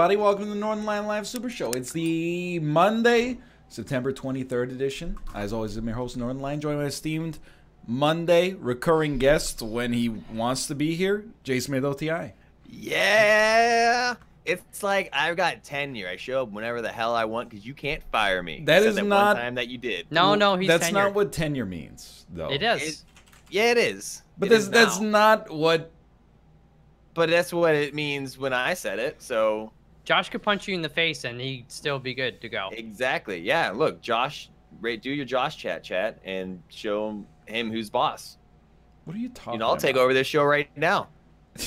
Everybody, welcome to the Northernlion Live Super Show. It's the Monday, September 23rd edition. As always, I'm your host, Northernlion, joined by esteemed Monday recurring guest when he wants to be here, Jay Smith OTI. Yeah. It's like I've got tenure. I show up whenever the hell I want because you can't fire me. That is that not- one time that you did. No, no, he's That's tenured. not what tenure means, though. it is. It- Yeah, it is. But It that's, is that's not what. But that's what it means when I said it. So Josh could punch you in the face and he'd still be good to go. exactly. Yeah. Look, Josh, right, do your Josh chat chat and show him, him who's boss. What are you talking You know, I'll take over this show right now.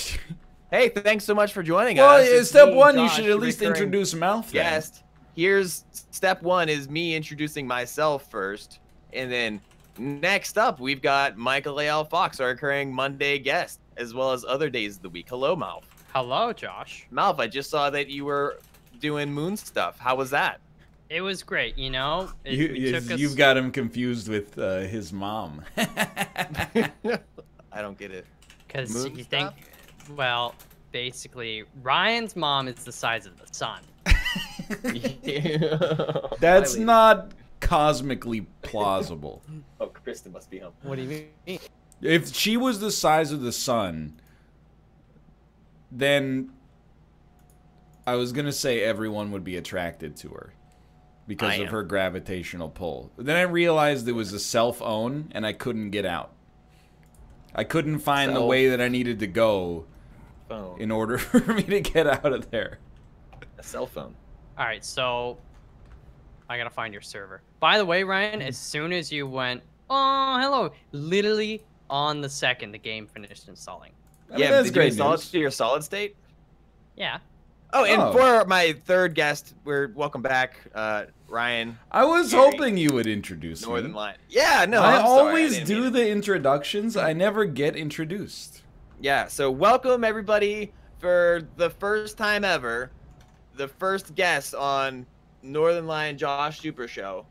Hey, thanks so much for joining well, us. Uh, well, step me, one, you should at least introduce Malf. then. guest. Here's step one is me introducing myself first, and then next up we've got Michael Alfox, our recurring Monday guest, as well as other days of the week. Hello, Malf. Hello, Josh. Malf, I just saw that you were doing moon stuff. How was that? It was great, you know. It, You, it you, took us- you've got him confused with uh, his mom. I don't get it. because moon you think, well, basically, Ryan's mom is the size of the sun. That's not cosmically plausible. Oh, Kristen must be home. What do you mean? if she was the size of the sun, then I was gonna say everyone would be attracted to her because I of am. her gravitational pull. But then I realized it was a self own and I couldn't get out. I couldn't find the way that I needed to go Phone. in order for me to get out of there. a cell phone. All right, so I gotta find your server. By the way, Ryan, as hmm. soon as you went, oh, hello, literally on the second the game finished installing. I mean, yeah, that's did great you install it to your solid state? Yeah. Oh, and Oh. for my third guest, we're welcome back, uh, Ryan, I was Gary. hoping you would introduce Northern me. Line. Yeah, no, I I'm always didn't do the introductions. I never get introduced. Yeah, so welcome everybody for the first time ever, the first guest on Northernlion Josh Super Show,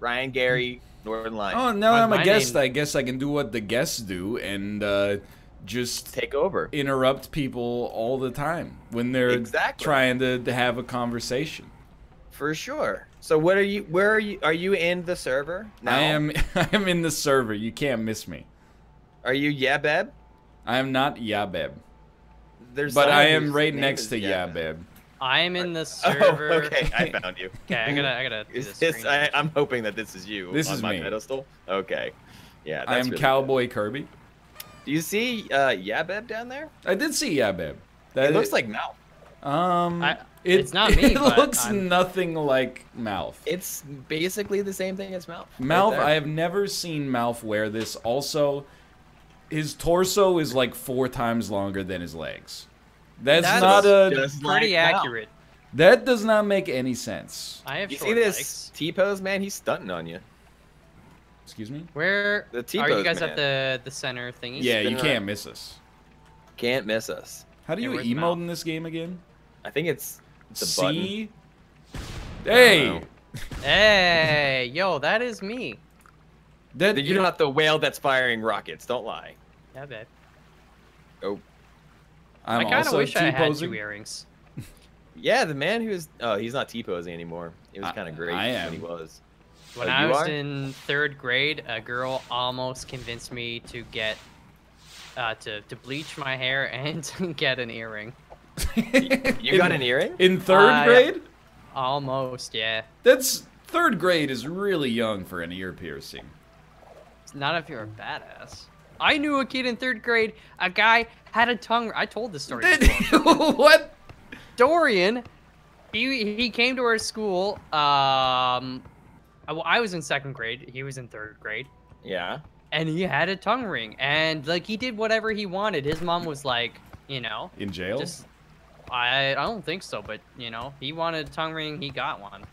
Ryan Gary, Northernlion. Oh, now I'm a guest. name- I guess I can do what the guests do and uh, just Take over. interrupt people all the time when they're Exactly. trying to, to have a conversation. For sure. So what are you where are you are you in the server? Now? I am I am in the server. You can't miss me. Are you Yabeb? I am not Yabeb, There's but I am right next to Yabeb. I am in the oh, server. Oh, okay, I found you. Okay, I gotta, I gotta do Is this. this. I, I'm hoping that this is you This on is my me. pedestal. Okay. Yeah, that's I am really Cowboy Kirby. Good. Do you see uh, Yabeb down there? I did see Yabeb. That It looks like Mal. um. I- it, it's not me, It but looks I'm- nothing like Malf. It's basically the same thing as Mal. Malf, Right. I have never seen Malf wear this. Also, his torso is like four times longer than his legs. That's That not a. pretty like Mal. accurate. That does not make any sense. I have You short see this legs. T pose, man? He's stunting on you. Excuse me. Where The are T-pose you guys man. at the the center thingy? Yeah, you spin can't miss us. Can't miss us. How do you where's emote in this game again? I think it's the a button. Hey. Hey, yo, that is me. that You're not the whale that's firing rockets. Don't lie. Yeah, babe. Oh, I'm I kind of wish I had two earrings. yeah, the man who's oh, he's not T posing anymore. It was kind of great I when am. he was. When Oh, I was are? in third grade, a girl almost convinced me to get uh, to to bleach my hair and to get an earring. You got an earring? in third I- grade? Almost, yeah. That's third grade is really young for an ear piercing. It's Not if you're a badass. I knew a kid in third grade. A guy had a tongue. I told this story. before. what? Dorian, he he came to our school. Um, I, well, I was in second grade. He was in third grade, Yeah. and he had a tongue ring, and like he did whatever he wanted. His mom was like, you know, In jail? just I I don't think so, but you know, he wanted a tongue ring. He got one.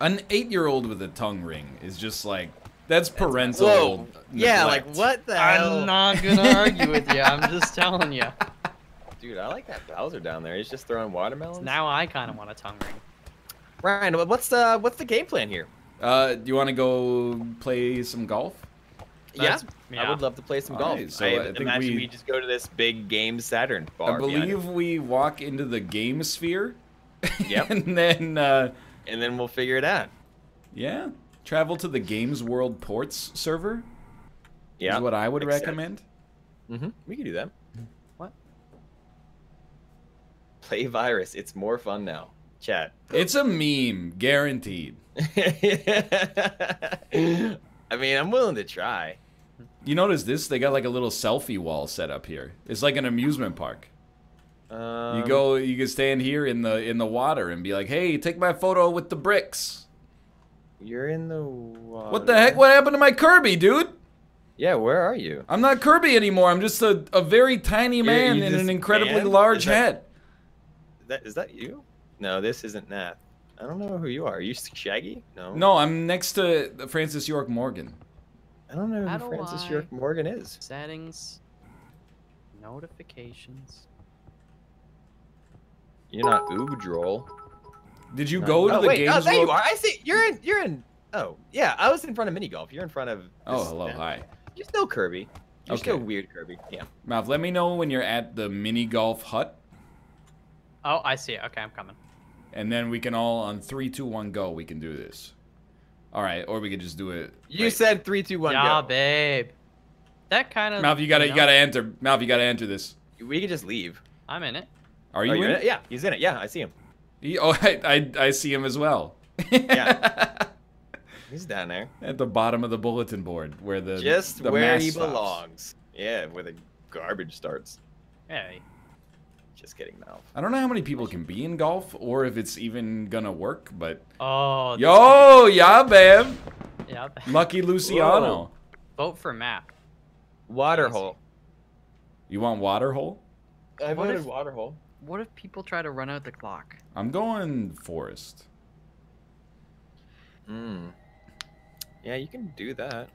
An eight-year-old with a tongue ring is just like that's parental. Whoa. Yeah, like what the hell? I'm not gonna argue with you. I'm just telling you. Dude, I like that Bowser down there. He's just throwing watermelons. Now I kind of want a tongue ring. Ryan, what's the what's the game plan here? Uh, do you want to go play some golf? Yeah, That's- I would love to play some All golf. right, so I, I think imagine we- we... just go to this big game Saturn bar. I believe we walk into the game sphere. Yep. and then, uh, and then we'll figure it out. yeah, travel to the Games World Ports server. Yeah, is what I would Accept. recommend. hmm We can do that. What? Play virus. It's more fun now. Chat. It's a meme, guaranteed. I mean, I'm willing to try. You notice this? They got like a little selfie wall set up here. It's like an amusement park. Um, You go, you can stand here in the in the water and be like, "Hey, take my photo with the bricks." You're in the. Water. What the heck? What happened to my Kirby, dude? Yeah, where are you? I'm not Kirby anymore. I'm just a, a very tiny You're- man in an incredibly man? large Is that- head. Is that is that you? No, this isn't Nath. I don't know who you are. Are you Shaggy? No. No, I'm next to Francis York Morgan. I don't know who do Francis I- York Morgan is. Settings. Notifications. You're not Oobdroll. Did you No. go to oh, the wait, games? Oh, there you are. I see. You're in. You're in. Oh, yeah. I was in front of mini golf. You're in front of. Oh, hello, yeah. hi. You're still Kirby. You're Okay. still weird Kirby. Yeah. Malf, let me know when you're at the mini golf hut, Oh, I see. Okay, I'm coming. And then we can all on three, two, one, go. We can do this. All right, or we could just do it. You Wait. said three, two, one, yeah, go. babe. That kind of. Malf, you gotta, you know, gotta enter. Malf, you gotta enter this. We could just leave. I'm in it. Are Oh, you you're in? in it? Yeah, he's in it. Yeah, I see him. He- oh, I, I, I see him as well. Yeah. He's down there. At the bottom of the bulletin board, where the Just the where mass he stops. belongs. Yeah, where the garbage starts. Hey. Just kidding, Malf. I don't know how many people can be in golf, or if it's even gonna work. But Oh. this yo, yeah, babe, could- Yeah. Lucky Luciano. Vote for map. Waterhole. You want waterhole? I voted if- waterhole. What if people try to run out the clock? I'm going forest. Hmm. Yeah, you can do that.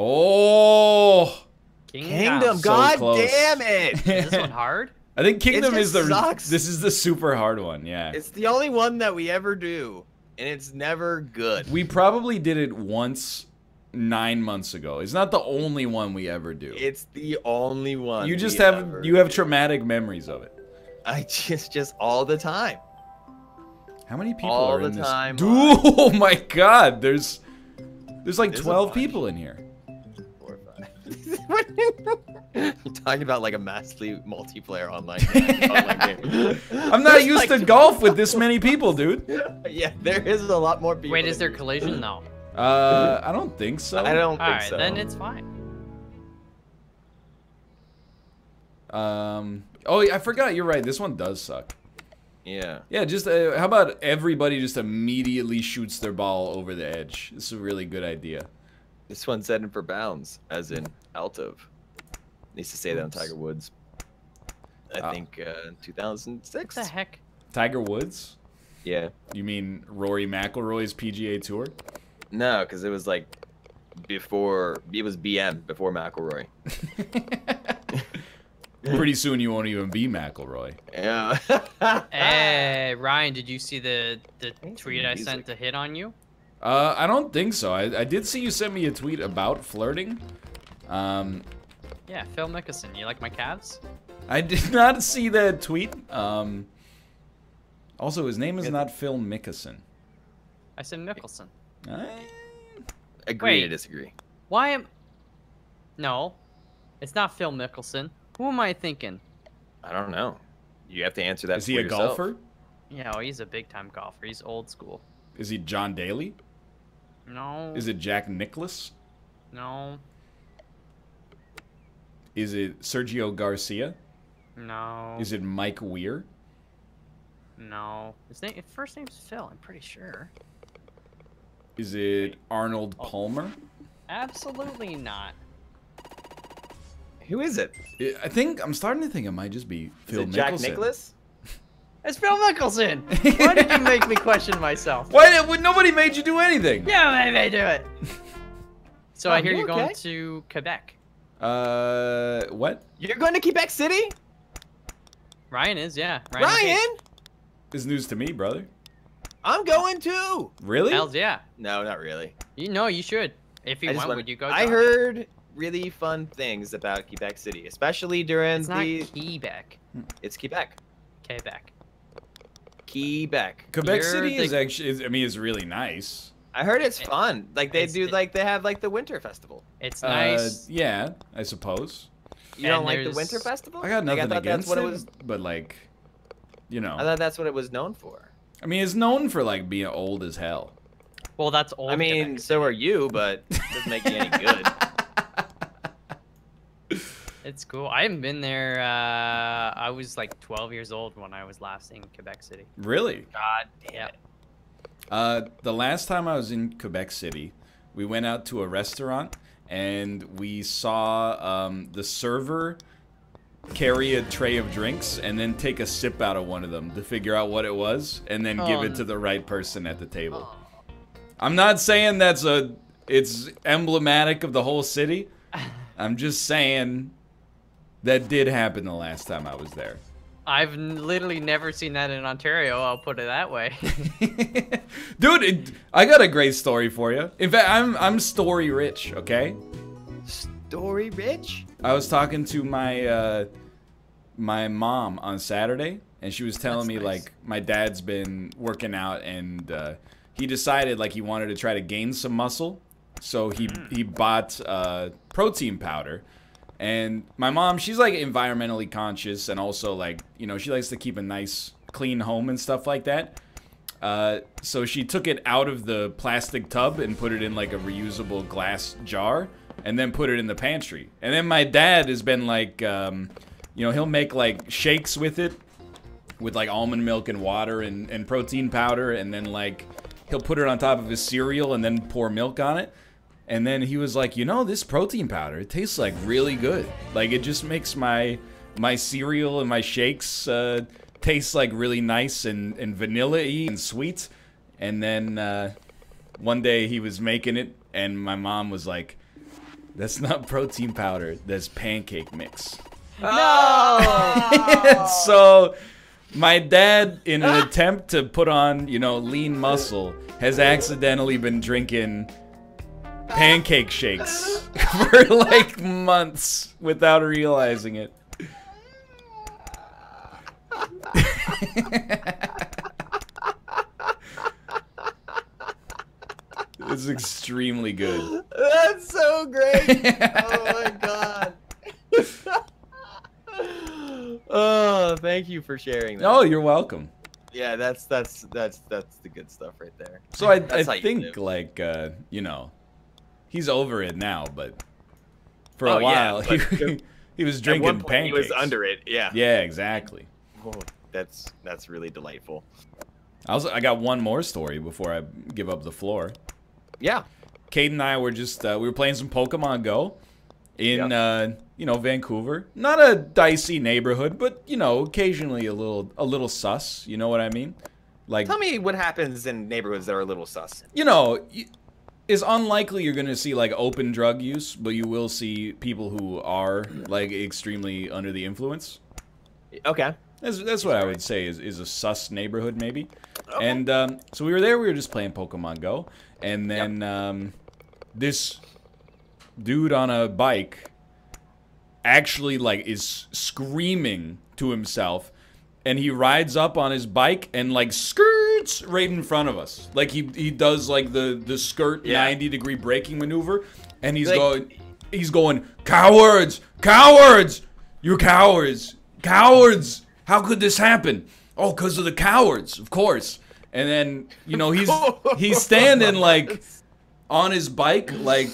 Oh, Kingdom, So god close. damn it! Is this one hard? I think Kingdom is the. sucks. This is the super hard one. Yeah. it's the only one that we ever do, and it's never good. we probably did it once nine months ago. It's not the only one we ever do. It's the only one. you just we have ever you have do. traumatic memories of it. I just just all the time. How many people All are the in this? time, Dude, oh my god, there's there's like There's 12 people in here. Four or five. You're talking about like a massively multiplayer online, online game. I'm not There's, used like, to golf with this many people, dude. Yeah, there is a lot more people. Wait, is there collision? No. Uh, I don't think so. I don't All think right, so. then it's fine. Um. Oh, I forgot. You're right. This one does suck. Yeah. Yeah, just uh, how about everybody just immediately shoots their ball over the edge? This is a really good idea. This one's setting for bounds, as in out of. Needs to say that on Tiger Woods. I Ah. think uh, 2006. What the heck? Tiger Woods? Yeah. You mean Rory McIlroy's PGA Tour? No, because it was like before. It was BM before McIlroy. Pretty soon you won't even be McIlroy. Yeah. Hey, Ryan, did you see the the tweet I sent to hit on you? Uh, I don't think so. I, I did see you sent me a tweet about flirting. Um, Yeah, Phil Mickelson. You like my calves? I did not see that tweet. Um, also, his name is Yeah. not Phil Mickelson. I said Mickelson. I- Agree to Wait. disagree. Why am? No, it's not Phil Mickelson. Who am I thinking? I don't know. You have to answer that. Is he a yourself. golfer? Yeah, oh, he's a big time golfer. He's old school. Is he John Daly? No. Is it Jack Nicklaus? No. Is it Sergio Garcia? No. Is it Mike Weir? No. His name. His first name's Phil. I'm pretty sure. Is it Arnold Oh. Palmer? Absolutely not. Who is it? I- I think I'm starting to think it might just be Phil Is Phil it Jack Nicklaus? It's Phil Mickelson. Why did you make me question myself? Why did nobody made you do anything? Yeah, maybe I do it. So I Oh, hear you you're going to Quebec. Uh, what You're going to Quebec City? Ryan is, yeah. Ryan. Ryan? Is news to me, brother? I'm going too. Really? Hells yeah. No, not really. You know you should. If you I wanna- would you go? I Josh? heard really fun things about Quebec City, especially during it's not the. Quebec. It's Quebec. Quebec. Quebec. Quebec You're City is actually, is, I mean, it's really nice. I heard it's fun. Like they It's- do, it- like they have like the winter festival. It's Uh, nice. yeah, I suppose. You don't And like the winter festival? I got Like, nothing against that's what it, it was. but like, you know, I thought that's what it was known for. I mean, it's known for like being old as hell. well, that's old. I mean, Quebec. so are you, but it doesn't make you any good. it's cool. I haven't been there. Uh, I was like 12 years old when I was last in Quebec City. Really? God damn it. Uh, the last time I was in Quebec City, we went out to a restaurant and we saw um, the server carry a tray of drinks and then take a sip out of one of them to figure out what it was and then give Oh, it to the right person at the table. I'm not saying that's a it's emblematic of the whole city. I'm just saying that did happen the last time I was there. I've literally never seen that in Ontario. I'll put it that way. Dude, it, I got a great story for you. In fact, I'm I'm story rich, okay? Story rich? I was talking to my uh, my mom on Saturday, and she was telling That's me nice. like my dad's been working out, and uh, he decided like he wanted to try to gain some muscle, so he Mm. he bought uh, protein powder. And my mom, she's like environmentally conscious, and also like you know she likes to keep a nice clean home and stuff like that. Uh, so she took it out of the plastic tub and put it in like a reusable glass jar, and then put it in the pantry. And then my dad has been like, um, you know, he'll make like shakes with it, with like almond milk and water and, and protein powder, and then like he'll put it on top of his cereal and then pour milk on it. And then he was like, you know, this protein powder, it tastes like really good. Like it just makes my my cereal and my shakes uh, taste like really nice and, and vanilla-y and sweet. And then uh, one day he was making it, and my mom was like, that's not protein powder, that's pancake mix. No! so my dad in an attempt to put on you know lean muscle has accidentally been drinking pancake shakes for like months without realizing it it's extremely good That's so great. oh my god. oh, thank you for sharing that. oh you're welcome Yeah, that's that's that's that's the good stuff right there. so i, I That's how you think like uh you know he's over it now but for Oh, a yeah, while but he, he was drinking pancakes he was under it. Yeah. yeah exactly Oh, that's that's really delightful. I also I got one more story before I give up the floor. Yeah. Kate and I were just uh, we were playing some Pokemon Go in uh, you know Vancouver. Not a dicey neighborhood, but you know occasionally a little a little sus. You know what I mean? Like Tell me what happens in neighborhoods that are a little sus. you know. It's unlikely you're gonna see like open drug use, but you will see people who are like extremely under the influence. Okay. That's, that's what I would say is, is a sus neighborhood maybe. Okay. And um, so we were there. We were just playing Pokemon Go, and then um, this dude on a bike actually like is screaming to himself, and he rides up on his bike and like skirts right in front of us. Like he he does like the the skirt Yeah. ninety degree braking maneuver, and he's Like- going he's going cowards, cowards, you cowards, cowards. How could this happen? Oh, because of the cowards, of course. And then you know he's he's standing like on his bike, like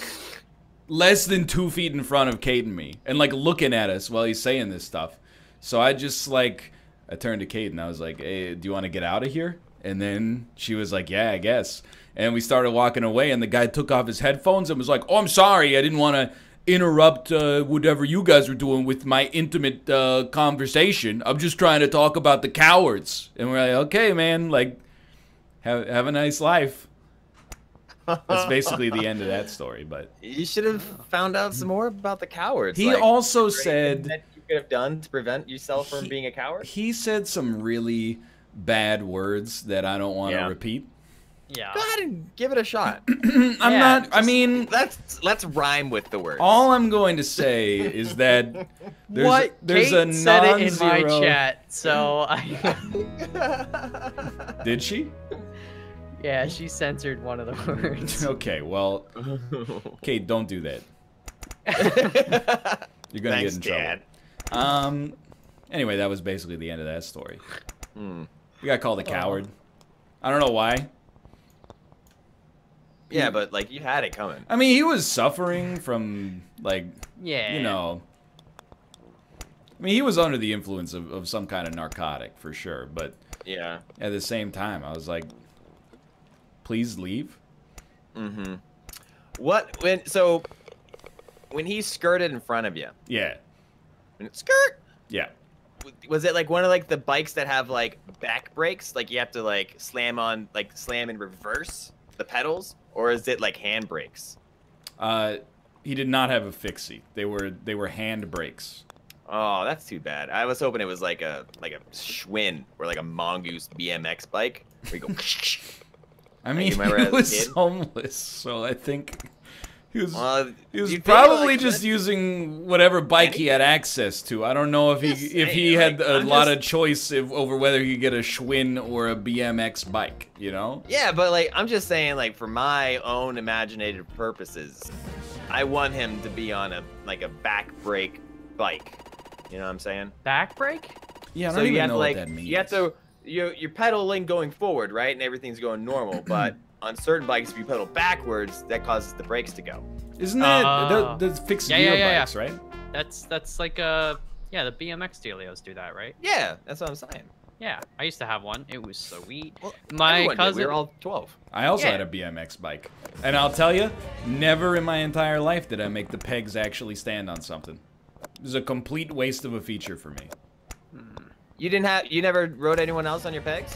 less than two feet in front of Kate and me, and like looking at us while he's saying this stuff. So I just like I turned to Kate and I was like, "Hey, do you want to get out of here?" And then she was like, "Yeah, I guess." And we started walking away, and the guy took off his headphones and was like, "Oh, I'm sorry, I didn't want to." interrupt uh, whatever you guys were doing with my intimate uh, conversation. I'm just trying to talk about the cowards. And we're like, okay, man, like, have, have a nice life. That's basically the end of that story. But You should have found out some more about the cowards. he like, also is there anything said could have done to prevent yourself from He- being a coward. he said some really bad words that I don't want to Yeah. repeat. Yeah. Go ahead and give it a shot. I'm Yeah, not. I mean, let's let's rhyme with the word. all I'm going to say is that there's what? there's Kate a said it in my chat, so I. Did she? yeah, she censored one of the words. Okay, well, Kate, don't do that. You're gonna Thanks, get in trouble. Dad. Um. Anyway, that was basically the end of that story. Hmm. We got called a coward. I don't know why. Yeah, but like you had it coming. I mean, he was suffering from like yeah. you know. I mean, he was under the influence of, of some kind of narcotic for sure, but Yeah. at the same time, I was like, please leave. Mm-hmm. What when so when he skirted in front of you, Yeah, when it, skirt, yeah. was it like one of like the bikes that have like back brakes? Like you have to like slam on like slam in reverse the pedals, or is it like hand brakes? Uh, he did not have a fixie. They were they were hand brakes. Oh, that's too bad. I was hoping it was like a like a Schwinn or like a mongoose BMX bike where you go. I mean, he was homeless, so I think he was. well, He was probably like just that- using whatever bike he had access to. I don't know if he Just if he saying, had like, a I'm lot just- of choice if, over whether he could get a Schwinn or a BMX bike. You know? Yeah, but like I'm just saying, like for my own imaginative purposes, I want him to be on a like a back brake bike. You know what I'm saying? Back brake? Yeah, I so don't you even have know to like what that means. you have to you you're pedaling going forward, right? And everything's going normal, but on certain bikes, if you pedal backwards, that causes the brakes to go. Isn't that Uh, the, the fixed yeah, gear yeah, yeah, yeah. bikes, right? That's that's like uh yeah, the BMX dealios do that, right? Yeah, that's what I'm saying. Yeah, I used to have one. It was sweet. Well, My everyone did. cousin. we were all 12. I also Yeah. had a BMX bike, and I'll tell you, never in my entire life did I make the pegs actually stand on something. It was a complete waste of a feature for me. You didn't have you never rode anyone else on your pegs?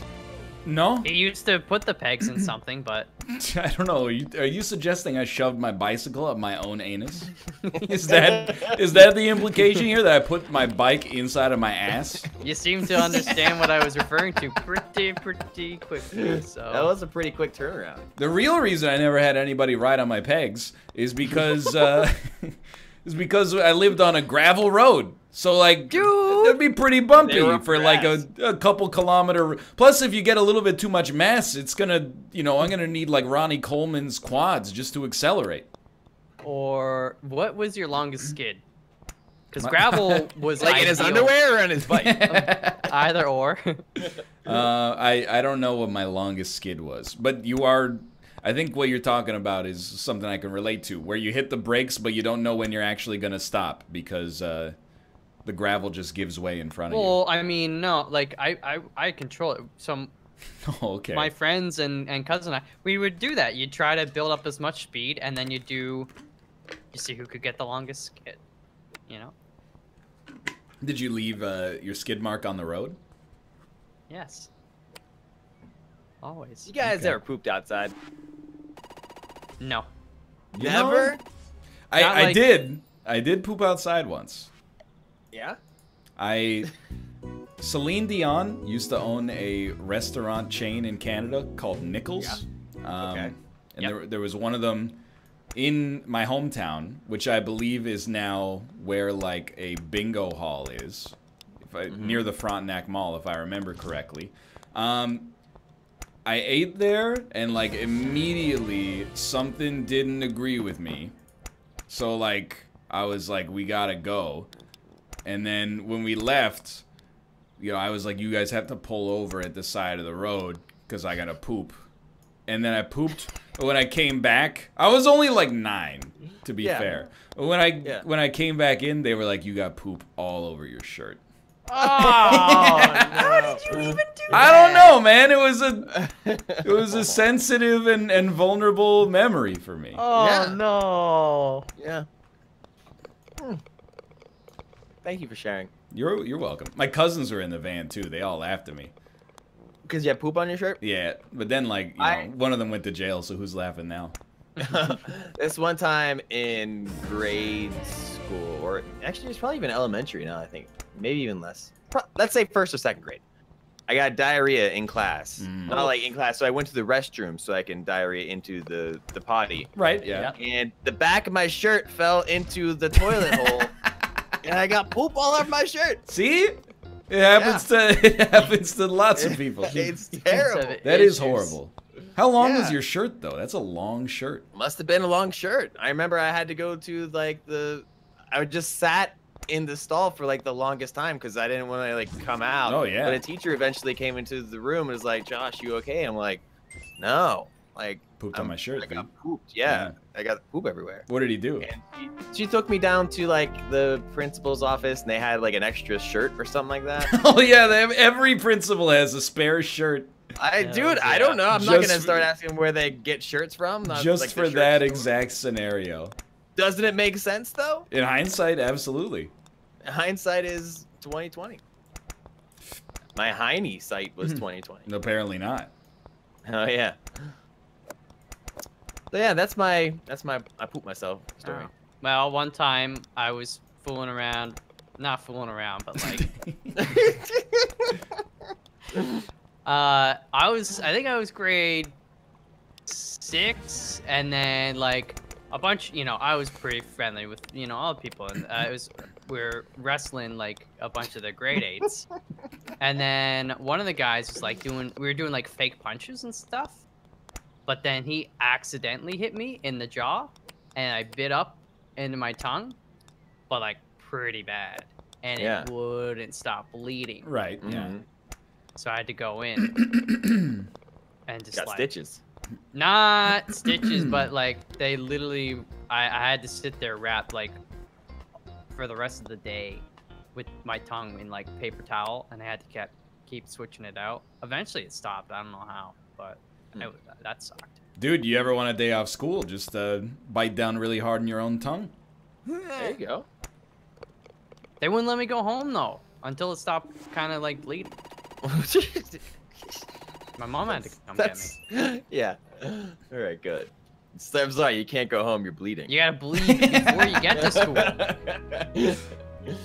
No, He used to put the pegs in something, but I don't know. Are you, are you suggesting I shoved my bicycle up my own anus? Is that is that the implication here that I put my bike inside of my ass? you seem to understand what I was referring to pretty pretty quickly. So That was a pretty quick turnaround. The real reason I never had anybody ride on my pegs is because uh, is because I lived on a gravel road. So like, Dude! it'd be pretty bumpy They were for like a, a couple kilometer. Plus, if you get a little bit too much mass, it's gonna, you know, I'm gonna need like Ronnie Coleman's quads just to accelerate. or what was your longest skid? Because gravel was Like in his underwear or on his bike? Either or. Uh, I I don't know what my longest skid was, but you are. I think what you're talking about is something I can relate to, where you hit the brakes, but you don't know when you're actually gonna stop because uh, the gravel just gives way in front of you. well, I mean, no, like I I I control it. So. Oh, okay. my friends and and cousin and I, we would do that. You'd try to build up as much speed, and then you do, you see who could get the longest skid. You know. Did you leave uh, your skid mark on the road? Yes. Always. you guys Okay. ever pooped outside? No. You know, Never? I, Not I did. I did poop outside once. Yeah. I Celine Dion used to own a restaurant chain in Canada called Nickels. Um, Okay. And Yep. there, there was one of them in my hometown, which I believe is now where like a bingo hall is, if I, near the Frontenac Mall, if I remember correctly. Um, I ate there, and like immediately something didn't agree with me. So like I was like, we gotta go. And then when we left, you know, I was like, you guys have to pull over at the side of the road because I gotta poop. And then I pooped. When I came back, I was only like nine, to be Yeah. fair. When I Yeah. when I came back in, they were like, you got poop all over your shirt. Oh, How did you even do I don't know, man. It was a it was a sensitive and, and vulnerable memory for me. Oh Yeah. no. Yeah. Hmm. Thank you for sharing. You're you're welcome. My cousins were in the van too. They all laughed at me. Because you have poop on your shirt? Yeah, but then like you know, one of them went to jail, so who's laughing now? this one time in grade school, or actually, it's probably even elementary now. I think maybe even less. Pro- let's say first or second grade. I got diarrhea in class. Mm. Not like in class, so I went to the restroom so I can diarrhea into the the potty. Right. Yeah. And the back of my shirt fell into the toilet hole, and I got poop all over my shirt. See, it happens to it happens to lots of people. It's terrible. That is horrible. How long was your shirt though? That's a long shirt. Must have been a long shirt. I remember I had to go to like the. I just sat in the stall for like the longest time because I didn't want to like come out. Oh, yeah. But a teacher eventually came into the room and was like, "Josh, you okay?" I'm like, "No." Like Pooped on I'm- my shirt. I dude. got pooped. Yeah, Yeah. I got poop everywhere. What did he do? She, she took me down to like the principal's office and they had like an extra shirt or something like that. Oh yeah, they have, every principal has a spare shirt I, Hell dude, I don't know. I'm not gonna start asking where they get shirts from. not, just like, for that store. exact scenario. Doesn't it make sense though? In hindsight, absolutely. Hindsight is 2020. My Heine site was Hmm. 2020. Apparently not. Oh yeah. So yeah, that's my that's my I poop myself story. Oh. Well, one time I was fooling around, not fooling around, but like, uh, I was, I think I was grade six, and then like a bunch, you know, I was pretty friendly with, you know, all the people, and uh, it was we are wrestling like a bunch of the grade eights, and then one of the guys was like doing, we were doing like fake punches and stuff, but then he accidentally hit me in the jaw, and I bit up into my tongue, but like pretty bad, and Yeah. it wouldn't stop bleeding. right. Yeah. Mhm. So I had to go in and just Got like stitches. not stitches, but like they literally, I, I had to sit there wrapped like for the rest of the day with my tongue in like paper towel, and I had to keep keep switching it out. Eventually, it stopped. I don't know how, but Hmm. it, that sucked. Dude, you ever want a day off school? Just uh, bite down really hard in your own tongue. There you go. They wouldn't let me go home though until it stopped kind of like bleeding. My mom had to come get me. Yeah. All right, good. So, I'm sorry, you can't go home. You're bleeding. You gotta bleed before you get to school.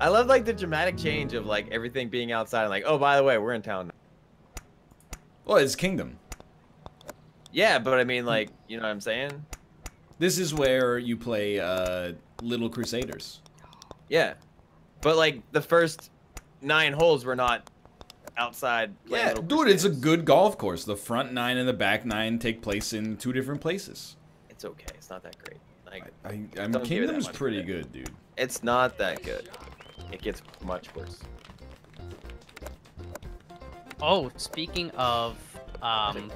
I love like the dramatic change of like everything being outside and like, oh, by the way, we're in town. Well, it's Kingdom. Yeah, but I mean, like, you know what I'm saying? This is where you play uh, Little Crusaders. Yeah, but like the first nine holes were not outside. Yeah, Little dude, it's a good golf course. The front nine and the back nine take place in two different places. It's okay. It's not that great. Like, I, I mean, Don't give it that Kingdom's pretty good, dude. it's not that good. It gets much worse. Oh, speaking of um,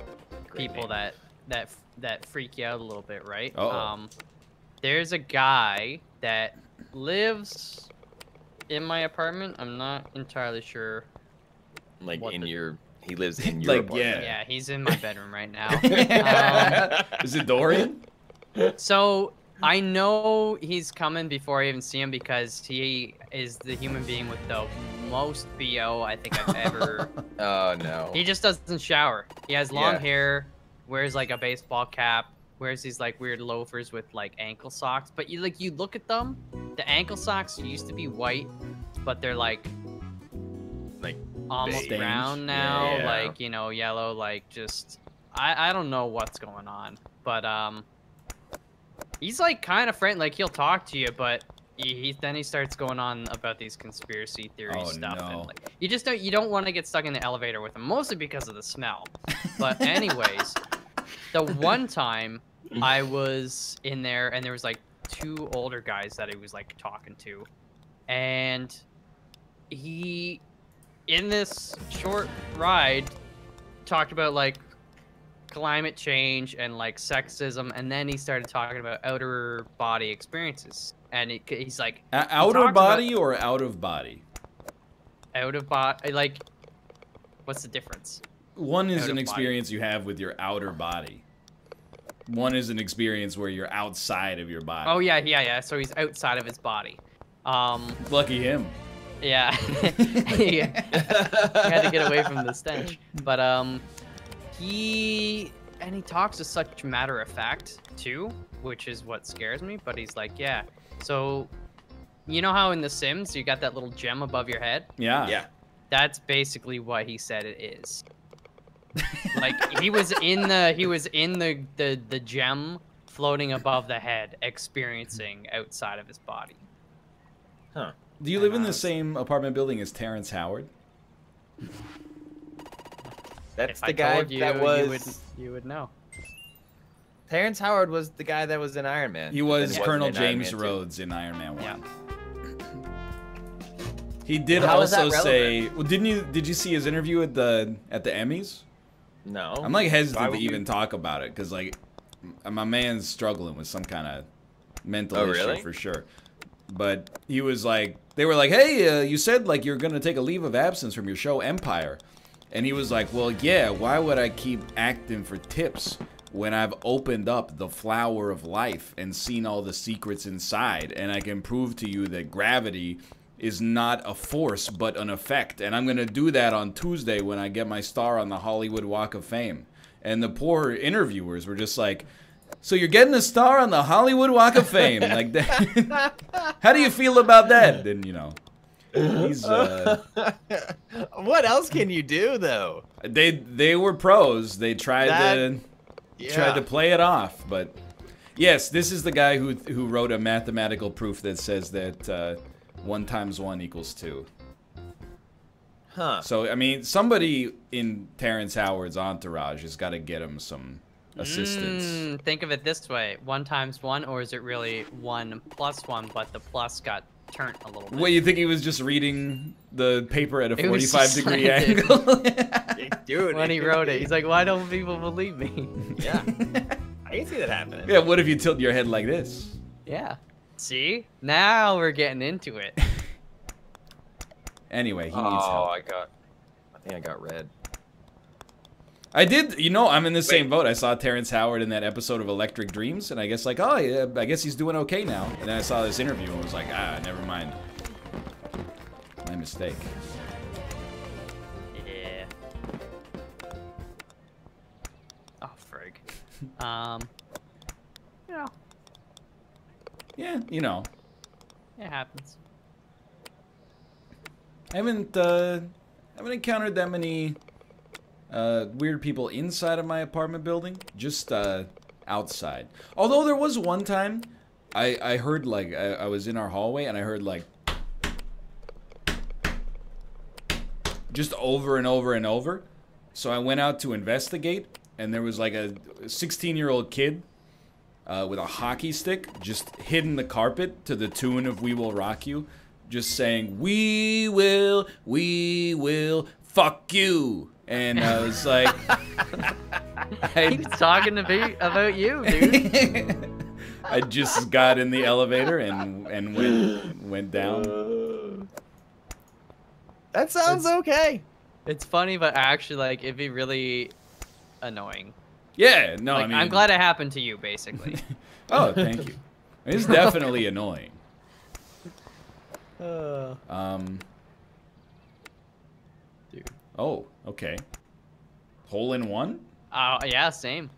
people name. that that that freak you out a little bit, right? Uh-oh. Um, there's a guy that lives in my apartment. I'm not entirely sure. like in the- your, he lives in your Like, apartment. Yeah, he's in my bedroom right now. Um, Is it Dorian? So I know he's coming before I even see him because he is the human being with the most bo I think I've ever. oh no. he just doesn't shower. He has long Yeah. hair, wears like a baseball cap, wears these like weird loafers with like ankle socks. But you like you look at them, the ankle socks used to be white, but they're like Like almost beige. brown now, Yeah. like you know yellow, like just I I don't know what's going on, but um, he's like kind of friendly, like he'll talk to you, but he, he then he starts going on about these conspiracy theory Oh, stuff, no. and like you just don't you don't want to get stuck in the elevator with him, mostly because of the smell. But anyways, the one time Mm-hmm. I was in there and there was like two older guys that he was like talking to, and he in this short ride talked about like climate change and like sexism and then he started talking about outer body experiences and he, he's like A- outer about- body or out of body? out of body like what's the difference One is Out an of body. experience you have with your outer body. One is an experience where you're outside of your body. oh yeah yeah yeah so he's outside of his body um Lucky him. yeah he had to get away from the stench but um he and he talks with such matter of fact too which is what scares me but he's like yeah so you know how in the sims you got that little gem above your head Yeah. yeah. That's basically what he said it is. Like he was in the he was in the the the gem floating above the head, experiencing outside of his body. Huh. Do you live in uh, the same apartment building as Terrence Howard? That's If the I guy told you, that you was. would you would know. Terrence Howard was the guy that was in Iron Man. He was then Colonel in James Man 2. Rhodes in Iron Man One. Yeah. He did How is that also say, well, didn't you? Did you see his interview at the at the Emmys? No. I'm like hesitant to you- even talk about it because like my man's struggling with some kind of mental Oh, issue really? for sure. But he was like, they were like, hey, uh, you said like you're gonna take a leave of absence from your show Empire, and he was like, well, yeah. Why would I keep acting for tips? When I've opened up the flower of life and seen all the secrets inside, and I can prove to you that gravity is not a force but an effect. And I'm going to do that on Tuesday when I get my star on the Hollywood Walk of Fame. And the poor interviewers were just like, so you're getting a star on the Hollywood Walk of Fame. like that. How do you feel about that? Then, you know, he's uh, what else can you do though? they they were pros. They tried That- to Yeah. tried to play it off, but yes, this is the guy who who wrote a mathematical proof that says that uh, one times one equals two. Huh. So I mean, somebody in Terrence Howard's entourage has got to get him some assistance. Mm, think of it this way: one times one, or is it really one plus one, but the plus got turned a little bit? What you think he was just reading the paper at a 45 degree angle? Dude. when he wrote it, he's like, "Why don't people believe me?" Yeah. I can see that happening. yeah, what if you tilt your head like this? yeah. See, now we're getting into it. Anyway, he needs help. Oh. I got. I think I got red. I did, you know, I'm in the same boat. I saw Terrence Howard in that episode of Electric Dreams, and I guess like, oh, yeah, I guess he's doing okay now. And then I saw this interview and was like, ah, never mind. My mistake. Yeah. Oh frig. Um. You know, Yeah, you know, it happens. I haven't uh, I haven't encountered that many uh, weird people inside of my apartment building. Just uh, outside. Although there was one time, I I heard like I, I was in our hallway and I heard like just over and over and over. So I went out to investigate, and there was like a 16 year old kid uh, with a hockey stick just hitting the carpet to the tune of "We Will Rock You," just saying "We will, we will, fuck you." And I was like, He's I, talking to me about you, dude. I just got in the elevator and and went went down. That sounds okay. It's funny, but actually, like, it'd be really annoying. Yeah, no, like, I mean, I'm glad it happened to you, basically. Oh, thank you. It's definitely annoying. Uh, Um. Dude. Oh, okay. Hole in one. Oh yeah, same.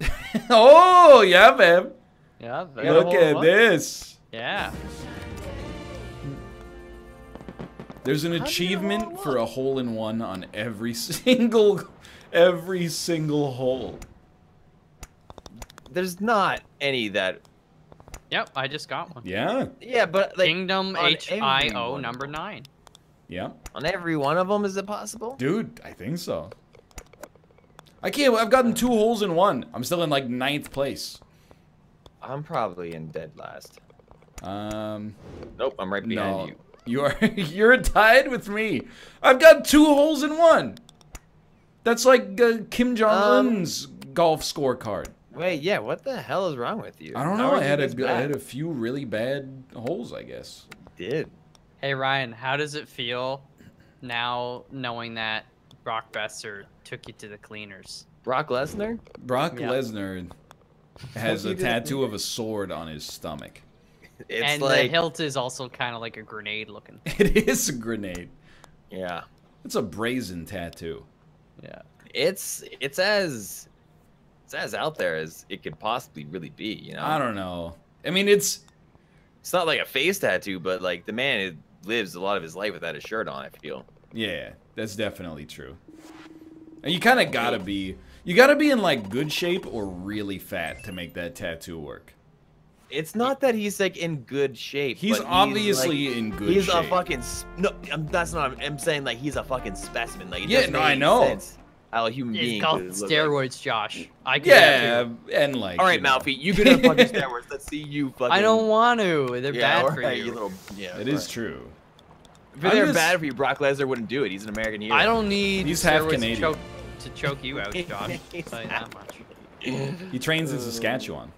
oh, yeah, man. Yeah. Look at this. Yeah. There's an How do you get a achievement for a hole in one on every single, every single hole. There's not any that. Yep. I just got one. Yeah, Yeah, but like Kingdom on H I every O one. number nine. yeah, on every one of them, is it possible? dude. I think so. I can't. I've gotten two holes in one. I'm still in like ninth place. I'm probably in dead last. Um, Nope, I'm right behind no, you. you are. You're tied with me. I've got two holes in one. That's like uh, Kim Jong Un's golf scorecard. Wait, yeah, what the hell is wrong with you? I don't know. I had a, this g- I bad? had a few really bad holes, I guess. did. Hey Ryan, how does it feel now knowing that Brock Besser took you to the cleaners? Brock Lesnar? Brock Yeah. Lesnar has a tattoo of a sword on his stomach. It's and like the hilt is also kind of like a grenade looking. It is a grenade. yeah. It's a brazen tattoo. Yeah. It's it's as it's as out there as it could possibly really be, you know. I don't know. I mean, it's It's not like a face tattoo, but like the man lives a lot of his life without a shirt on, I feel. Yeah, that's definitely true. And you kind of gotta be, you gotta be in like good shape or really fat to make that tattoo work. It's not that he's like in good shape. He's obviously like, in good He's a shape. fucking no. I'm, that's not. I'm saying like he's a fucking specimen. Like Yeah, no, I know. sense how a human being. Called could look like- steroids, Josh. I get that Yeah, and like. All right, you know, Malfi, you've been on fucking steroids. Let's see you fucking. I don't want to. They're yeah, bad for right, you. little. Yeah, It is right. true. If I'm they're just- bad for you, Brock Lesnar wouldn't do it. He's an American hero. I don't need He's half Canadian. To choke, to choke you out, Josh. I'll tell you that much. He trains in Saskatchewan.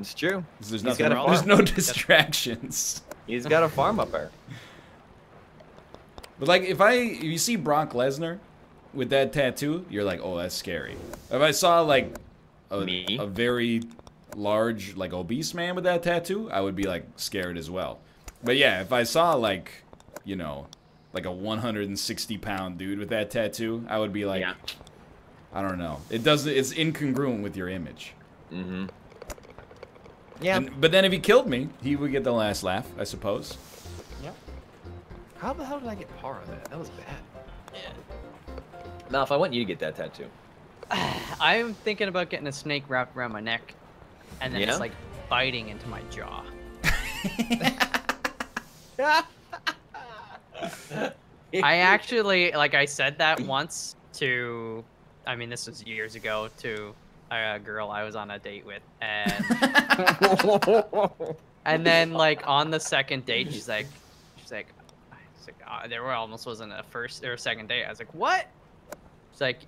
It's true. 'Cause There's He's nothing. got a wrong- There's no distractions. He's got a farm up there. But like, if I if you see Brock Lesnar with that tattoo, you're like, oh, that's scary. If I saw like a, Me? a very large, like obese man with that tattoo, I would be like scared as well. But yeah, if I saw like, you know, like a 160 pound dude with that tattoo, I would be like, Yeah. I don't know. It doesn't. It's incongruent with your image. Mm-hmm. Yeah. And, but then if he killed me, he would get the last laugh, I suppose. Yeah. How the hell did I get par on that? That was bad. Now, if I want you to get that tattoo, I'm thinking about getting a snake wrapped around my neck, and then Yeah? it's like biting into my jaw. I actually like I said that once to I mean this was years ago to a girl I was on a date with and and then like on the second date she's like she's like she's like uh, there almost wasn't a first or a second date. I was like, "What?" She's like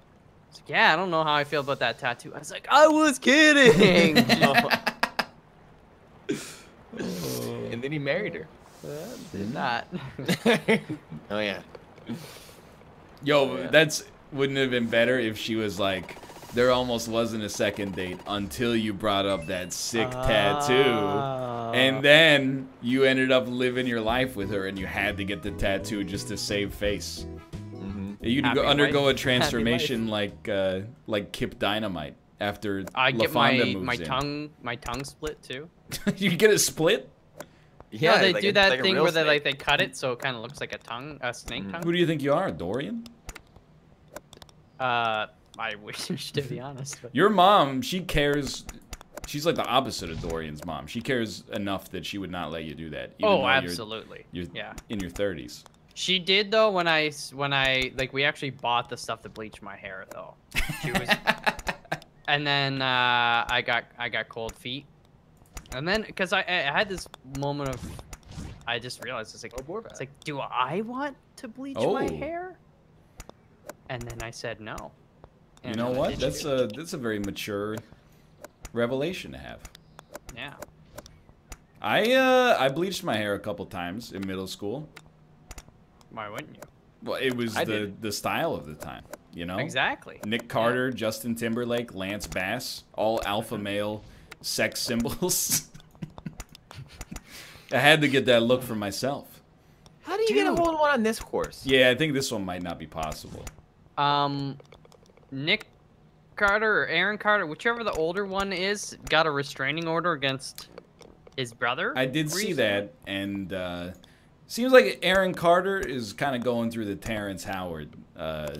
she's like, "Yeah, I don't know how I feel about that tattoo." I was like, "I was kidding." and then he married her. Did not. oh yeah. Yo, Yeah. that's wouldn't have been better if she was like, there almost wasn't a second date until you brought up that sick tattoo. Ah. And then you ended up living your life with her and you had to get the tattoo just to save face. You'd go, undergo life. a transformation like uh, like Kip Dynamite after I get LaFawnduh my moves my in. tongue my tongue split too. you get a split? Yeah, they like do a- that like thing real where they like they cut it so it kind of looks like a tongue, a snake Mhm. tongue. Who do you think you are, Dorian? Uh, I wish to be honest. But Your mom, she cares. She's like the opposite of Dorian's mom. She cares enough that she would not let you do that. even oh, though you're- absolutely. You're, Yeah. in your 30s. She did though when I s- when I like we actually bought the stuff to bleach my hair though. She was, and then uh, I got I got cold feet, and then because I, I had this moment of I just realized it's like Oh, it's like do I want to bleach my Oh. hair? And then I said no. You know what? That's a that's a very mature revelation to have. yeah. I uh I bleached my hair a couple times in middle school. Why wouldn't you? Well, it was I the did. the style of the time, you know. Exactly. Nick Carter, Justin Timberlake, Lance Bass, all alpha male sex symbols. I had to get that look for myself. How do you get a Dude. hold of one on this course? Yeah, I think this one might not be possible. Um, Nick Carter or Aaron Carter, whichever the older one is, got a restraining order against his brother. I did see that, and uh, seems like Aaron Carter is kind of going through the Terrence Howard. Uh,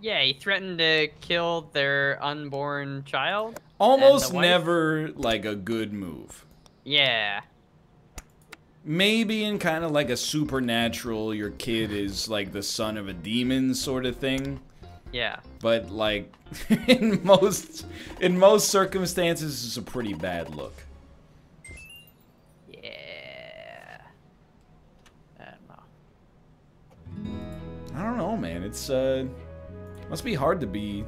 Yeah, he threatened to kill their unborn child. almost never like a good move. Yeah. Maybe in kind of like a supernatural, your kid is like the son of a demon sort of thing. Yeah. But like in most in most circumstances, it's a pretty bad look. I don't know, man. It's uh, must be hard to be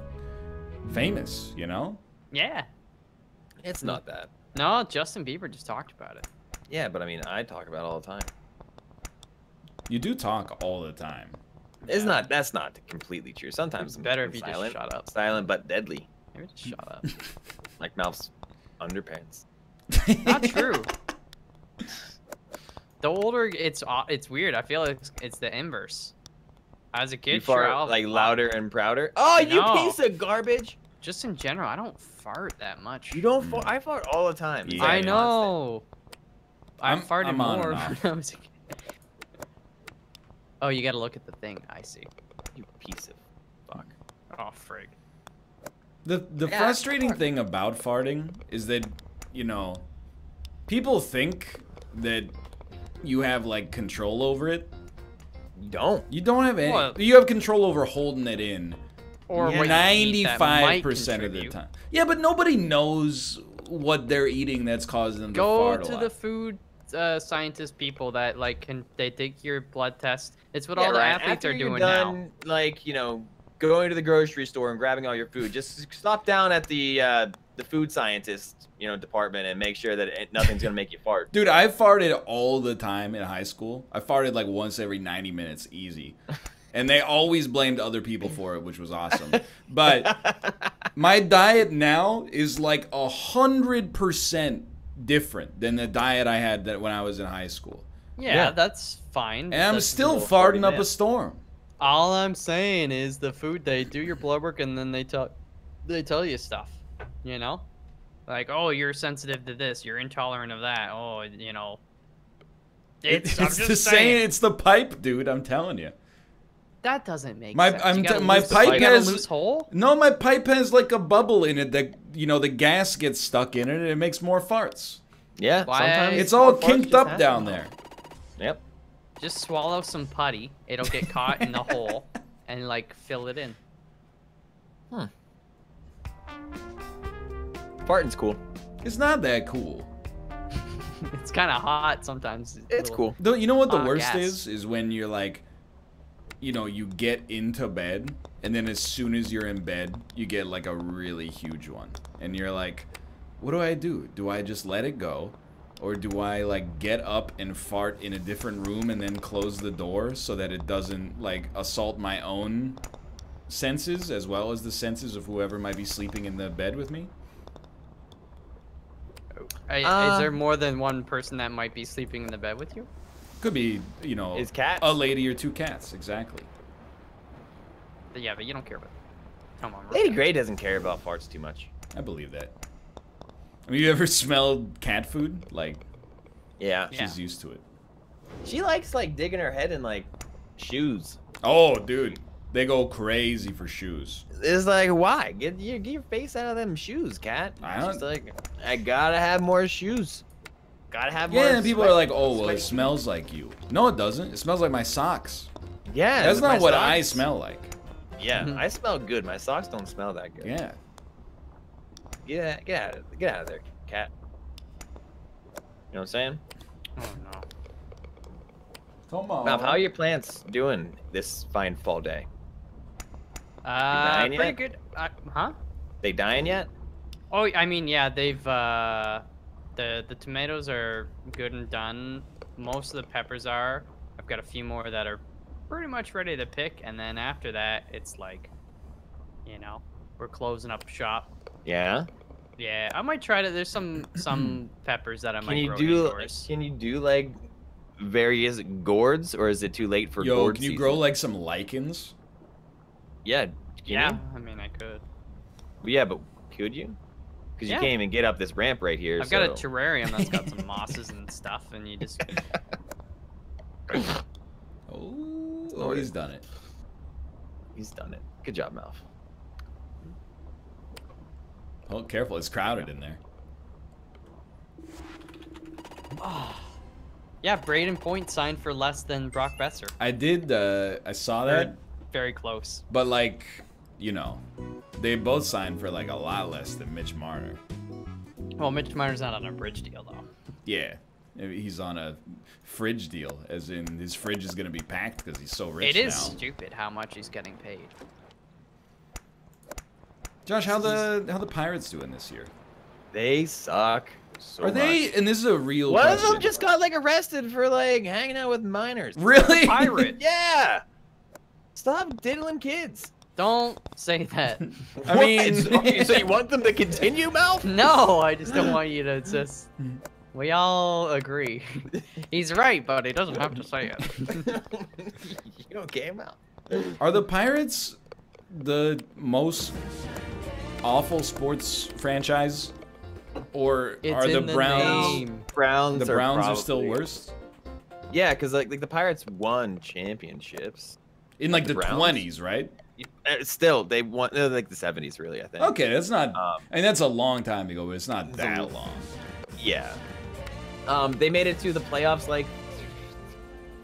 famous, you know? Yeah. It's not that. No, Justin Bieber just talked about it. Yeah, but I mean, I talk about it all the time. You do talk all the time. It's not. That's not completely true. Sometimes I'm Better I'm if you silent, just shut up. Silent but deadly, Maybe just shut up. like Malf's underpants. Not true. The older it's au- it's weird. I feel like it's, it's the inverse. As a kid, you sure, fart I'll like louder and prouder. Oh, you piece of garbage! Just in general, I don't fart that much. You don't. Fart. I fart all the time. Yeah. I know. I I'm- farted I'm on more when I was a kid. Oh, you gotta look at the thing. I see. You piece of fuck. Oh, frig. The the Yeah, frustrating thing about farting is that, you know, people think that you have like control over it. You don't. You don't have any. Well- you have control over holding it in Or Yeah. what you eat that ninety-five might percent of the time. Yeah, but nobody knows what they're eating that's causing them to Go fart a to lot. the food uh, scientist people that like can they take your blood test. It's what Yeah, all the Ryan, athletes after are you're doing now. done, Like you know, going to the grocery store and grabbing all your food. Just stop down at the uh, the food scientist you know department and make sure that it, nothing's gonna make you fart. Dude, I farted all the time in high school. I farted like once every 90 minutes, easy. And they always blamed other people for it, which was awesome. But my diet now is like a hundred percent different than the diet I had that when I was in high school. Yeah, Yeah. that's fine. And I'm still farting up a storm. All I'm saying is the food. They do your blood work and then they tell they tell you stuff. You know, like oh you're sensitive to this, you're intolerant of that. Oh you know. It's, it's just the saying. same. It's the pipe, dude. I'm telling you. That doesn't make My- sense. I'm You got t- a my loose- pipe you got a has- loose hole. No, my pipe has like a bubble in it that you know the gas gets stuck in it and it makes more farts. Yeah, Why- sometimes It's all kinked just up happen. down there. Yep. Just swallow some putty. It'll get caught in the hole and like fill it in. Hmm. Farting's cool. It's not that cool. It's kind of hot sometimes. It's little- cool. Though you know what the worst gas. is is when you're like you know, you get into bed and then as soon as you're in bed, you get like a really huge one. And you're like, what do I do? Do I just let it go? Or do I like get up and fart in a different room and then close the door so that it doesn't like assault my own senses as well as the senses of whoever might be sleeping in the bed with me? I- Uh, is there more than one person that might be sleeping in the bed with you? Could be, you know, Is cats? a lady or two cats, exactly. Yeah, but you don't care about. Come on, Lady Gray doesn't care about farts too much. I believe that. I mean, you ever smelled cat food? Like, Yeah. Yeah. she's used to it. She likes like digging her head in like shoes. Oh, dude. They go crazy for shoes. It's like why? Get your get your face out of them shoes, cat. I She's don't- like, I gotta have more shoes. Gotta have more. Yeah, and people are like, oh, well, it smells like you. No, it doesn't. It smells like my socks. Yeah. That's not what I smell like. Yeah. I smell good. My socks don't smell that good. Yeah. Get out, get out, of, get out of there, cat. You know what I'm saying? Oh no. Come on. How are your plants doing this fine fall day? Uh, dying pretty yet? good. Uh, huh? They dying yet? Oh, I mean, yeah, they've uh, the the tomatoes are good and done. Most of the peppers are. I've got a few more that are pretty much ready to pick, and then after that, it's like, you know, we're closing up shop. Yeah. Yeah, I might try to. There's some some peppers that I Can might you grow do? indoors. Can you do like various gourds, or is it too late for Yo, gourd can you season? grow like some lichens? Yeah. Can Yeah, You? I mean, I could. Yeah, but could you? Because Yeah. you can't even get up this ramp right here. I've got a terrarium that's got some mosses and stuff, and you just Oh, oh, he's done it. He's done it. Good job, Malf. Oh, careful. It's crowded in there. yeah. Brayden Point signed for less than Brock Boeser. I did, uh, I saw that, Very close. but like, you know, they both signed for like a lot less than Mitch Marner. Well, Mitch Marner's not on a bridge deal though. Yeah. He's on a fridge deal, as in his fridge is going to be packed because he's so rich It is now. stupid how much he's getting paid. Josh, how the how the Pirates doing this year? They suck. So Are they? much. And this is a real One of them just got like arrested for like hanging out with minors. really Pirate. Yeah. Stop diddling kids. Don't say that. I mean- Okay, so you want them to continue, Mal? no, I just don't want you to just. We all agree. He's right, but he doesn't have to say it. you okay, Malf? Are the Pirates the most awful sports franchise, or It's are the the Browns? name. Browns. The are Browns are still worse. Yeah, because like, like the Pirates won championships. In like the the twenties, right? Uh, Still, they won like the seventies, really. I think. Okay, that's not. Um, I mean, that's a long time ago, but it's not It's a that long. Yeah. Um, they made it to the playoffs like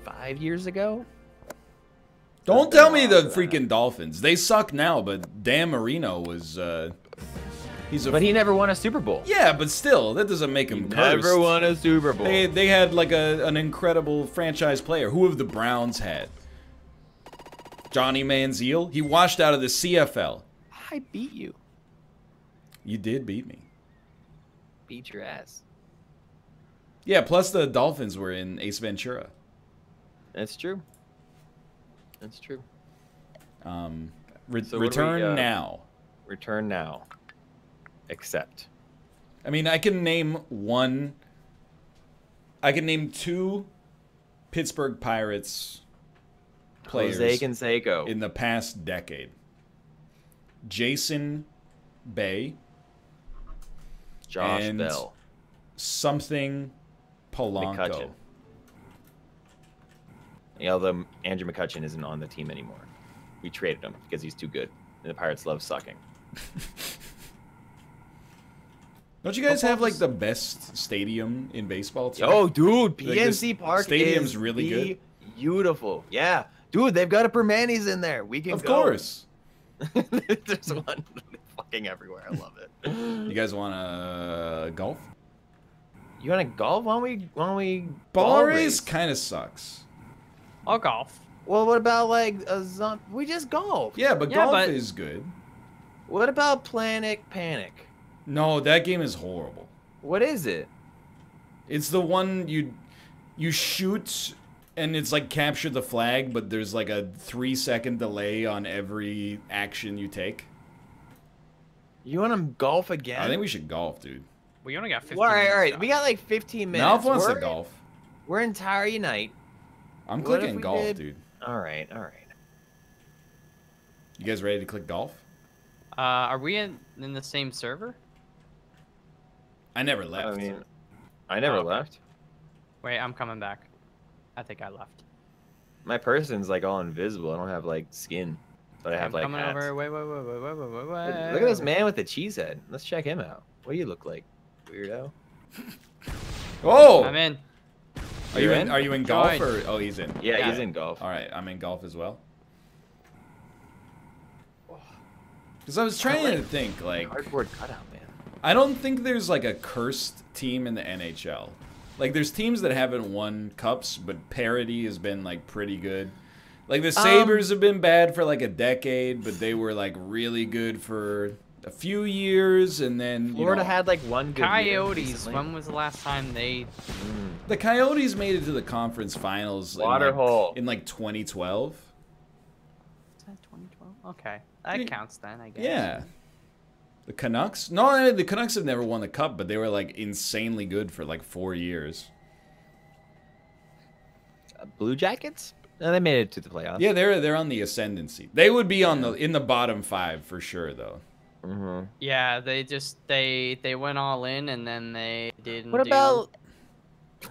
five years ago. Don't tell me the for that. freaking Dolphins. They suck now, but Dan Marino was. uh He's a. But he never won a Super Bowl. yeah, but still, that doesn't make him Never cursed. won a Super Bowl. They they had like a an incredible franchise player. Who have the Browns had? Johnny Manziel. He washed out of the CFL. I beat you. You did beat me. Beat your ass. Yeah. Plus the Dolphins were in Ace Ventura. That's true. That's true. Um, re- So do we, return uh, now. Return now. Accept. I mean, I can name one. I can name two Pittsburgh Pirates players Jose Canseco. in the past decade. Jason Bay, Josh Bell. something Polanco. Yeah, although Andrew McCutchen isn't on the team anymore. We traded him because he's too good. And the Pirates love sucking. Don't you guys have like the best stadium in baseball? Too? Yo, dude, Like, PNC Park stadium's is really good. Beautiful. Yeah. Dude, they've got a Primanti's in there. We can of go. course. There's one fucking everywhere. I love it. You guys want to golf? You want to golf? Why don't we? Why don't we? Ball, race race? kind of sucks. I'll golf. Well, what about like a zom- We just golf. Yeah, but Yeah, golf but- is good. What about Planet Panic? No, that game is horrible. What is it? It's the one you you shoot and it's like capture the flag, but there's like a three second delay on every action you take. You want to golf again? I think we should golf, dude. We only got 15 Well, all right, all right. minutes We got like 15 minutes. Malf wants we're, to golf. We're in Tower Unite. I'm What clicking golf, did- dude. All right, all right. You guys ready to click golf? Uh, are we in, in the same server? I never left. I mean, I never Oh, okay. left. Wait, I'm coming back. I think I left. My person's like all invisible. I don't have like skin, but I have I'm like coming hats. over. Wait, wait, wait, wait, wait, wait, wait, Look, wait. look at this man with the cheese head. Let's check him out. What do you look like, weirdo? oh, I'm in. Are you You're in? in? Are you in golf or? Oh, he's in. Yeah, Yeah. he's in golf. All right, I'm in golf as well. Because I was trying to think, like, Cardboard cutout, man. I don't think there's like a cursed team in the NHL. Like, there's teams that haven't won cups, but parity has been like pretty good. Like the um, Sabres have been bad for like a decade, but they were like really good for a few years, and then you Florida know, had like one good year Coyotes. recently. When was the last time they? Mm. the Coyotes made it to the conference finals in, like- Waterhole. in like 2012. Was that 2012? Okay, that Yeah. counts then, I guess. Yeah. The Canucks? No, the Canucks have never won the cup, but they were like insanely good for like four years. Uh, Blue Jackets? No, they made it to the playoffs. Yeah, they're they're on the ascendancy. They would be on the in the bottom five for sure, though. Hmm Yeah, they just they they went all in and then they didn't. What do- about?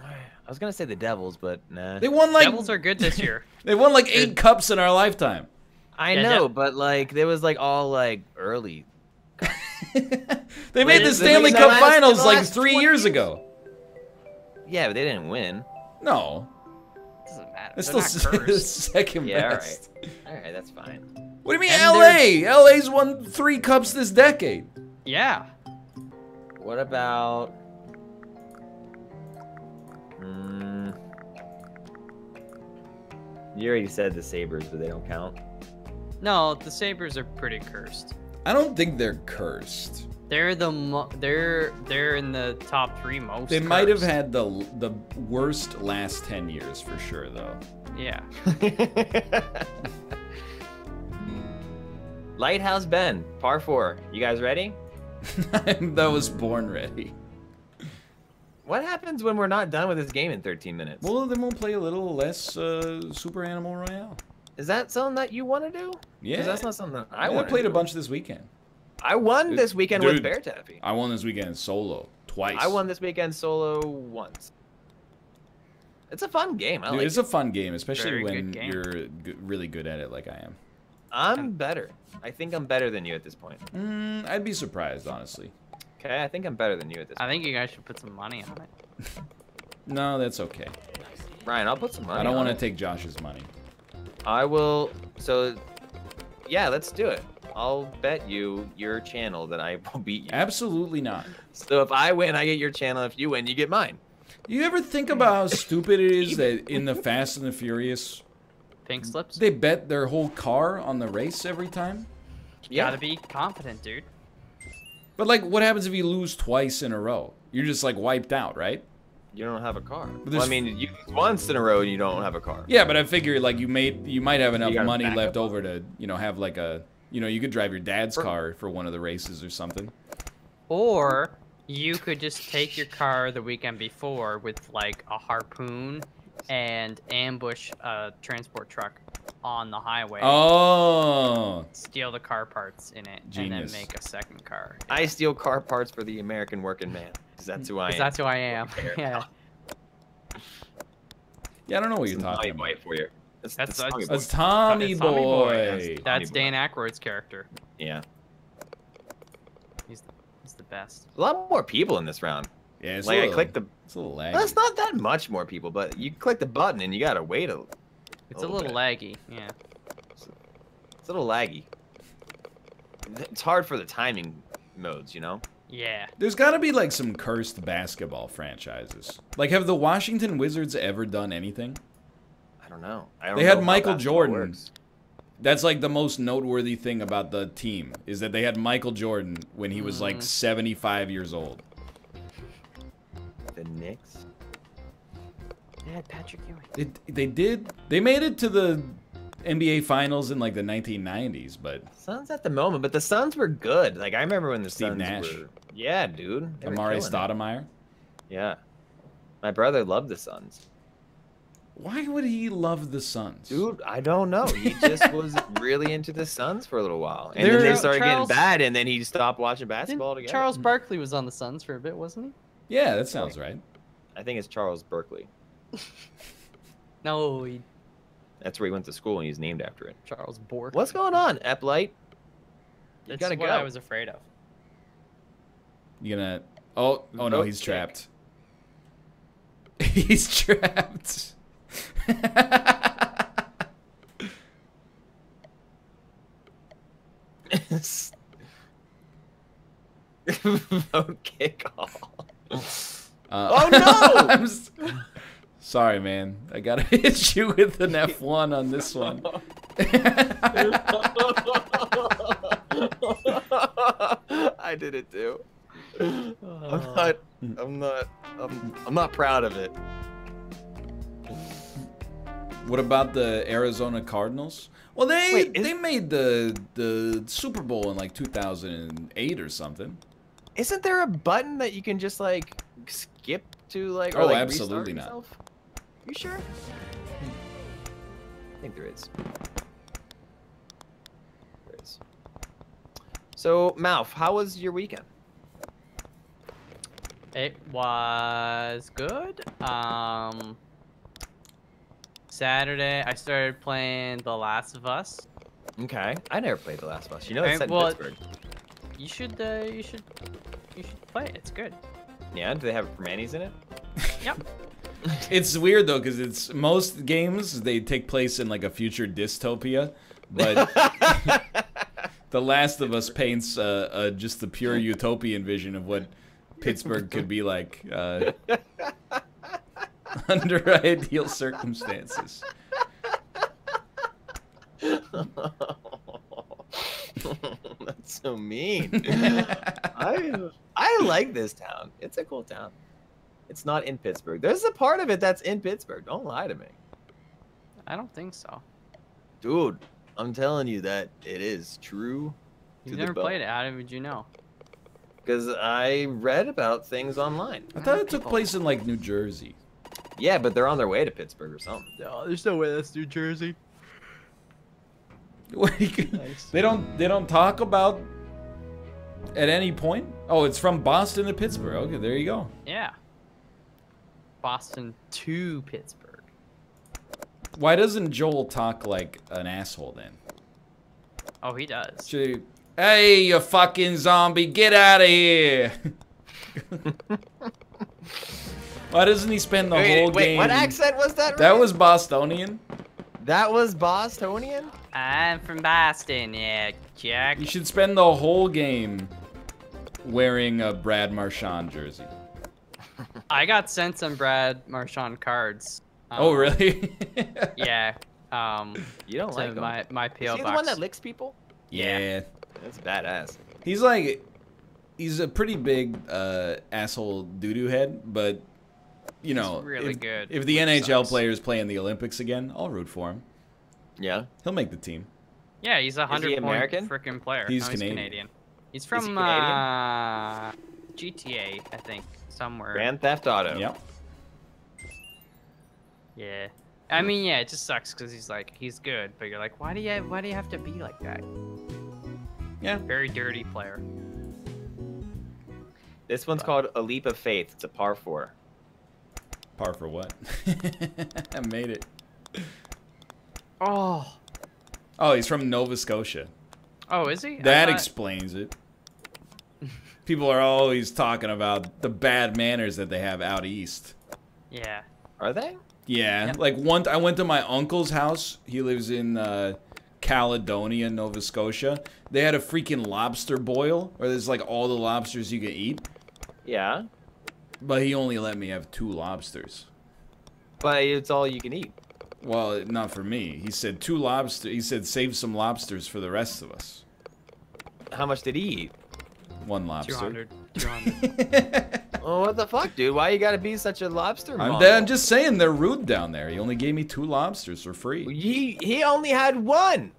I was gonna say the Devils, but nah. They won like Devils are good this year. they won like eight cups in our lifetime. I Yeah, know, Dev- but like there was like all like early. they made the the- Stanley Cup last- Finals like three years years? ago. Yeah, but they didn't win. No, It Doesn't matter. it's They're still not cursed. second Yeah, all best. All right, that's fine. What do you mean, And LA? LA's won three cups this decade. Yeah. What about? Mm, you already said the Sabres, but they don't count. No, the Sabres are pretty cursed. I don't think they're cursed. They're the mo- they're they're in the top three most. They might have had the the worst last ten years for sure, though. Yeah. Lighthouse Ben, par four. You guys ready? that was born ready. What happens when we're not done with this game in 13 minutes? Well, then we'll play a little less uh, Super Animal Royale. Is that something that you want to do? Yeah, that's not something that I I, want. played a bunch this weekend. I won this weekend Dude. with Baer Taffy. I won this weekend solo twice. I won this weekend solo once. It's a fun game. I Dude, like it's it. a fun game, especially Very when game. you're g- really good at it, like I am. I'm better. I think I'm better than you at this point. Mm, I'd be surprised, honestly. Okay, I think I'm better than you at this. I think you guys should put some money on it. No, that's okay. Ryan, I'll put some money. I don't want to take Josh's money. I will. So, yeah, let's do it. I'll bet you your channel that I will beat you. Absolutely not. So if I win, I get your channel. If you win, you get mine. You ever think about how stupid it is that in the Fast and the Furious, Pink mm-hmm. slips. they bet their whole car on the race every time? You gotta be confident, dude. But like, what happens if you lose twice in a row? You're just like wiped out, right? You don't have a car. Well, I mean, you once in a row and you don't have a car. Yeah, but I figure like you made you might have enough money backup left over to you know have like a you know you could drive your dad's For- car for one of the races or something. Or you could just take your car the weekend before with like a harpoon and ambush a transport truck on the highway. Oh, Steal the car parts in it Genius. and then make a second car. I steal car parts for the American working man. 'cause that's who I 'Cause am. that's who I am. yeah. yeah, I don't know what That's you're talking boy about. for you. That's, That's- that's, Tommy that's- boy. That's Tommy It's Tommy Boy. Boy. That's Boy. Dan Aykroyd's character. Yeah. He's the, he's the best. A lot more people in this round. Yeah, it's like a I little, clicked the. It's a little laggy. Well, it's not that much more people, but you click the button and you gotta wait a. It's a little little laggy. Yeah. It's a little laggy. It's hard for the timing modes, you know. Yeah. There's got to be like some cursed basketball franchises. Like, have the Washington Wizards ever done anything? I don't know. I don't They had know Michael Jordan. works. That's like the most noteworthy thing about the team is that they had Michael Jordan when he was like Mm. 75 years old. The Knicks. They had Patrick Ewing. It, they did. They made it to the NBA Finals in like the 1990s, but Suns at the moment, but the Suns were good. Like I remember when the Steve Suns Nash. were. Yeah, dude. They were Amar'e killing it. Stoudemire. Yeah. My brother loved the Suns. Why would he love the Suns? Dude, I don't know. He just was really into the Suns for a little while, and then They're- they started Charles- getting bad, and then he stopped watching basketball together. Charles mm. Barkley was on the Suns for a bit, wasn't Yeah, that sounds right. I think it's Charles Berkeley. No, he, That's where he went to school, and he's named after it. Charles Bork. What's going on, Eplight? You That's gotta what go. I was afraid of. You gonna? Oh, oh no, he's trapped. he's trapped. Vote kickoff. Uh, Oh, no! I'm s- sorry, man. I gotta hit you with an F1 on this one. I did it too. I'm not. I'm not. I'm, I'm not proud of it. what about the Arizona Cardinals? Well, they Wait, they made the the Super Bowl in like 2008 or something. Isn't there a button that you can just like skip to like? Or, Oh, like, absolutely not. yourself? You sure? I think there is. There is. So, Malf, how was your weekend? It was good. Um, Saturday, I started playing The Last of Us. Okay, I never played The Last of Us. You know, it's Hey, set in well, Pittsburgh. You should, uh, you should, you should play it. It's good. Yeah, do they have Primanti's in it? Yep. It's weird though because it's most games they take place in like a future dystopia, but The Last of Us paints uh, uh, just the pure utopian vision of what Pittsburgh could be like uh, under ideal circumstances. That's so mean. I I like this town. It's a cool town. It's not in Pittsburgh. There's a part of it that's in Pittsburgh. Don't lie to me. I don't think so. Dude, I'm telling you that it is true. You've never played it. How would you know? Because I read about things online. I thought it took place in like New Jersey. Yeah, but they're on their way to Pittsburgh or something. No, there's no way that's New Jersey. they don't they don't talk about at any point. Oh, it's from Boston to Pittsburgh. Okay, there you go. Yeah. Boston to Pittsburgh. Why doesn't Joel talk like an asshole then? Oh, he does. Should hey, you fucking zombie, get out of here! Why doesn't he spend the wait, whole wait, game? what accent was that? That Ryan? was Bostonian. that was Bostonian. I'm from Boston, yeah, Jack. You should spend the whole game wearing a Brad Marchand jersey. I got sent some Brad Marchand cards. oh, um, really? Yeah. Um, You don't to like him. my my Is PO he box. the one that licks people? yeah. That's badass. He's like, he's a pretty big uh, asshole doo doo head, but you know, really if, good, If the which NHL sucks. players play in the Olympics again, I'll root for him. Yeah. He'll make the team. yeah, he's a Is he hundred point American? freaking player. He's no, Canadian. He's Canadian. He's he from Canadian? uh, GTA, I think, somewhere. Grand Theft Auto. Yep. Yeah. I mean, yeah, it just sucks because he's like he's good, but you're like, why do you why do you have to be like that? Yeah. Very dirty player. This one's called A Leap of Faith. It's a par four. Par for what? I made it. Oh. Oh, he's from Nova Scotia. Oh, is he? That thought- explains it. People are always talking about the bad manners that they have out east. Yeah. Are they? Yeah, Yeah. like one. I went to my uncle's house. He lives in uh, Caledonia, Nova Scotia. They had a freaking lobster boil, where there's like all the lobsters you can eat. Yeah. But he only let me have two lobsters. But it's all you can eat. Well, not for me. He said two lobster. He said save some lobsters for the rest of us. How much did he eat? One lobster. 200. 200. Oh, what the fuck, dude? Why you gotta be such a lobster I'm. I'm just saying they're rude down there. He only gave me two lobsters for free. He he only had one.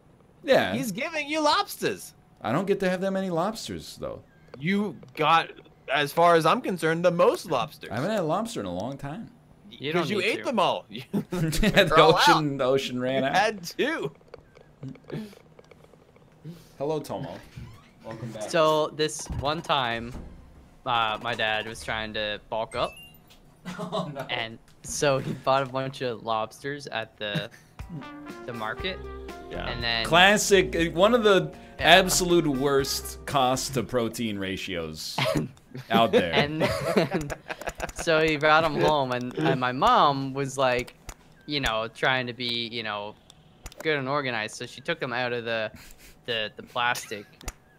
Yeah, He's giving you lobsters. I don't get to have that many lobsters though. You got, as far as I'm concerned, the most lobsters. I haven't had a lobster in a long time. You don't Because you need ate to. them all. You the all ocean, the ocean ran out. had two. Hello, Tomo. Welcome back. so this one time, uh, my dad was trying to bulk up, oh, no. and so he bought a bunch of lobsters at the the market, Yeah. and then Classic. uh, One of the Yeah. absolute worst cost to protein ratios out there. and then, so he brought them home and, and my mom was like you know trying to be you know good and organized so she took them out of the the, the plastic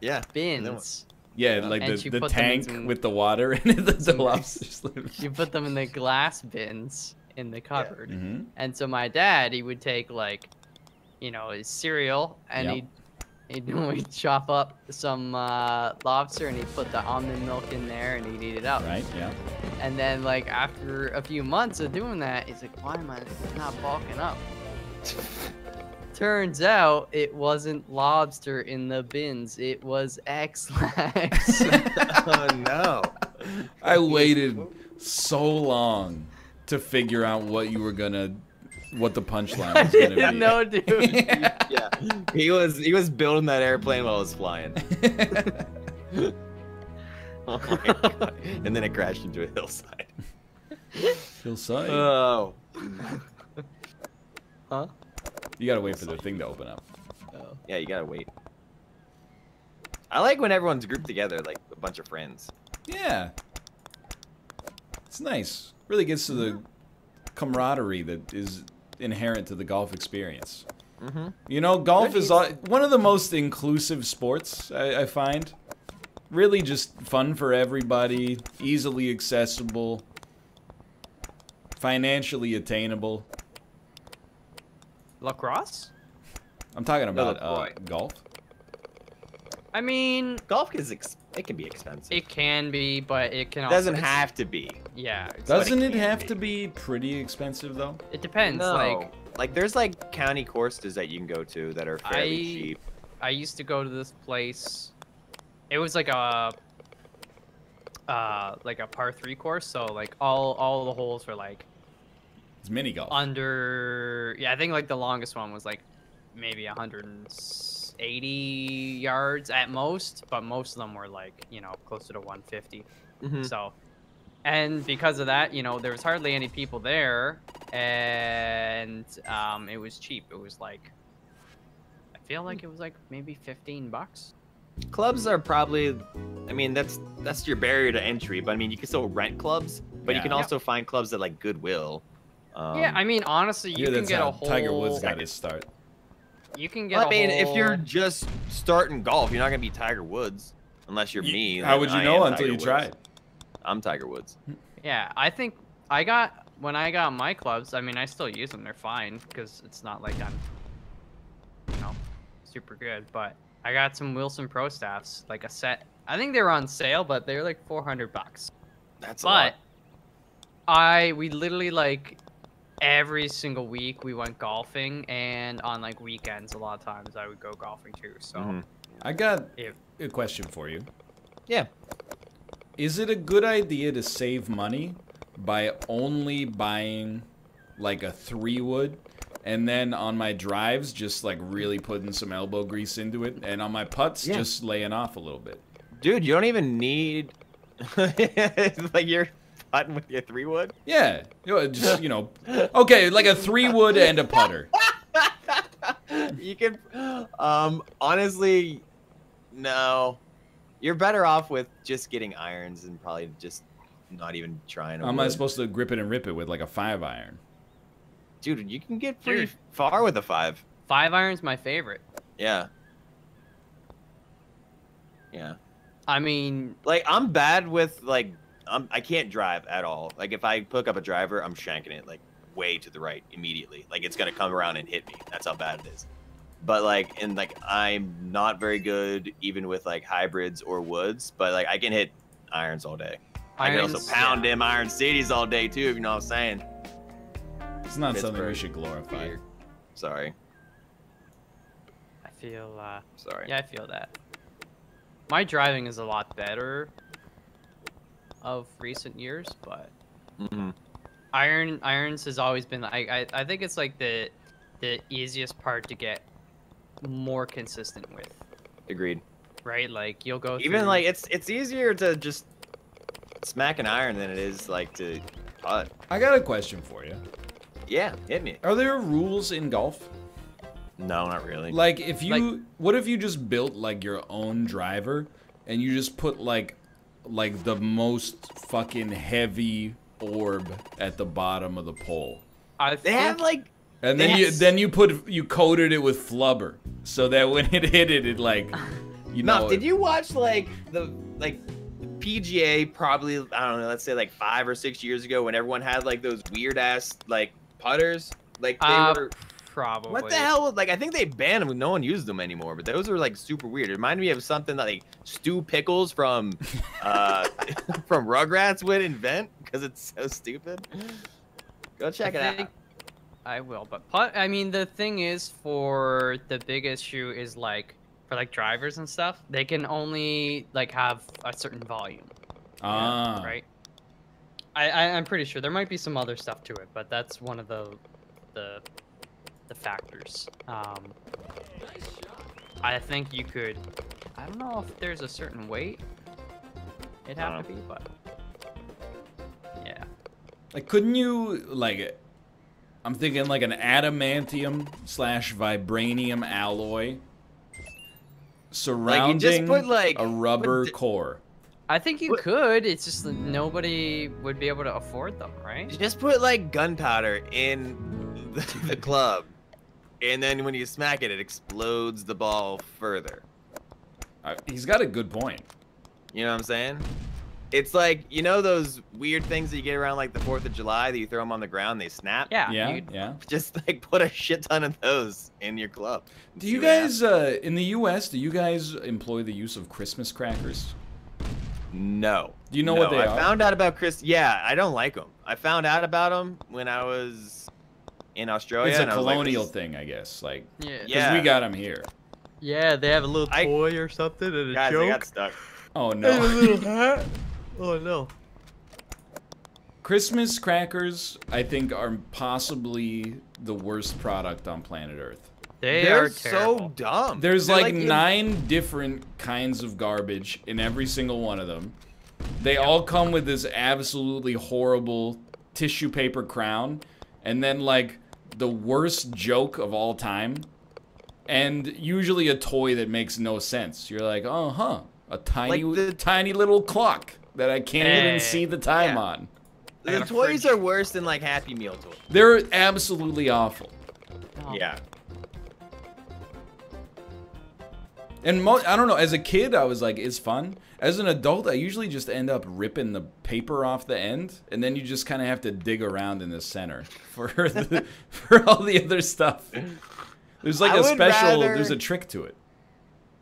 yeah. bins yeah, like and the, the put in tank some- with the water in it. The, the some- lobsters live. you put them in the glass bins in the cupboard hmm and so my dad he would take like you know his cereal and Yep. he'd He'd normally chop up some uh, lobster and he'd put the almond milk in there and he'd eat it up. Right. Yeah. And then like after a few months of doing that, he's like, why am I not bulking up? Turns out it wasn't lobster in the bins. It was Ex-Lax. oh no. I waited so long to figure out what you were gonna, what the punchline was gonna didn't be. know, dude. Yeah. He was he was building that airplane while it was flying. Oh my god. And then it crashed into a hillside. Hillside. Oh. huh? you gotta wait for the thing to open up. Oh. Yeah, you gotta wait. I like when everyone's grouped together, like a bunch of friends. Yeah. It's nice. Really gets to the camaraderie that is inherent to the golf experience. Mm-hmm. You know, golf is one of the most inclusive sports, I, I find. Really just fun for everybody, easily accessible, financially attainable. Lacrosse? I'm talking about uh, golf. I mean, Golf is ex- it can be expensive. it can be, but it can It also. doesn't it's- have to be. Yeah. it's- but it Doesn't it can have be. to be pretty expensive though? It depends. no. Like, like there's like county courses that you can go to that are fairly I- cheap. I used to go to this place. It was like a uh like a par 3 course, so like all all the holes were like It's mini golf. under yeah, I think like the longest one was like maybe 180 yards at most, but most of them were like, you know, closer to 150. Mhm. So and because of that, you know, there was hardly any people there, and um, it was cheap. It was like, I feel like it was like maybe 15 bucks. Clubs are probably, I mean, that's that's your barrier to entry. But I mean, you can still rent clubs, but you Yeah. can Yeah. also find clubs at like Goodwill. Um, yeah, I mean, honestly, you Yeah, can get a whole. Tiger Woods got his start. You can get. Well, I a mean, if you're just starting golf, you're not gonna be Tiger Woods unless you're me. How would you I know until Tiger you Woods. tried? I'm Tiger Woods. Yeah, I think I got when I got my clubs. I mean, I still use them. They're fine because it's not like I'm, you know, super good. But I got some Wilson Pro staffs, like a set. I think they were on sale, but they were like 400 bucks. That's a lot. I we literally like every single week we went golfing, and on like weekends, a lot of times I would go golfing too. So Mhm. I got If- a question for you. Yeah. Is it a good idea to save money by only buying like a three wood and then on my drives just like really putting some elbow grease into it and on my putts Yeah. just laying off a little bit? Dude, you don't even need like you're putting with your three wood. Yeah, you know, just you know, okay, like a three wood and a putter. you can um honestly no. You're better off with just getting irons and probably just not even trying am I supposed to grip it and rip it with like a five iron? Dude, you can get pretty Dude. far with a five. five irons my favorite. Yeah. Yeah. I mean, Like I'm bad with like I'm I can't drive at all. Like if I hook up a driver, I'm shanking it like way to the right immediately. Like it's gonna come around and hit me. That's how bad it is. But like and like I'm not very good even with like hybrids or woods, but like I can hit irons all day. I can also pound yeah. them iron cities all day too, if you know what I'm saying. It's not something we Pittsburgh. should glorify. Weird. Sorry. I feel. uh Sorry. Yeah, I feel that. My driving is a lot better of recent years, but Mhm. iron irons has always been. I I, I think it's like the the easiest part to get more consistent with, Agreed. right? Like you'll go Even through- like it's it's easier to just smack an iron than it is like to putt. I got a question for you. Yeah, hit me. Are there rules in golf? No, not really. Like if you Like- what if you just built like your own driver and you just put like like the most fucking heavy orb at the bottom of the pole. I They think, have like And then you then you put you coated it with flubber so that when it hit it it like you know Muff, did you watch like the like PGA probably I don't know, let's say like five or six years ago when everyone had like those weird ass like putters? Like they Uh, were probably. what the hell? Like I think they banned them. No one used them anymore. But those were like super weird. It reminded me of something that like Stu Pickles from uh from Rugrats would invent because it's so stupid. Go check I it out. I will, but putt. I mean, the thing is, for the big issue is like for like drivers and stuff, they can only like have a certain volume, Ah. right? I, I I'm pretty sure there might be some other stuff to it, but that's one of the the the factors. Um, I think you could. I don't know if there's a certain weight it'd have to be, but yeah. Like couldn't you like I'm thinking like an adamantium slash vibranium alloy surrounding just put, like- a rubber put- core. I think you What- could. It's just that nobody would be able to afford them, right? Just put like gunpowder in the, the club, and then when you smack it, it explodes the ball further. Uh, he's got a good point. You know what I'm saying? It's like you know those weird things that you get around like the Fourth of July that you throw them on the ground, they snap. Yeah. Yeah, you'd- yeah. Just like put a shit ton of those in your club. Do you guys uh in the US, do you guys employ the use of Christmas crackers? No. Do you know no, what they I are? I found out about Chris. Yeah, I don't like them. I found out about them when I was in Australia. it's a and I was like, colonial thing, I guess. Like Yeah. cuz Yeah. we got them here. Yeah, they have a little I- toy or something and a Guys, I joke. got stuck. Oh And a no. little hat. Oh no. Christmas crackers I think are possibly the worst product on planet Earth. They They're are so dumb. There's They're like, in- nine different kinds of garbage in every single one of them. They all come with this absolutely horrible tissue paper crown, and then like the worst joke of all time, and usually a toy that makes no sense. You're like, oh huh, a tiny, Like the- tiny little clock that I can't even eh, see the time Yeah. on. The toys fridge. are worse than like Happy Meal toys. They're absolutely awful. Oh, Yeah. And mo- I don't know. As a kid, I was like, it's fun. As an adult, I usually just end up ripping the paper off the end, and then you just kind of have to dig around in the center for the, for all the other stuff. There's like I a special. rather- There's a trick to it.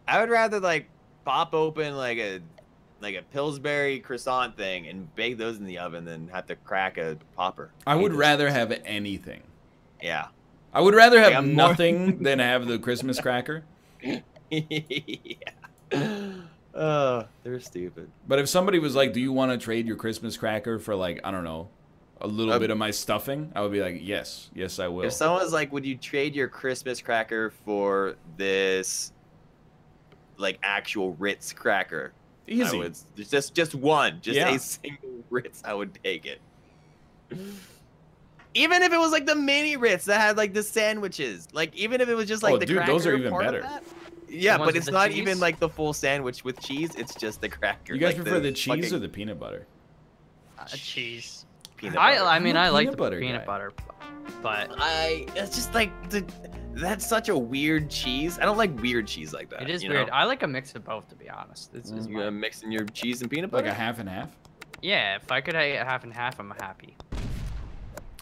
I would rather like pop open like a like a Pillsbury croissant thing and bake those in the oven than have to crack a popper. I would rather things. have anything. Yeah. I would rather have Like, I'm more- nothing than have the Christmas cracker. yeah. Oh, they're stupid. But if somebody was like, "Do you want to trade your Christmas cracker for like I don't know, a little Uh, bit of my stuffing?" I would be like, "Yes, yes, I will." If someone's like, "Would you trade your Christmas cracker for this, like actual Ritz cracker?" I Easy. would just just one, just Yeah. a single Ritz. I would take it. Even if it was like the mini Ritz that had like the sandwiches, like even if it was just like Oh, the dude, cracker those are even better. that. Yeah, but it's not cheese? even like the full sandwich with cheese. It's just the cracker. You guys like prefer the, cheese fucking or the peanut butter? Uh, cheese. peanut I butter. I mean I'm a I like peanut the butter peanut guy. butter, but I it's just like the that's such a weird cheese. I don't like weird cheese like that. it is you weird. Know? I like a mix of both to be honest. It's, it's You uh, mine. mixing your cheese and peanut butter. Like a half and half? Yeah, if I could have half and half, I'm happy.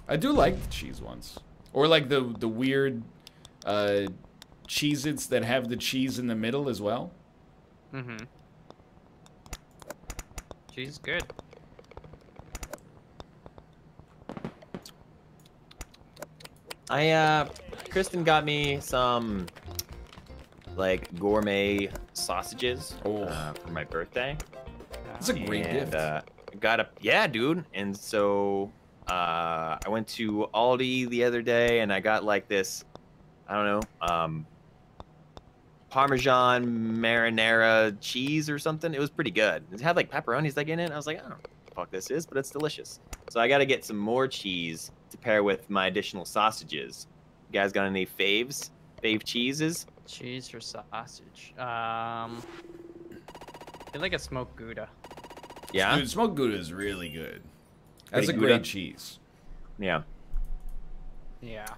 I do like the cheese ones. Or like the the weird uh Cheez-Its that have the cheese in the middle as well. Mm-hmm. Cheese is good. I uh, Kristen got me some like gourmet sausages Oh. uh, for my birthday. That's a great and, gift. Uh, got a yeah, dude. And so uh, I went to Aldi the other day and I got like this, I don't know, um, Parmesan marinara cheese or something. It was pretty good. It had like pepperonis like in it. I was like, I don't know what the fuck this is, but it's delicious. So I got to get some more cheese to pair with my additional sausages. You guys got any faves? Fave cheeses? Cheese or sausage? Um, I feel like a smoked Gouda. Yeah. Dude, smoked Gouda is really good. That's a Great great cheese. Yeah. Yeah.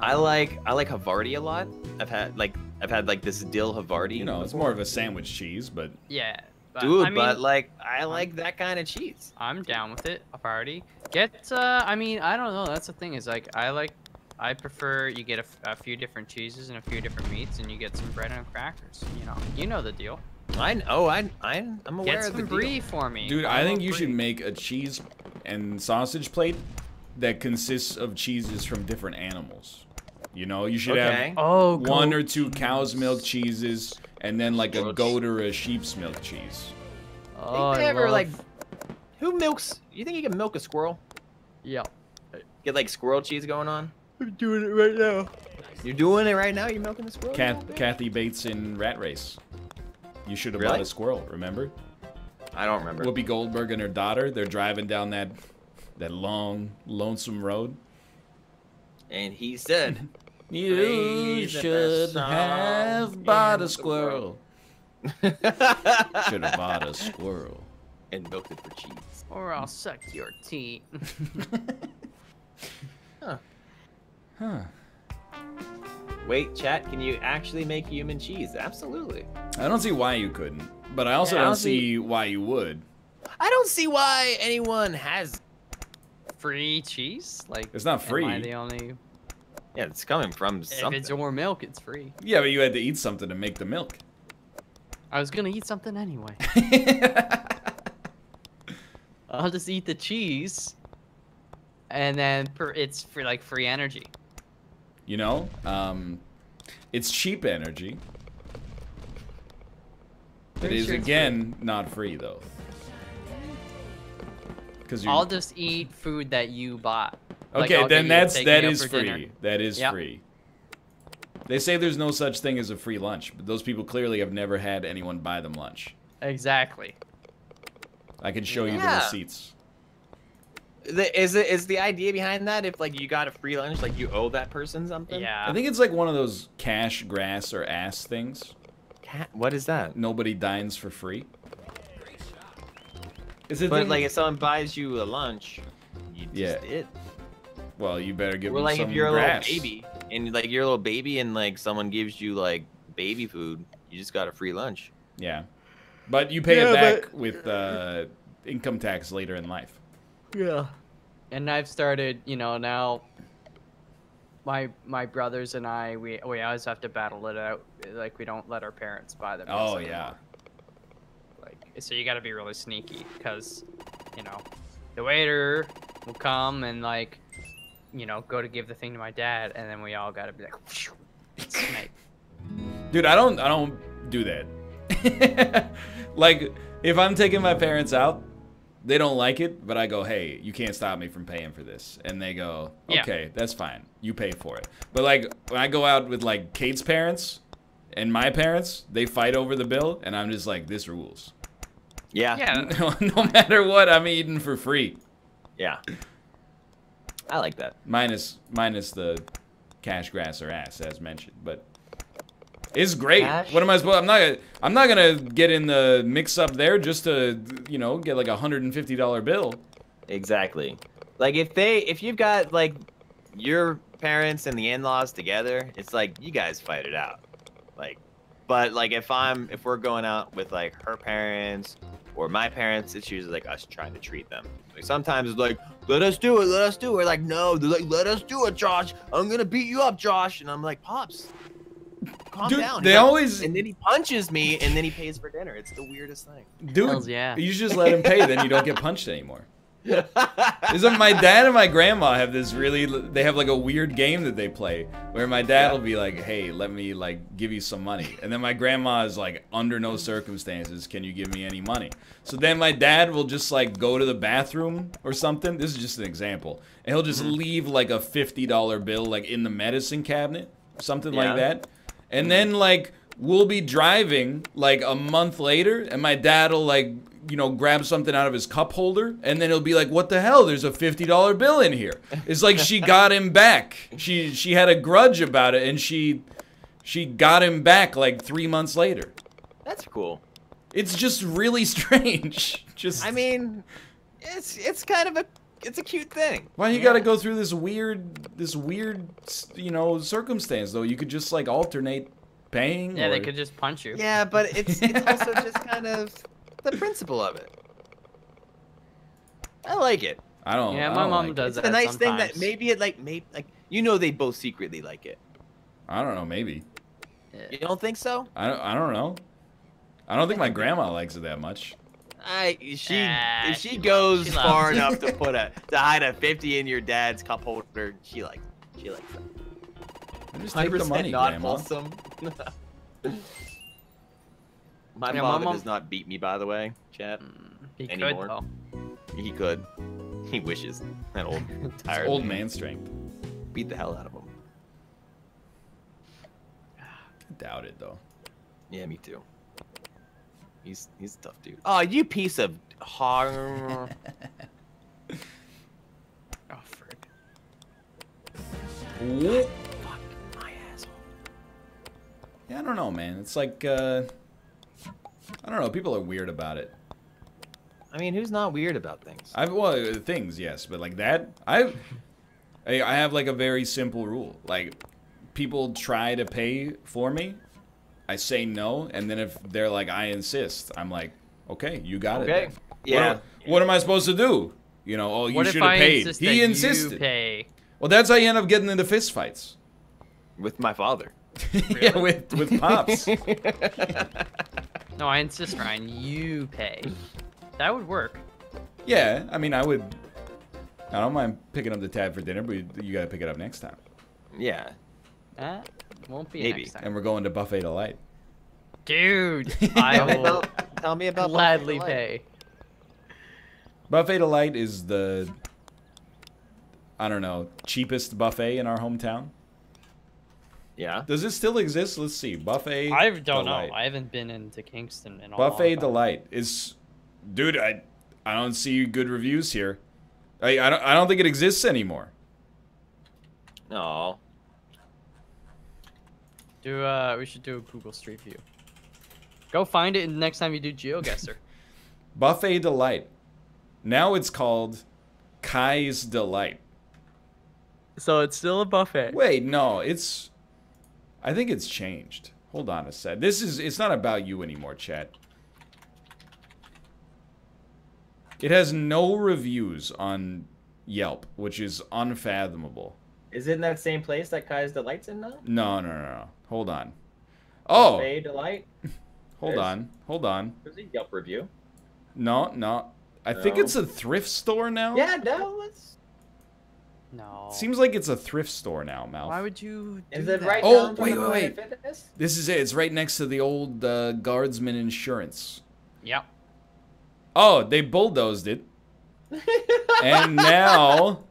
I Um, like I like Havarti a lot. I've had like I've had like this dill Havarti. You know, it's more of a sandwich cheese, but Yeah. But, Dude, I mean, but like I like that kind of cheese. I'm down with it. I've get. Uh, I mean, I don't know. That's the thing is like I like. I prefer you get a, f- a few different cheeses and a few different meats, and you get some bread and crackers. You know, you know the deal. I know. Oh, I I I'm aware Get of the some deal. brie for me. dude, I I think love you should make a cheese and sausage plate that consists of cheeses from different animals. You know, you should Okay. have Oh, one or two cow's milk cheeses and then like a goat or a sheep's milk cheese. Oh, Think they I ever, love- like- Who milks? You think you can milk a squirrel? Yeah. Get like squirrel cheese going on? I'm doing it right now. You're doing it right now. You're milking a squirrel. Kath, you little bitch? Kathy Bates in Rat Race. You should have Really? bought a squirrel, remember? I don't remember. Whoopi Goldberg and her daughter, they're driving down that that long, lonesome road. And he said, You should have bought a squirrel. and Should have bought a squirrel. And milked it for cheese. Or I'll suck your teeth. Huh. Huh. Wait, chat. Can you actually make human cheese? Absolutely. I don't see why you couldn't, but I also Yeah, don't don't see- see why you would. I don't see why anyone has. Free cheese? Like It's not Am I free. the only? Yeah, it's coming from If something. it's your milk, it's free. Yeah, but you had to eat something to make the milk. I was gonna eat something anyway. I'll just eat the cheese, and then per, it's for like free energy. you know, um, it's cheap energy. Pretty is sure it's again not free though. Because you. I'll just eat food that you bought. Okay, I'll then that's that's take that me out is for free. dinner. That is Yep. free. They say there's no such thing as a free lunch, but those people clearly have never had anyone buy them lunch. Exactly. I can show you the receipts. The, is it is the idea behind that if like you got a free lunch, like you owe that person something? Yeah. I think it's like one of those cash, grass, or ass things. Ca- What is that? Nobody dines for free. Is it But like if someone buys you a lunch, you just Yeah. did. well, you better give Or them like some if you're grass. a little baby and like you're a little baby and like someone gives you like baby food, you just got a free lunch. Yeah, but you pay Yeah, it back but- with uh, income tax later in life. Yeah. And I've started, you know, now my my brothers and I we we always have to battle it out. Like we don't let our parents buy them. Oh yeah, Like so you got to be really sneaky because you know, the waiter will come and like you know, go to give the thing to my dad and then we all got to be like snipe. dude, I don't, I don't do that. like, if I'm taking my parents out, they don't like it, but I go, hey, you can't stop me from paying for this, and they go, Yeah. okay, that's fine, you pay for it. But like when I go out with like Kate's parents and my parents, they fight over the bill, and I'm just like, this rules. Yeah. Yeah. no, no matter what, I'm eating for free. Yeah. I like that. minus minus the cash grass or ass as mentioned but it's great Cash? what am i supposed i'm not gonna i'm not gonna get in the mix up there just to you know get like a hundred and fifty dollar bill Exactly. Like if they if you've got like your parents and the in-laws together, it's like you guys fight it out. Like but like if I'm if we're going out with like her parents or my parents, it's usually like us trying to treat them. Like sometimes it's like, let us do it, let us do it. We're like, no, they're like, let us do it, Josh. I'm gonna beat you up, Josh. And I'm like, Pops, calm Dude, down. they He's like- always and then he punches me and then he pays for dinner. It's the weirdest thing. dude Hells yeah. you just let him pay then you don't get punched anymore Isn't my dad and my grandma have this really? They have like a weird game that they play where my dad Yeah. will be like, "Hey, let me like give you some money," and then my grandma is like, "Under no circumstances can you give me any money." So then my dad will just like go to the bathroom or something. This is just an example, and he'll just mm-hmm. leave like a fifty dollar bill like in the medicine cabinet, something Yeah. like that, and then like we'll be driving like a month later, and my dad will like you know grab something out of his cup holder, and then he'll be like, "What the hell? There's a fifty dollar bill in here." It's like she got him back. She she had a grudge about it, and she she got him back like three months later. That's cool. It's just really strange. Just I mean, it's it's kind of a it's a cute thing. why you Yeah. got to go through this weird this weird you know circumstance though? You could just like alternate paying. Yeah, or- they could just punch you. Yeah, but it's it's also just kind of the principle of it. I like it. I don't. Yeah, I my don't mom like does It. It's a that nice thing that maybe it like maybe like you know they both secretly like it. I don't know. Maybe. You don't think so? I don't. I don't know. I don't think my grandma likes it that much. I she Ah, if she, she goes loves- she far loves. enough to put a to hide a fifty in your dad's cup holder, she likes she likes it. I just take the money, not grandma. wholesome. my Yeah, my mom- does not beat me, by the way, chat. He Anymore. could though. He could. He wishes. That old tired old man strength. beat the hell out of him. I doubt it though. Yeah, me too. He's he's a tough dude. Oh, you piece of hog. Oh frick. Fuck my asshole. Yeah, I don't know, man. It's like uh, I don't know. People are weird about it. I mean, who's not weird about things? I've well uh, things, yes, but like that, I, I I have like a very simple rule. Like, people try to pay for me, I say no, and then if they're like, I insist, I'm like, okay, you got it. Okay. then. Yeah. What, what am I supposed to do? You know, oh, you what if should have I paid. insist He that insisted. You pay? Well, that's how you end up getting into fist fights. With my father. yeah, with with pops. No, I insist, Ryan. You pay. That would work. yeah, I mean, I would. I don't mind picking up the tab for dinner, but you, you got to pick it up next time. yeah. That won't be Maybe. next time. And we're going to buffet delight. Dude, I will tell me about gladly Buffalo Light. pay. Buffet delight is the I don't know cheapest buffet in our hometown. Yeah. Does it still exist? Let's see. Buffet. I don't Delight. know. I haven't been into Kingston in a Buffet long time. delight is, dude. I I don't see good reviews here. I, I don't I don't think it exists anymore. Oh. Do uh, we should do a Google Street View. Go find it next time you do GeoGuessr. Buffet Delight. Now it's called Kai's Delight. so it's still a buffet. Wait, no, it's. I think it's changed. Hold on a sec. This is. It's not about you anymore, chat. It has no reviews on Yelp, which is unfathomable. Is it in that same place that Kai's Delight's in now? No, no, no, no. Hold on. Oh, Buffet Delight? hold Yes. on. Hold on. There's a Yelp review. No, no. I think it's a thrift store now. Yeah, no, it's... No. Seems like it's a thrift store now, Mal. Why would you? Do Is it that? right Oh, down from wait, the wait, Planet Fitness? This is it. It's right next to the old uh, Guardsman Insurance. Yep. Oh, they bulldozed it. and now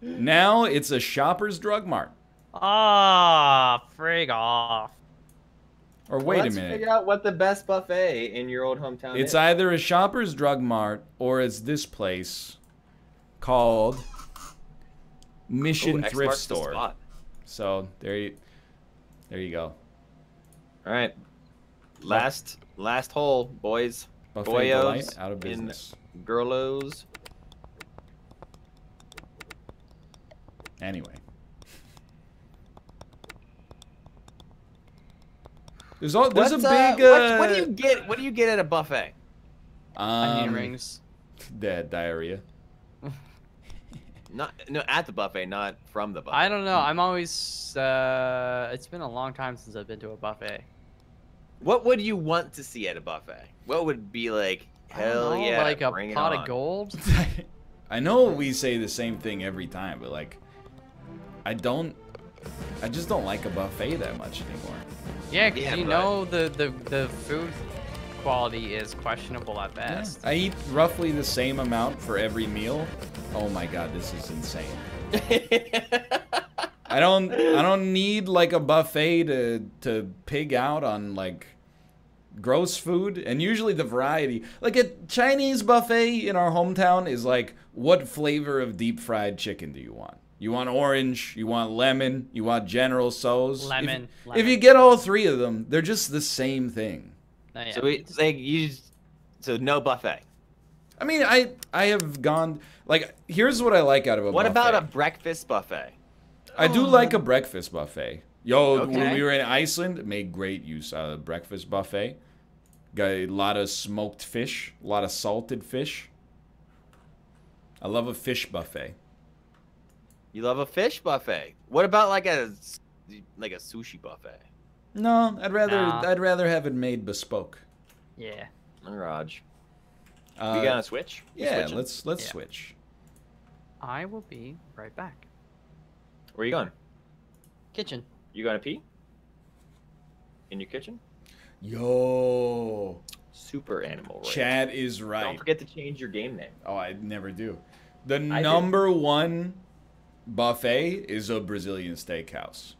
now it's a shopper's drug mart. Ah, frig off. Or wait Let's a minute. figure out what the best buffet in your old hometown It's is. either a shopper's drug mart or it's this place called Mission Ooh, Thrift the Store. spot. So there you there you go. All right. Last last hole, boys. Buffet Boyos out of in- business. Girlos. Anyway. There's all there's What's, a uh, big uh, what, what do you get? What do you get at a buffet? Onion um, rings. Dead diarrhea. Not no at the buffet, not from the buffet. I don't know. I'm always. Uh, it's been a long time since I've been to a buffet. What would you want to see at a buffet? What would be like? Hell know, yeah! like a bring it pot on. of gold. I know we say the same thing every time, but like, I don't, I just don't like a buffet that much anymore. Yeah, 'cause Yeah, you but- know the, the the food quality is questionable at Yeah. best. I eat roughly the same amount for every meal. Oh my god, this is insane. I don't, I don't need like a buffet to to pig out on like gross food and usually the variety like a chinese buffet in our hometown is like what flavor of deep fried chicken do you want you want orange you want lemon you want general Tso's If- Lemon, if, you get all three of them they're just the same thing Oh, yeah. so it's like you. So no buffet. i mean i i have gone like here's what i like out of a buffet. What buffet. about a breakfast buffet? I do oh. like a breakfast buffet. Yo, when we were in Iceland, made great use out of the breakfast buffet. Got a lot of smoked fish, a lot of salted fish. I love a fish buffet. You love a fish buffet. What about like a like a sushi buffet? No, I'd rather Nah. I'd rather have it made bespoke. yeah. Raj, Uh, you gonna switch? You yeah, switching? let's let's Yeah. switch. I will be right back. Where you going? Kitchen. You gonna pee? In your kitchen? Yo, Super animal. Right? Chad is right. Don't forget to change your game name. Oh, I never do. The I do. number one buffet is a Brazilian steakhouse.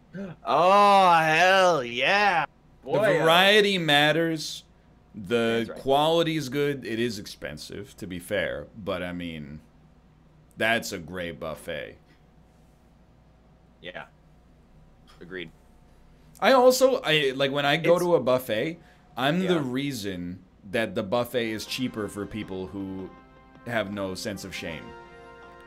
Oh hell yeah! Boy, the uh, variety matters. The right. quality is good. It is expensive, to be fair, but I mean, that's a great buffet. yeah. Agreed. I also, I like when I go It's- to a buffet. I'm the reason that the buffet is cheaper for people who have no sense of shame.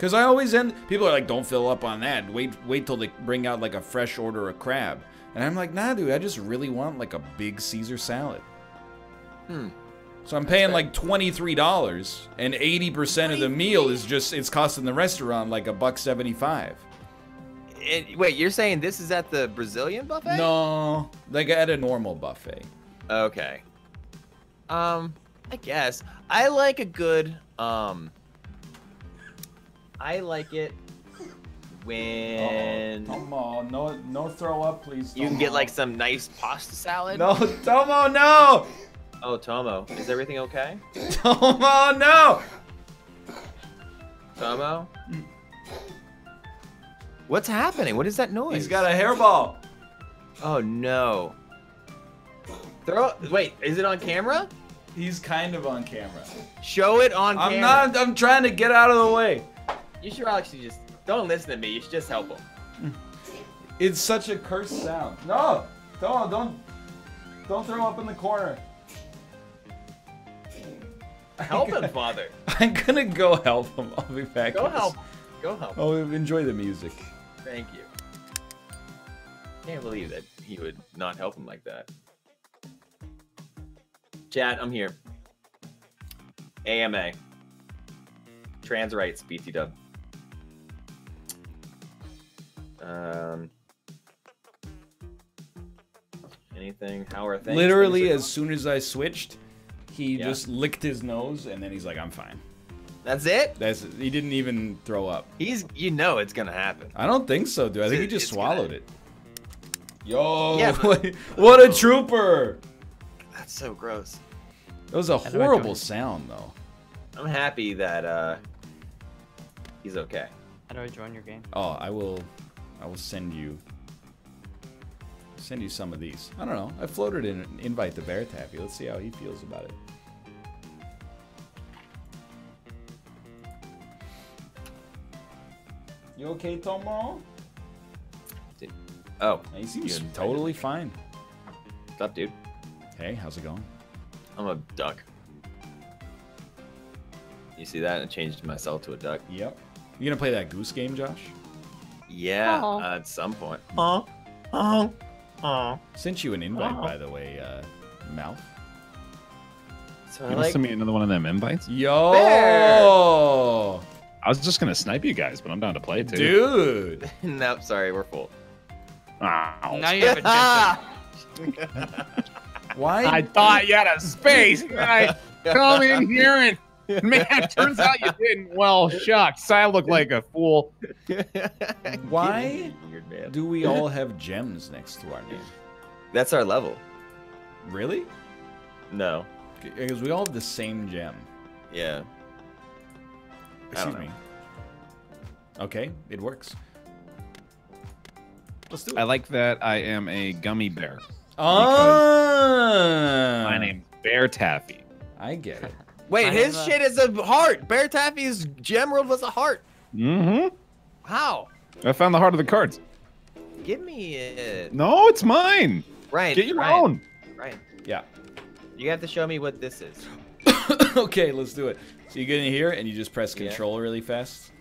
Because I always end. People are like, "Don't fill up on that. Wait, wait till they bring out like a fresh order of crab." And I'm like, "Nah, dude. I just really want like a big Caesar salad." Hmm. So I'm paying like twenty three dollars, and eighty percent of the meal is just it's costing the restaurant like a buck seventy five. And, wait, you're saying this is at the Brazilian buffet? No, like at a normal buffet. Okay. Um, I guess I like a good um. I like it when oh, Tomo, no, no throw up, please. you can get like some nice pasta salad. No, Tomo, no, Oh, Tomo, is everything okay? Tomo, no. Tomo. What's happening? What is that noise? He's got a hairball. Oh no. Throw. Wait, is it on camera? He's kind of on camera. Show it on I'm camera. not. I'm trying to get out of the way. You should actually just don't listen to me. You should just help him. It's such a cursed sound. No, don't, don't, don't throw up in the corner. Help him, father. I'm gonna go help him. I'll be back. Go help. Go help. Oh, enjoy the music. Thank you. Can't believe that he would not help him like that. Chat, I'm here. AMA. Trans rights, BT dub. Um. Anything? How are things? Literally, Things are- as soon as I switched, he Yeah. just licked his nose, and then he's like, "I'm fine." That's it. That's he didn't even throw up. He's. You know it's gonna happen. I don't think so, dude. I think he just it's swallowed gonna- it. Yo, Yeah, but- what a trooper! That's so gross. That was a do I do it? horrible sound, though. I'm happy that uh he's okay. How do I join your game? Oh, I will, I will send you, send you some of these. I don't know. I floated an invite to Baer Taffy. Let's see how he feels about it. You okay, Tomo? Oh, He seems totally fine. what's up, dude? Hey, how's it going? I'm a duck. You see that? I changed myself to a duck. Yep. You gonna play that goose game, Josh? Yeah, uh, at some point. Oh, oh, oh. Sent you an invite, by the way, uh, Malf. So You I want to like. send me another one of them invites? Yo, I was just gonna snipe you guys, but I'm down to play too. dude. nope, sorry, we're full. Ow. Now you have a chance. Why? I thought you had a space. and I come in here and man, turns out you didn't. Well, shucks, I look like a fool. Why do we all have gems next to our name? That's our level. Really? No. Because we all have the same gem. Yeah. I don't Excuse me. Okay, it works. Let's do it. I like that I am a gummy bear. oh, My name's Baer Taffy. I get it. Wait, My his name's, uh, shit is a heart. Baer Taffy's gem world was a heart. Mm-hmm. How? I found the heart of the cards. Give me it. No, it's mine. Right. Get your Ryan, own. Right. Yeah. you have to show me what this is. okay, let's do it. So you get in here and you just press Yeah. control really fast.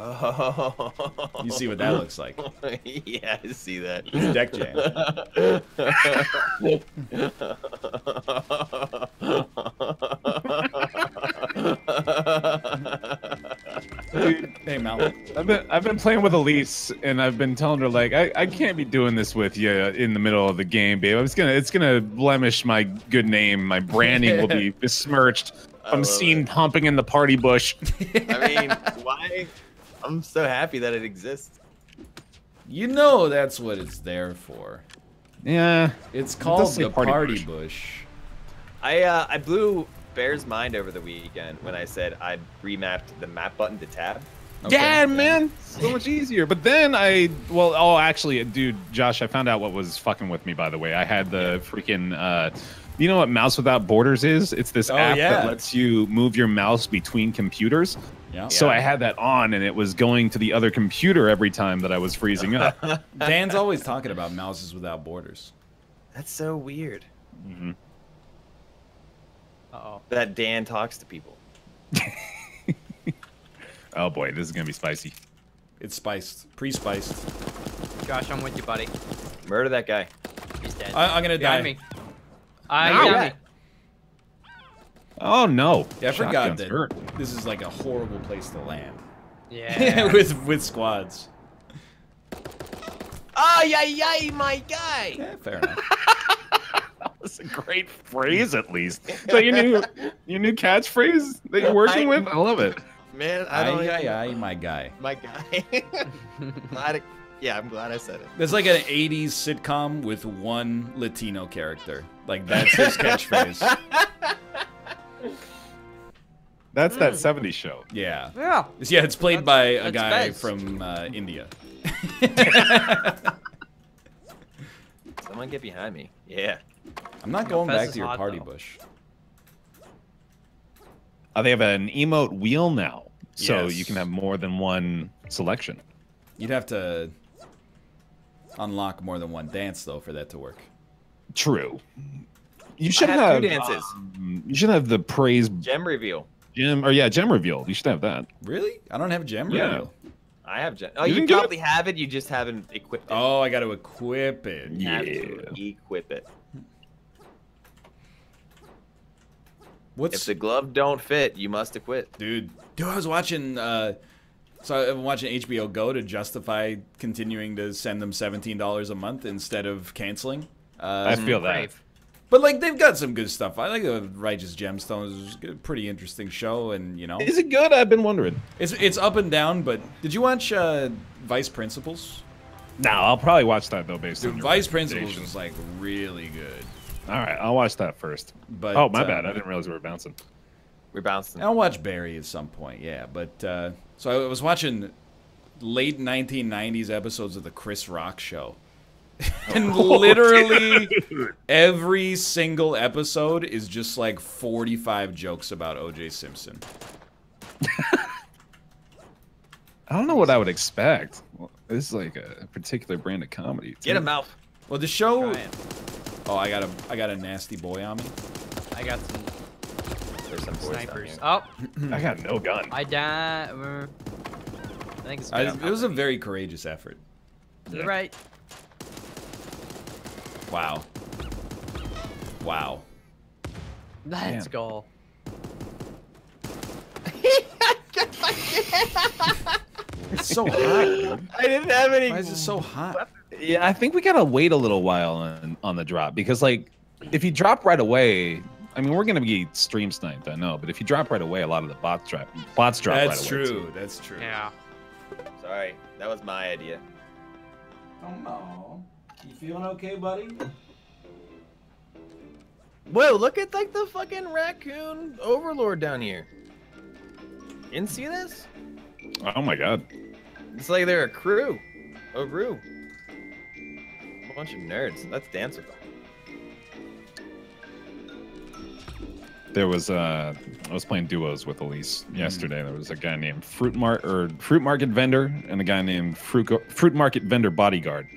Oh. You see what that looks like. yeah, I see that. It's deck jam. Hey, Mal. I've been I've been playing with Elise and I've been telling her like I, I can't be doing this with you in the middle of the game, babe. It's gonna it's gonna blemish my good name. My branding will be besmirched. I I'm seen it. humping in the party bush. I mean, why? I'm so happy that it exists. You know that's what it's there for. Yeah. It's called say the party party, bush. bush. I uh, I blew Baer's mind over the weekend when I said I remapped the map button to tab. Okay. Yeah, man, so much easier. But then I, well, oh, actually, dude, Josh, I found out what was fucking with me. By the way, I had the freaking, uh, you know what Mouse Without Borders is? It's this Oh, app yeah. that lets you move your mouse between computers. Yeah. So I had that on, and it was going to the other computer every time that I was freezing up. Dan's always talking about mouses without borders. That's so weird Mhm. Uh-oh. that Dan talks to people. Oh boy, this is gonna be spicy. It's spiced, pre-spiced. Josh, I'm with you, buddy. Murder that guy. He's dead. I, I'm gonna die. me. I Ow. Behind me. Oh no! Yeah, I forgot Shotguns that hurt. this is like a horrible place to land. Yeah. with with squads. Ay, ay, ay, my guy. Yeah, fair enough. that was a great phrase, at least. Is that your new your new catchphrase that you're working I- with? I love it. Man, I don't. Aye, aye, aye, my guy. My guy. glad it, yeah, I'm glad I said it. It's like an 80s sitcom with one Latino character. Like that's his catchphrase. That's that '70s show. Yeah. yeah. Yeah, it's played That's- by a guy Fez. from uh, India. Someone get behind me. Yeah. I'm not going back to your hot, party though. bush. Uh, they have an emote wheel now, so Yes. you can have more than one selection. You'd have to unlock more than one dance though for that to work. True. You should I have have, two dances. um, you should have the praise Gem reveal. gem or yeah gem reveal. You should have that. Really? I don't have gem Yeah. reveal. I have gem. Oh, You you, didn't it? probably have it. You just haven't equipped it. Oh, I got to equip it. You have Yeah. to equip it. If What's the glove don't fit, you must acquit. dude? Dude, I was watching. uh So I've been watching HBO Go to justify continuing to send them seventeen dollars a month instead of canceling. I Uh, feel that. Brave. But like they've got some good stuff. I like the Righteous Gemstones. It's a pretty interesting show, and you know, Is it good? I've been wondering. it's it's up and down. But did you watch uh, Vice Principals? No, I'll probably watch that though, based Dude, on your Vice Principals is like really good. All right, I'll watch that first. But oh, my uh, bad. I didn't realize we were bouncing. We're bouncing. I'll watch Barry at some point, yeah. But uh, so I was watching late 1990s episodes of the Chris Rock show. and literally every single episode is just like 45 jokes about OJ Simpson. I don't know what I would expect. Well, This is like a particular brand of comedy. Get him out. Well, the show Try. Oh, I got a I got a nasty boy on me. I got some There's some snipers. Oh, I got no gun. I died. uh, I think it's I, it was a very courageous effort. to the right. Wow. Wow. Let's Damn. go. It's so hot, dude. I didn't have any. Why is it so hot? Yeah, I think we gotta wait a little while on on the drop because like if you drop right away, I mean we're gonna be stream sniped, I know, but if you drop right away, a lot of the bots drop bots drop That's right away. That's true. too. That's true. Yeah. Sorry, that was my idea. Oh no. You feeling okay, buddy? Whoa, look at like the fucking raccoon overlord down here. You didn't see this? Oh my god. It's like they're a crew. A crew. A bunch of nerds. Let's dance with them. There was uh I was playing duos with Elise yesterday. There was a guy named Fruit Mart or Fruit Market Vendor and a guy named Fruit Fruit Market Vendor Bodyguard.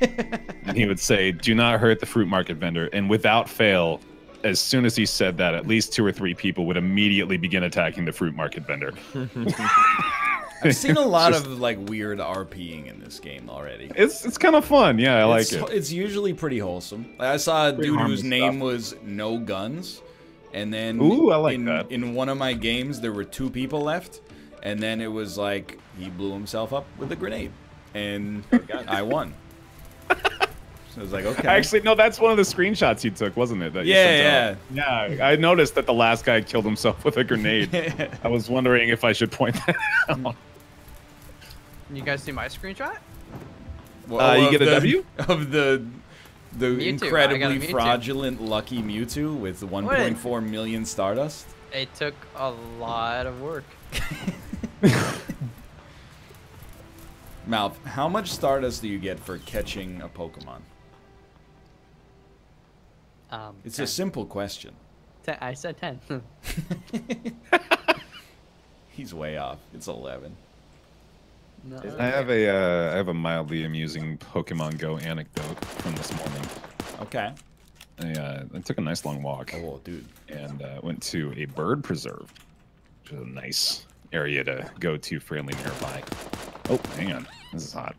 And he would say, "Do not hurt the fruit market vendor." And without fail, as soon as he said that, at least two or three people would immediately begin attacking the fruit market vendor. I've seen a lot Just- of like weird RPing in this game already. It's it's kind of fun. Yeah, I like it. It's usually pretty wholesome. Like, I saw a Pretty dude whose name stuff. was No Guns, and then Ooh, I like in, that. in one of my games there were two people left, and then it was like he blew himself up with a grenade, and I won. So I was like, okay. Actually, no, that's one of the screenshots you took, wasn't it? that you Yeah, out? Yeah, I noticed that the last guy killed himself with a grenade. I was wondering if I should point that out. You guys see my screenshot? Well, Uh, you get a the, W? of the the Mewtwo, I got a incredibly fraudulent lucky Mewtwo with 1.4 million Stardust. It took a lot of work. Malf, how much Stardust do you get for catching a Pokemon? Um, It's 10. a simple question. Ten- I said 10. He's way off. It's 11. no, I have a uh, I have a mildly amusing Pokemon Go anecdote from this morning. Okay. I, uh, I took a nice long walk Oh, dude. and uh, went to a bird preserve, which is a nice area to go to friendly nearby. Oh, hang on, this is hot.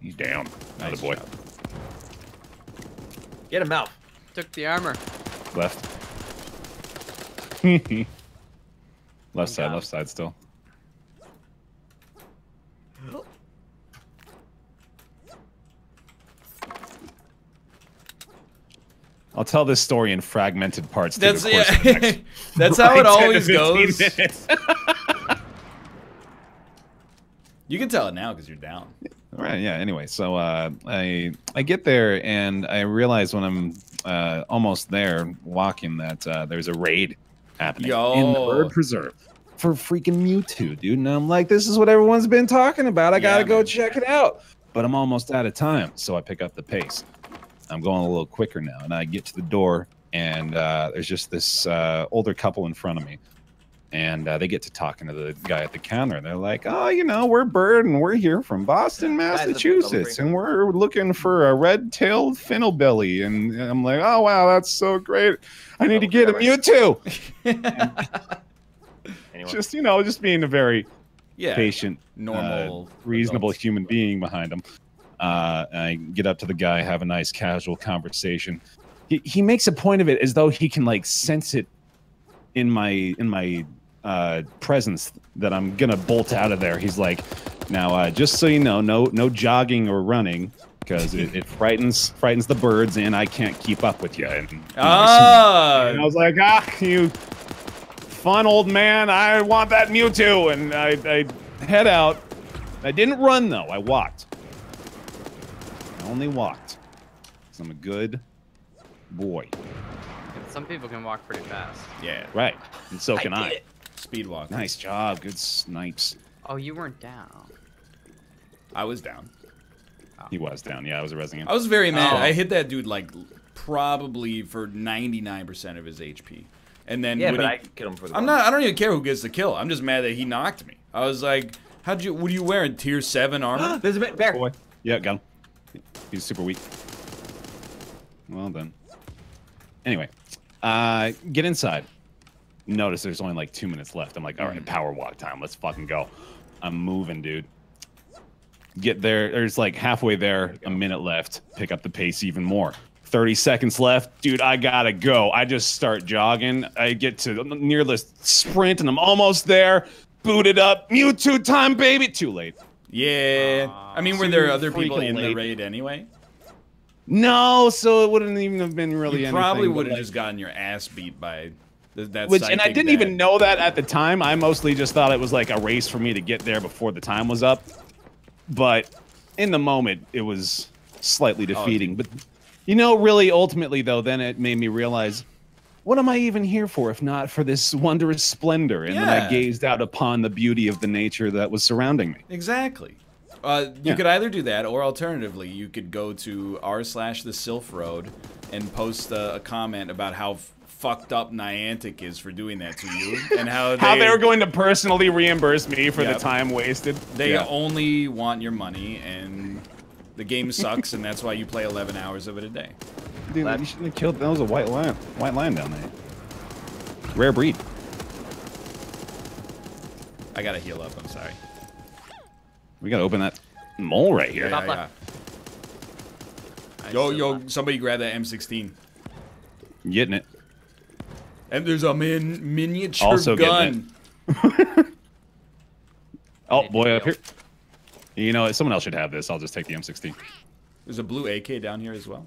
He's down. Not Nice a boy. job. Get him out. Took the armor. Left. left side, God. left side still. I'll tell this story in fragmented parts. through That's the course the That's how it probably 10 to always goes. You can tell it now because you're down. All right, yeah. Anyway, so uh, I I get there and I realize when I'm uh, almost there walking that uh, there's a raid happening in the bird preserve for freaking Mewtwo, dude. And I'm like, this is what everyone's been talking about. I gotta Yeah, go check it out. But I'm almost out of time, so I pick up the pace. I'm going a little quicker now, and I get to the door, and uh, there's just this uh, older couple in front of me, and uh, they get to talking to the guy at the counter. They're like, "Oh, you know, we're Bird, and we're here from Boston, Massachusetts, and we're looking for a red-tailed finnelbelly." And I'm like, "Oh, wow, that's so great! I need to get a Double too. Just you know, just being a very yeah, patient, normal, uh, reasonable adults. human being behind him. Uh, I get up to the guy, have a nice casual conversation. He, he makes a point of it as though he can like sense it in my in my uh, presence that I'm gonna bolt out of there. He's like, now uh, just so you know, no no jogging or running because it, it frightens frightens the birds and I can't keep up with you. And, and I was like, ah, you fun old man. I want that Mewtwo. And I, I head out. I didn't run, though. I walked. I only walked. Because I'm a good boy. Some people can walk pretty fast. yeah, Right. And so can did I. it. speed walk. Nice job. Good snipes. Oh, you weren't down. I was down. Oh. He was down. Yeah, I was a resident. I was very mad. Oh. I hit that dude like probably for 99% of his HP. And then Yeah, but he- I killed him for the. I'm not I don't even care who gets the kill. I'm just mad that he knocked me. I was like, how'd you what are you wearing? Tier 7 armor? There's a bit bear. Boy. Yeah, got him. He's super weak. Well done. Anyway, uh, get inside. Notice there's only like two minutes left. I'm like, all right, power walk time. Let's fucking go. I'm moving, dude. Get there. There's like halfway there, a minute left. Pick up the pace even more. 30 seconds left. Dude, I gotta go. I just start jogging. I get to near the sprint and I'm almost there. Booted up. Mewtwo time, baby. Too late. Yeah. I mean, were there other people in the raid anyway? No, so it wouldn't even have been really you anything. probably would have like- just gotten your ass beat by th- that Which, and I didn't that- even know that at the time. I mostly just thought it was like a race for me to get there before the time was up. But in the moment, it was slightly oh, defeating. but you know, really, ultimately, though, then it made me realize, what am I even here for if not for this wondrous splendor? And then I gazed out upon the beauty of the nature that was surrounding me. Exactly. Uh, you Yeah. could either do that, or alternatively, you could go to r slash the Silph Road and post a, a comment about how f- fucked up Niantic is for doing that to you, and how How they, they were going to personally reimburse me for Yep. the time wasted. they Yeah. only want your money, and the game sucks, and that's why you play 11 hours of it a day. Dude, you shouldn't have killed. That was a white lion. White lion down there. Rare breed. I gotta heal up. I'm sorry. We gotta open that mole right here. Yeah, yeah, yeah. Yo, yo, not- somebody grab that M16. Getting it. And there's a min- miniature Also getting gun. Oh boy, up here. You know, someone else should have this. I'll just take the M16. There's a blue AK down here as well.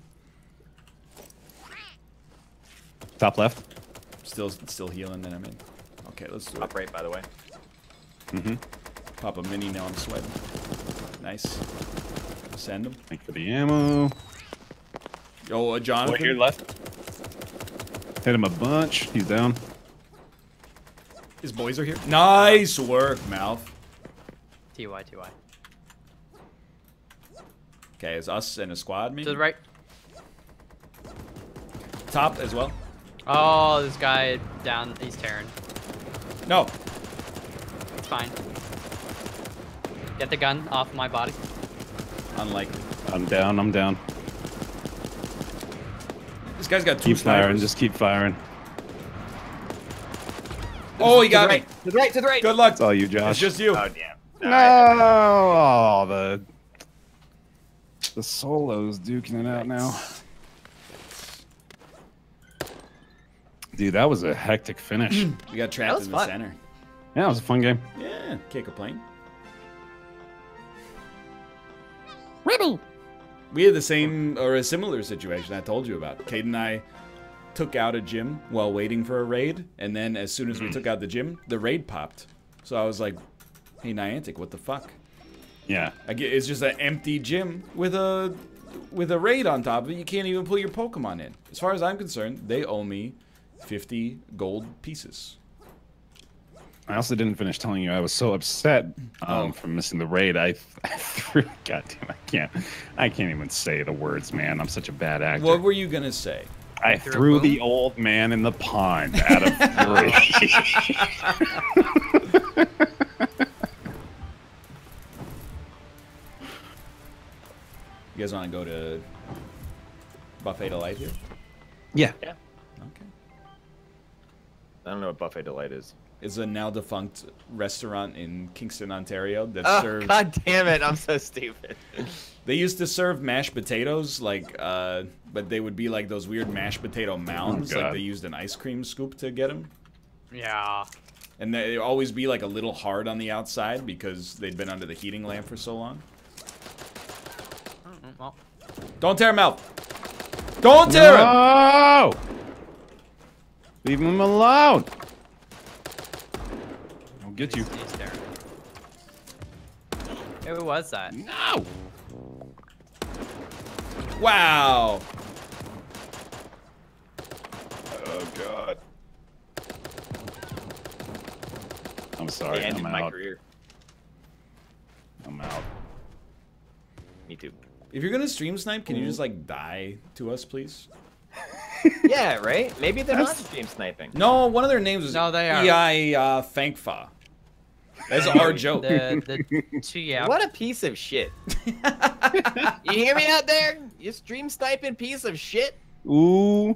Top left. Still, still healing. Then I'm in. Okay, let's do it. Top right, by the way. Mm-hmm. Pop a mini now. I'm sweating. Nice. Send him. Thank you for the ammo. Yo, uh, Boy Jonathan. here left. Hit him a bunch. He's down. His boys are here. Nice work, Malf. TY, TY. Okay, it's us and a squad, me. To the right. Top as well. Oh, this guy down. He's tearing. No. It's fine. Get the gun off my body. Unlikely. I'm down. I'm down. This guy's got two Keep firing. Just keep firing. Oh, he got the me. right. To the right. To the right. Good luck. It's all you, Josh. It's just you. Oh damn. No. Oh, the the solos duking it out now. Dude, that was a hectic finish. Mm. We got trapped in the fun. center. yeah, it was a fun game. Yeah, can't complain. We had the same or a similar situation I told you about. Kate and I took out a gym while waiting for a raid, and then as soon as we took out the gym, the raid popped. So I was like, "Hey Niantic, what the fuck? Yeah. I get it's just an empty gym with a with a raid on top of it. You can't even pull your Pokemon in. As far as I'm concerned, they owe me 50 gold pieces. I also didn't finish telling you I was so upset um, Oh. from missing the raid. I, I threw. God damn, I can't. I can't even say the words, man. I'm such a bad actor. What were you gonna say? I Threw threw the old man in the pond out of three. You guys want to go to Buffet Delight here? yeah. Yeah. Okay. I don't know what Buffet Delight is. It's a now defunct restaurant in Kingston, Ontario that Oh, serves. god damn it! I'm so stupid. They used to serve mashed potatoes, like, uh, but they would be like those weird mashed potato mounds. like they used an ice cream scoop to get them, Yeah. and they'd always be like a little hard on the outside because they'd been under the heating lamp for so long. Well, Don't tear him out. Don't tear him. No! Leave him alone. I'll get you. he's- he's. Who was that? No! Wow. Oh god. I'm sorry. It ended I'm my career. I'm out. Me too. If you're gonna stream snipe, can you just like die to us, please? yeah, right? Maybe they're not stream sniping. No, one of their names is No, they are. EI uh, Thankfa. That's our joke. The the two yeah. What a piece of shit. you hear me out there? You stream sniping piece of shit? Ooh.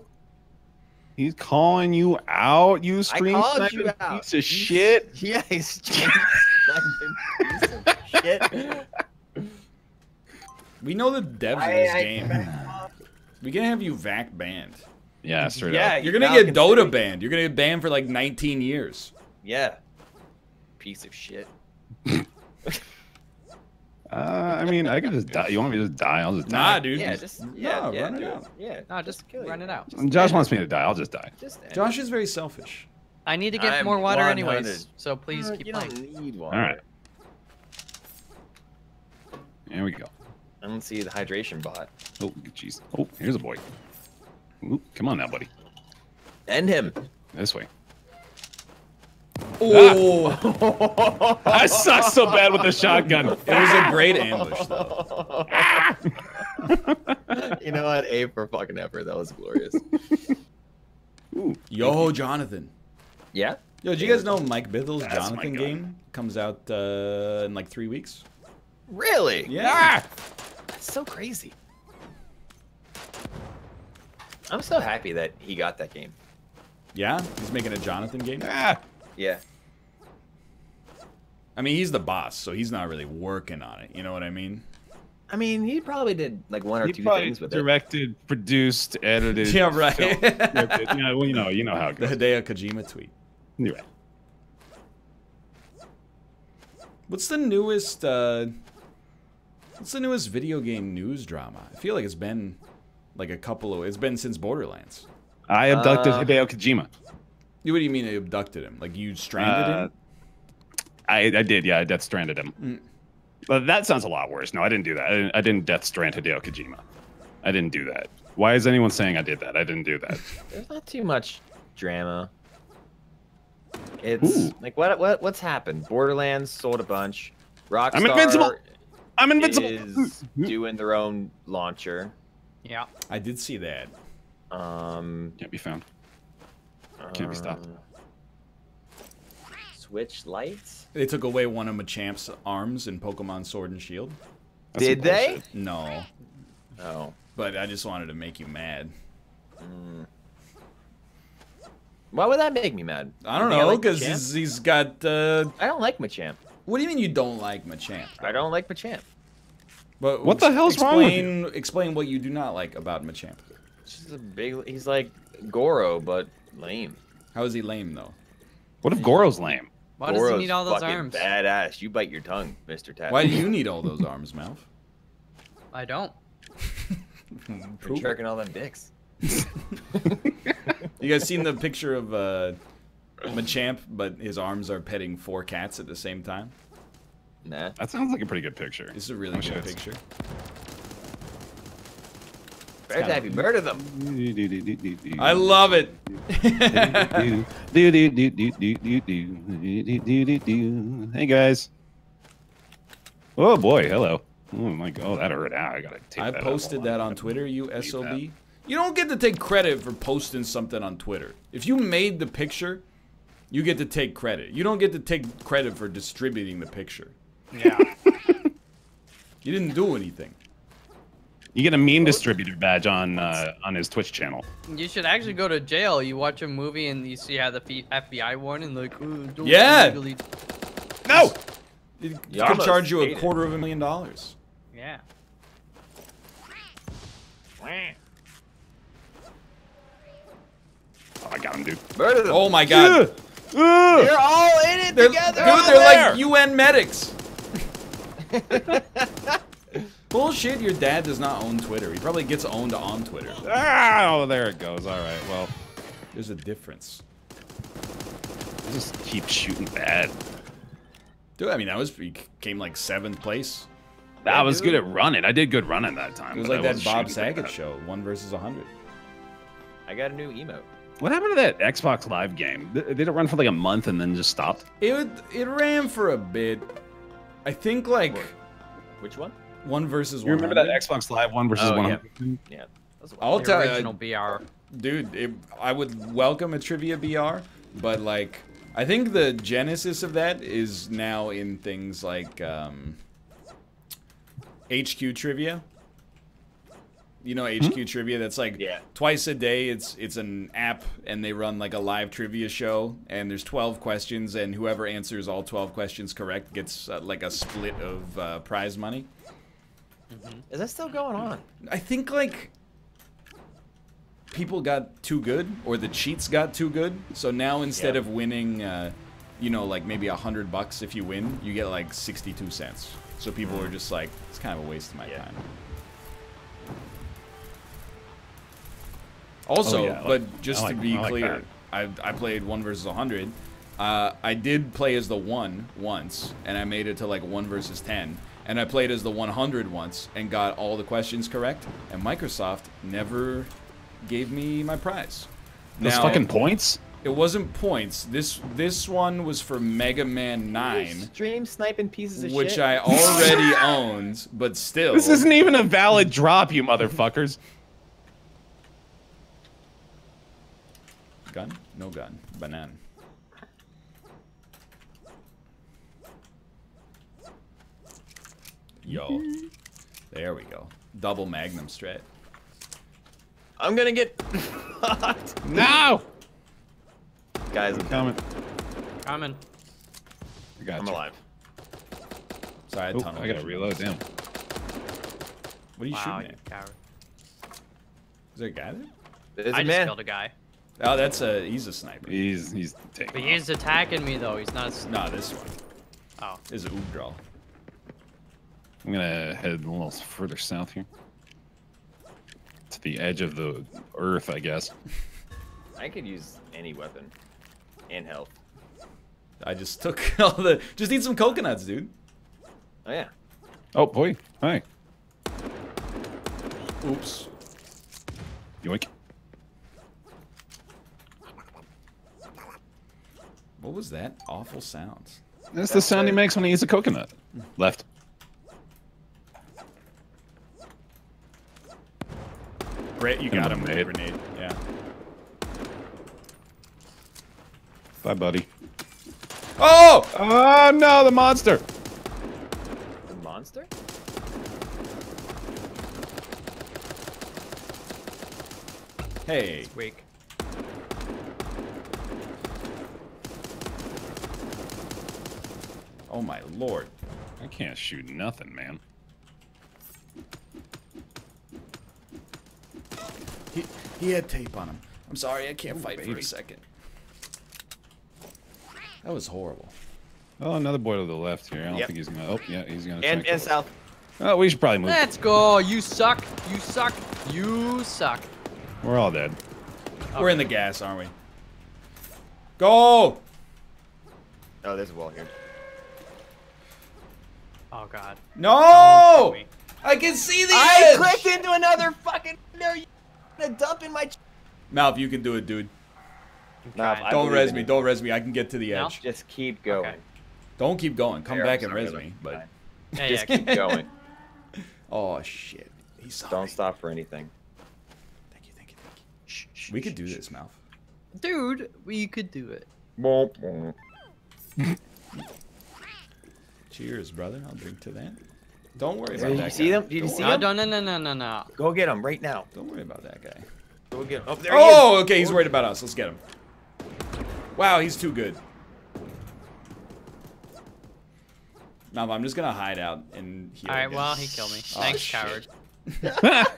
He's calling you out, you I stream called sniping you out. piece You of shit. Yeah, he's stream sniping piece of shit. We know the devs of I- this I- game. We can have you VAC banned. Yeah, straight Yeah, up. You're gonna get Dota banned. You're gonna get banned for like 19 years. Yeah. Piece of shit. Uh, I mean, I could just die. You want me to just die? I'll just die. Nah, die. dude. Yeah, just- just yeah, no, yeah, run it dude. out. Yeah. No, just kill run you. it out. Josh wants me to die. I'll just die. Just Josh is very selfish. I need to get I'm more water 100. anyways, so please Uh, keep you playing. don't need water. All right. There we go. I don't see the hydration bot. Oh, jeez. Oh, here's a boy. Ooh, come on now, buddy. End him. This way. Oh, I suck so bad with the shotgun. it was a great ambush though. you know what? A for fucking effort. That was glorious. Ooh, Yo, Jonathan. yeah. Yo, do you guys know Mike Bithell's That's John Wick game comes out uh, in like three weeks? Really? Yeah. That's so crazy. I'm so happy that he got that game. Yeah, he's making a John Wick game. ah, Yeah. I mean, he's the boss, so he's not really working on it. You know what I mean? I mean, he probably did like one or he two probably things with it. directed, produced, edited. Yeah, right. filmed, scripted. you know, well, you know, you know how it The. Hideo Kojima tweet. You're right. What's the newest? uh What's the newest video game news drama? I feel like it's been like a couple of. It's been since Borderlands. I abducted Uh, Hideo Kojima. You what do you mean they abducted him? Like you stranded Uh, him? I, I did, yeah. I death stranded him. Mm. But that sounds a lot worse. No, I didn't do that. I didn't, I didn't death strand Hideo Kojima. I didn't do that. Why is anyone saying I did that? I didn't do that. There's not too much drama. It's Ooh. like what what what's happened? Borderlands sold a bunch. Rockstar I'm invincible! I'm invincible. is doing their own launcher. Yeah. I did see that. Um, Can't be found. Can't be stopped. uh, Switch lights. They took away one of Machamp's arms in Pokemon Sword and Shield. That's Did they? bullshit. No, Oh. but I just wanted to make you mad. mm. Why would that make me mad? I don't You know, because Machamp? he's, he's got. Uh, I don't like Machamp. What do you mean you don't like Machamp? I don't like Machamp. But What the hell's wrong with explain, Explain what you do not like about Machamp. He's a big. He's like Goro, but lame. How is he lame though? What if Goro's lame? Why does he need all those fucking arms? Badass. You bite your tongue, Mister Tat. Why do you need all those arms, Malf? I don't. You're jerking all them dicks. You guys seen the picture of uh, Machamp, but his arms are petting four cats at the same time? Nah. That sounds like a pretty good picture. This is a really Oh, good shit. picture. Baer kinda- Taffy, murder them. I love it. Hey guys. Oh boy, hello. Oh my god, that hurt. Ah, I gotta take I that out. posted that on. on Twitter, you SOB. you don't get to take credit for posting something on Twitter. If you made the picture, you get to take credit. You don't get to take credit for distributing the picture. Yeah. You didn't do anything. You get a meme distributor badge on uh, on his Twitch channel. you should actually go to jail. You watch a movie and you see how the FBI FBI and like, "Ooh, don't Yeah. illegally-" No. It You could almost charge you a ate it. quarter of a million dollars. Yeah. Oh, I got him, dude. Murder. Oh my god. They're all in it They're, together. dude, they're like UN medics. Bullshit, your dad does not own Twitter. He probably gets owned on Twitter. Ah, oh, there it goes. All right. Well, There's a difference. I just keep shooting bad. Dude, I mean, that was, he came like seventh place. I was good at running. I did good running that time. It was like that Bob Saget bad. show, one versus a hundred. I got a new emote. What happened to that Xbox Live game? Did it run for like a month and then just stopped? It it ran for a bit. I think like Which one? one versus one. You remember that Xbox Live one versus Oh, one? yeah. Yeah. That was I'll The tell original you, BR. dude. It, I would welcome a trivia BR, but like I think the genesis of that is now in things like um, HQ trivia. You know HQ trivia? That's like Yeah. twice a day. It's it's an app, and they run like a live trivia show. And there's 12 questions, and whoever answers all 12 questions correct gets uh, like a split of uh, prize money. Is that still going on? I think like people got too good, or the cheats got too good. So now instead Yeah. of winning, uh, you know, like maybe a hundred bucks if you win, you get like 62 cents. So people are just like, it's kind of a waste of my Mm. Yeah. time. Also, Oh, yeah, I like- but just I like- to be I like clear, I, I played one versus a hundred. Uh, I did play as the one once, and I made it to like one versus ten. And I played as the 100 once and got all the questions correct. And Microsoft never gave me my prize. Those Now, fucking points? it wasn't points. This this one was for Mega Man 9, Stream sniping pieces of which shit. Which I already owned, but still. This isn't even a valid drop, you motherfuckers. Gun? No gun. Banana. Yo. There we go. Double Magnum strat. I'm gonna get fucked. No! Guys, I'm coming. Coming. I got I'm you. alive. Sorry, I, Oh, tunneled I gotta vision. reload. Damn. What are you Wow, shooting you at? coward. Is there a guy there? There's I a just man. killed a guy. Oh, that's a he's a sniper. He's he's taking. But he's attacking me though. He's not. a s- No, this one Oh. is a Oogdraw. I'm gonna head a little further south here. To the edge of the earth, I guess. I could use any weapon and health. I just took all the. Just need some coconuts, dude. Oh yeah. Oh boy, hi. Oops. Yoink. What was that awful sound? That's the sound he makes when he eats a coconut. Left. Great, you got him with a Grenade. grenade. Yeah. Bye, buddy. Oh! Oh no, the monster! The monster? Hey. Weak. Oh my lord. I can't shoot nothing, man. He he had tape on him. I'm sorry, I can't fight for a second. That was horrible. Oh, another boy to the left here. I don't Yep. think he's gonna. Oh, yeah, he's gonna. And and south. Oh, we should probably move. Let's go. You suck. You suck. You suck. We're all dead. We're in the gas, aren't we? Go! Oh, there's a wall here. Oh god. No! I can see the I edge! clicked into another fucking window. You gonna dump in my. ch- Malf, you can do it, dude. I'm Nah, trying. I Don't believe res me, don't res me. I can get to the No? edge. Just keep going. Okay. Don't keep going. Come There, back I'm and sorry, res look, me. But Yeah, Just yeah. keep going. oh shit, he's sorry. Don't stop for anything. Thank you, Thank you. thank you. We could do this, Malf. Dude, we could do it. Cheers, brother. I'll drink to that. Don't worry about Did about you that see guy. them? Did you Don't see worry- No, them? no, no, no, no, no. Go get him right now. Don't worry about that guy. Go get him. Oh, there he oh, is. Oh, okay. He's worried about us. Let's get him. Wow, he's too good. Now I'm just gonna hide out and heal. All right, again. well, he killed me. Oh, Thanks, shit. coward.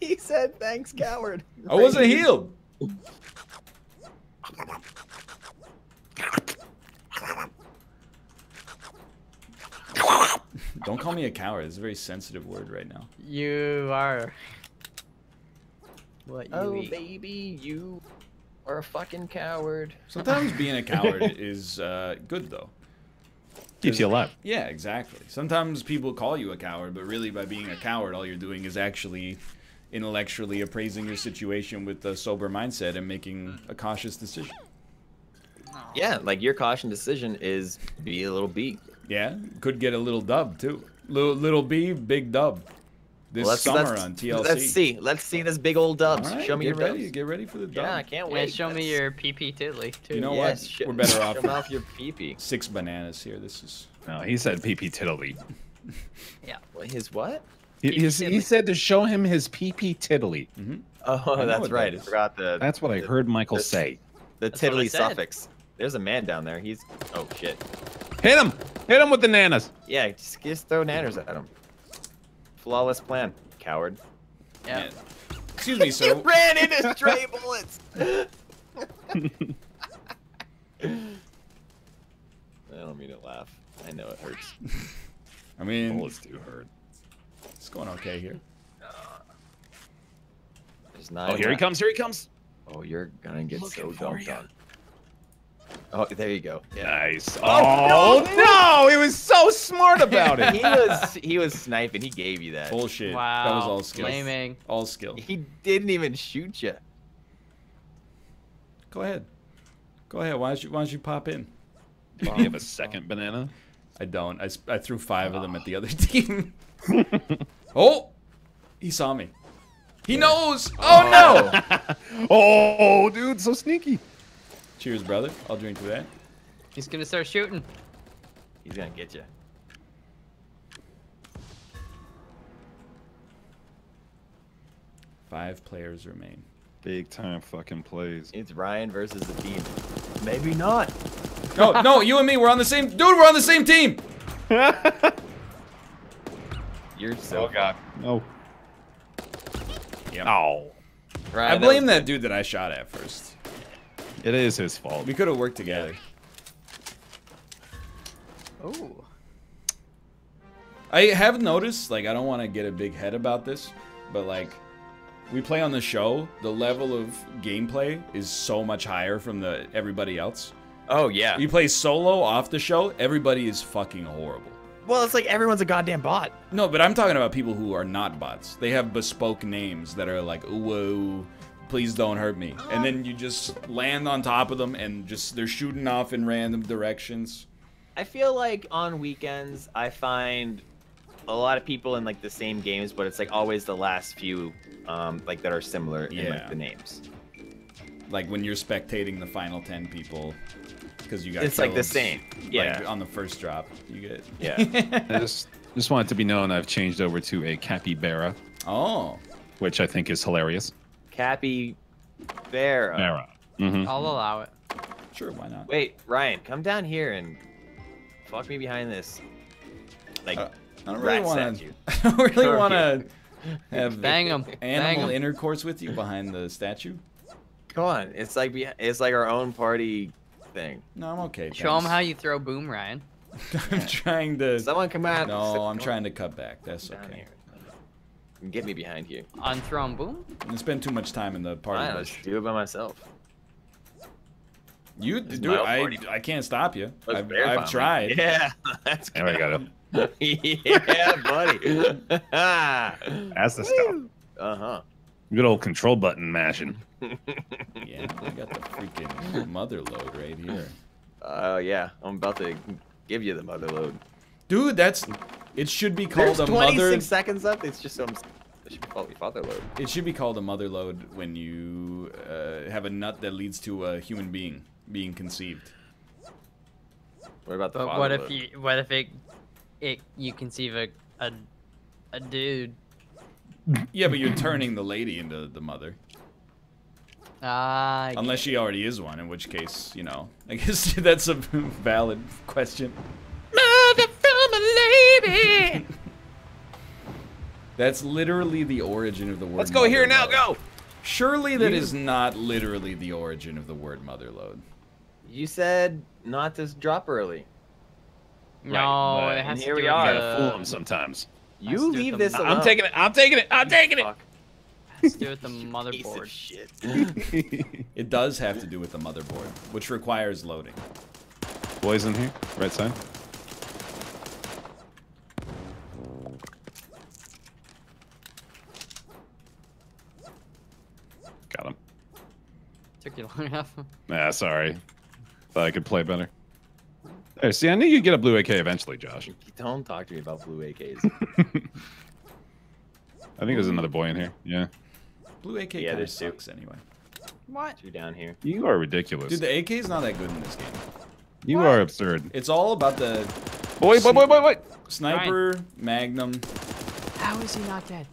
He said, "Thanks, coward." I wasn't healed. Don't call me a coward. It's a very sensitive word right now. You are. What you Oh, eat. baby, you are a fucking coward. Sometimes being a coward is uh, good though. Keeps you alive. Yeah, exactly. Sometimes people call you a coward, but really by being a coward, all you're doing is actually intellectually appraising your situation with a sober mindset and making a cautious decision. Yeah, like your caution decision is be a little B. Yeah, could get a little dub too. Little little B, big dub. This Let's- summer let's- on TLC. Let's see. Let's see this big old dubs. All right, show me get your ready. dubs. Get ready for the dub. Yeah, I can't Yeah, wait. show me Let's- your PP tiddly too. You know Yes, what? sh- We're better off Show off your pee six bananas here. This is No, he said PP tiddly. Yeah. His what? He, PP he's- he said to show him his PP tiddly. Mm-hmm. Oh, that's right. that I forgot the That's what I heard Michael the- say. the That's tiddly suffix. There's a man down there. He's oh shit. Hit him! Hit him with the nanas. Yeah, just, just throw nanners at him. Flawless plan, coward. Yeah. Man. Excuse me, You sir. ran into stray bullets. I don't mean to laugh. I know it hurts. I mean, Bullets do hurt. it's going okay here. There's not. Oh, here he comes! Here he comes! Oh, you're gonna get Looking so for dumped on. Oh, there you go. Yeah. Nice. Oh, Oh, no! He was so smart about it. he it. was he was sniping. He gave you that. Bullshit. Wow. That was all skill. Flaming. All skill. He didn't even shoot you. Go ahead. Go ahead. Why don't you Why don't you pop in? Do you have a second banana? I don't. I, I threw five of them at the oh. other team. oh, he saw me. He knows. Oh, oh no! Oh, dude, so sneaky. Cheers, brother. I'll drink to that. He's gonna start shooting. He's gonna get you. Five players remain. Big time fucking plays. It's Ryan versus the team. Maybe not. No, no, you and me. We're on the same. Dude, we're on the same team. You're so. Oh. Yep. Oh. Ryan, I blame was- that dude that I shot at first. It is his fault. We could have worked together. Oh. I have noticed, like, I don't want to get a big head about this, but like, we play on the show. The level of gameplay is so much higher from the everybody else. Oh yeah. You play solo off the show. Everybody is fucking horrible. Well, it's like everyone's a goddamn bot. No, but I'm talking about people who are not bots. They have bespoke names that are like, whoa, please don't hurt me. And then you just land on top of them and just they're shooting off in random directions. I feel like on weekends I find a lot of people in like the same games, but it's like always the last few, um, like that are similar in like the names. Like when you're spectating the final 10 people because you got It's like the killed, same. like, Yeah. on the first drop, you get. Yeah. I just, just want it to be known I've changed over to a capybara, oh. which I think is hilarious. Cappy Bear. Bara. Mm-hmm. I'll allow it. Sure, why not? Wait, Ryan, come down here and fuck me behind this. Like Uh, I don't really want to. I don't really want to have Bang him. Bang intercourse with you behind the statue. Come on, it's like behi- it's like our own party thing. No, I'm okay. Show him thanks. how you throw boom, Ryan. I'm trying to. Someone come out. No, I'm trying to cut back. That's okay. here. Get me behind here. On throw 'em boom. I spend too much time in the party Fine, bush. let's do it by myself. You This do it. I. I can't stop you. Let's I've, I've tried. Yeah, that's good. There we go. yeah, buddy. uh That's the stuff. Uh huh. Good old control button mashing. Yeah, I got the freaking mother load right here. Oh yeah, I'm about to give you the mother load. Dude, that's. It should be There's called a 26 mother. seconds left. It's just some. It should be called a father load. It should be called a mother load when you uh, have a nut that leads to a human being being conceived. What about the But father what if load? you what if it it you conceive a a, a dude? Yeah, but you're turning the lady into the mother. Ah, Unless she already is one, in which case, you know, I guess that's a valid question. Mother from a lady. That's literally the origin of the word. Let's go here now. Go. Surely that You- is not literally the origin of the word mother load. You said not to drop early. no, but- it and has here to we are. with Gotta fool the, them sometimes. You to do with leave this alone. I'm taking it. I'm taking it. I'm taking it. Fuck. has to do with the motherboard. shit. It does have to do with the motherboard, which requires loading. Boys in here, right side. Took you long enough. Nah, sorry. Thought I could play better. Hey, see, I knew you'd get a blue AK eventually, Josh. Don't talk to me about blue AKs. I think there's another boy in here. Yeah. Blue AK Yeah, kind of there's two. anyway. What? Two down here. You are ridiculous. Dude, the AK is not that good in this game. you What? are absurd. It's all about the Boy, boy, boy, boy, boy. sniper, magnum. How is he not dead?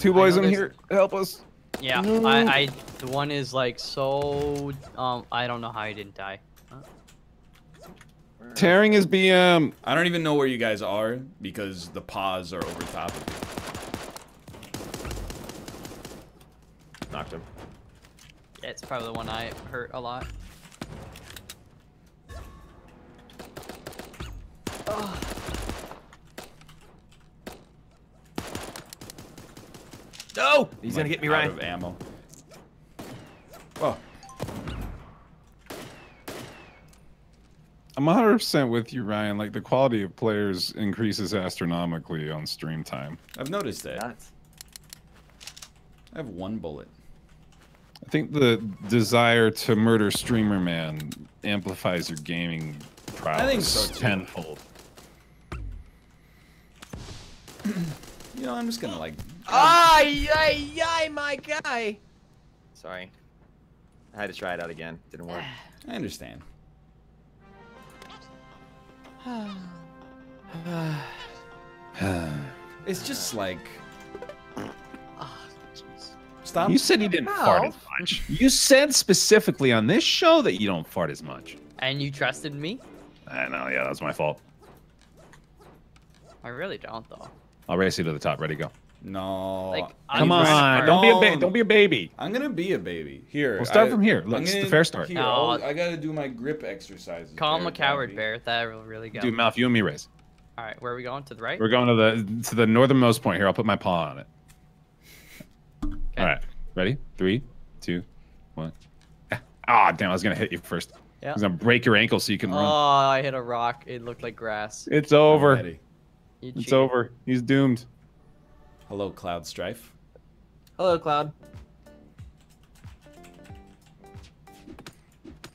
Two boys in here. Help us. Yeah, No. I, I, the one is like so, um, I don't know how he didn't die. Tearing his BM. I don't even know where you guys are because the paws are over top of you. Knocked him. Yeah, it's probably the one I hurt a lot. No! He's gonna get me out right. of ammo. Oh, I'm 100% with you, Ryan. Like, the quality of players increases astronomically on stream time. I've noticed that. Nuts. I have one bullet. I think the desire to murder streamer man amplifies your gaming prowess I think so, too. tenfold. You know, I'm just gonna like. Ay, ay, ay, my guy. Sorry. I had to try it out again. Didn't work. I understand. It's just like. Ah, Stop. You said you didn't fart as much. You said specifically on this show that you don't fart as much. And you trusted me? I know, yeah, that's my fault. I really don't though. I'll race you to the top. Ready, go. No. Like, Come I'm on, to don't be a ba- Don't. don't be a baby. I'm gonna be a baby. Here. We'll start I- from here. I'm Look, it's the fair start. Here, No. I'll- gotta do my grip exercises. Call him a coward, Bobby. Baer. That will really go. Dude, Malf, you and me race. All right, where are we going? To the right? We're going to the to the northernmost point here. I'll put my paw on it. All right, ready? Three, two, one. Ah, damn! I was gonna hit you first. Yeah. I Yeah. was gonna break your ankle so you can Oh, run. Oh, I hit a rock. It looked like grass. It's over. It's over. He's doomed. Hello, Cloud Strife. Hello, Cloud.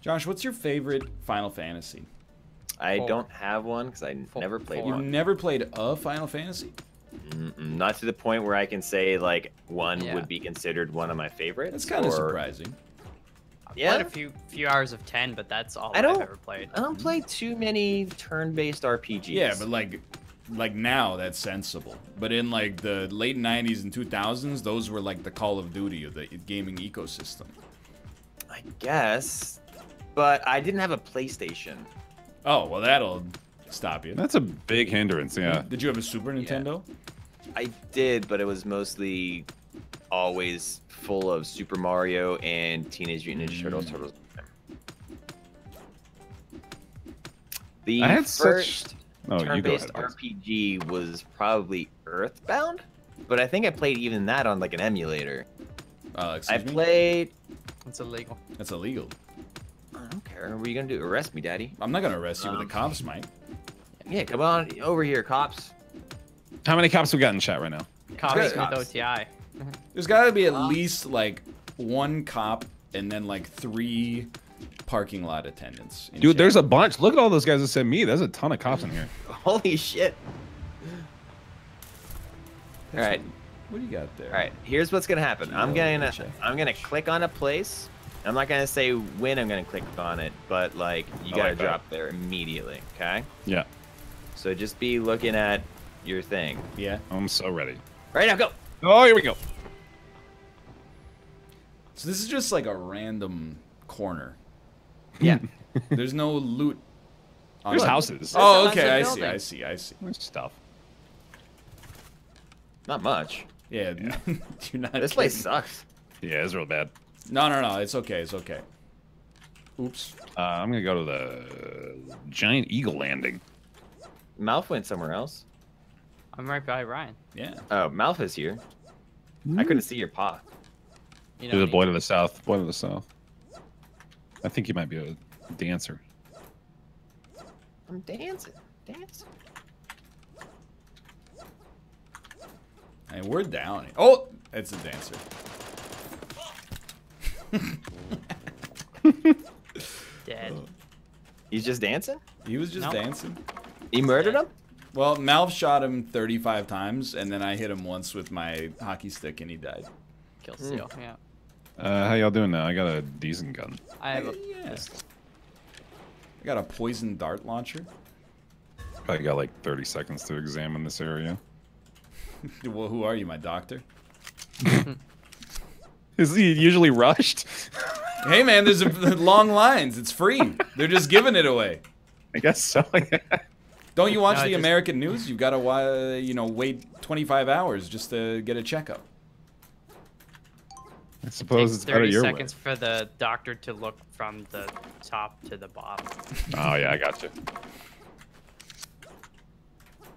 Josh, what's your favorite Final Fantasy? I Four. don't have one because I Four- never played four. You've one. never played a Final Fantasy? Mm-mm, not to the point where I can say like one Yeah. would be considered one of my favorites. That's kind of or- surprising. Yeah. Played a few few hours of ten, but that's all I I've don't- ever played. I don't play too many turn-based RPGs. Yeah, but like, like now that's sensible. But in like the late '90s and 2000s, those were like the Call of Duty of the gaming ecosystem. I guess. But I didn't have a PlayStation. Oh well, that'll stop you. That's a big hindrance. Yeah. Did you have a Super Nintendo? I did, but it was mostly always full of Super Mario and Teenage Mutant Ninja Turtles. Mm. Turtles. The I had first such. Oh, you go turn-based ahead. RPG was probably Earthbound, but I think I played even that on like an emulator. Uh, I excuse me. played. It's illegal. That's illegal. I don't care. What are you gonna do? Arrest me, Daddy? I'm not gonna arrest you with Um, a cops mic. Yeah, come on over here, cops. How many cops we got in chat right now? Cops good. with OTI. There's got to be at Um, least like one cop and then like three parking lot attendants. Dude, chat. there's a bunch. Look at all those guys that said me. There's a ton of cops in here. Holy shit! All right, What do you got there? All right, here's what's gonna happen. I'm gonna. I'm gonna click on a place. I'm not gonna say when I'm gonna click on it, but like you gotta like that. drop there immediately. Okay. Yeah, So just be looking at your thing. Yeah. I'm so ready. Right now, go. Oh, here we go. So this is just like a random corner. Yeah. There's no loot. On There's it. houses. Oh, There's a okay. I see. I see. I see. There's stuff. Not much. Yeah. you're not. This place sucks. Yeah, it's real bad. No, no, no. It's okay. It's okay. Oops. Uh, I'm gonna go to the giant eagle landing. Malf went somewhere else. I'm right by Ryan. Yeah. Oh, Malf is here. I couldn't see your paw. You There's know, a boy to the south. Boy to the south. I think you might be a dancer. I'm dancing, dancing. And we're down. Oh, it's a dancer. dead. He's just dancing. He was just No. dancing. He murdered him. Well, Malf shot him 35 times, and then I hit him once with my hockey stick, and he died. Kill hmm. seal. Yeah. Uh, how y'all doing now? I got a decent gun. I have a. Yeah. this- I got a poison dart launcher. Probably got like 30 seconds to examine this area. well, who are you, my doctor? Is he usually rushed? Hey, man, there's a, long lines. It's free. They're just giving it away. I guess so. Don't you watch No, the just- American news? You've got to, uh, you know, wait 25 hours just to get a checkup. I suppose takes it's better 30 your way. seconds for the doctor to look from the top to the bottom. Oh yeah, I got you.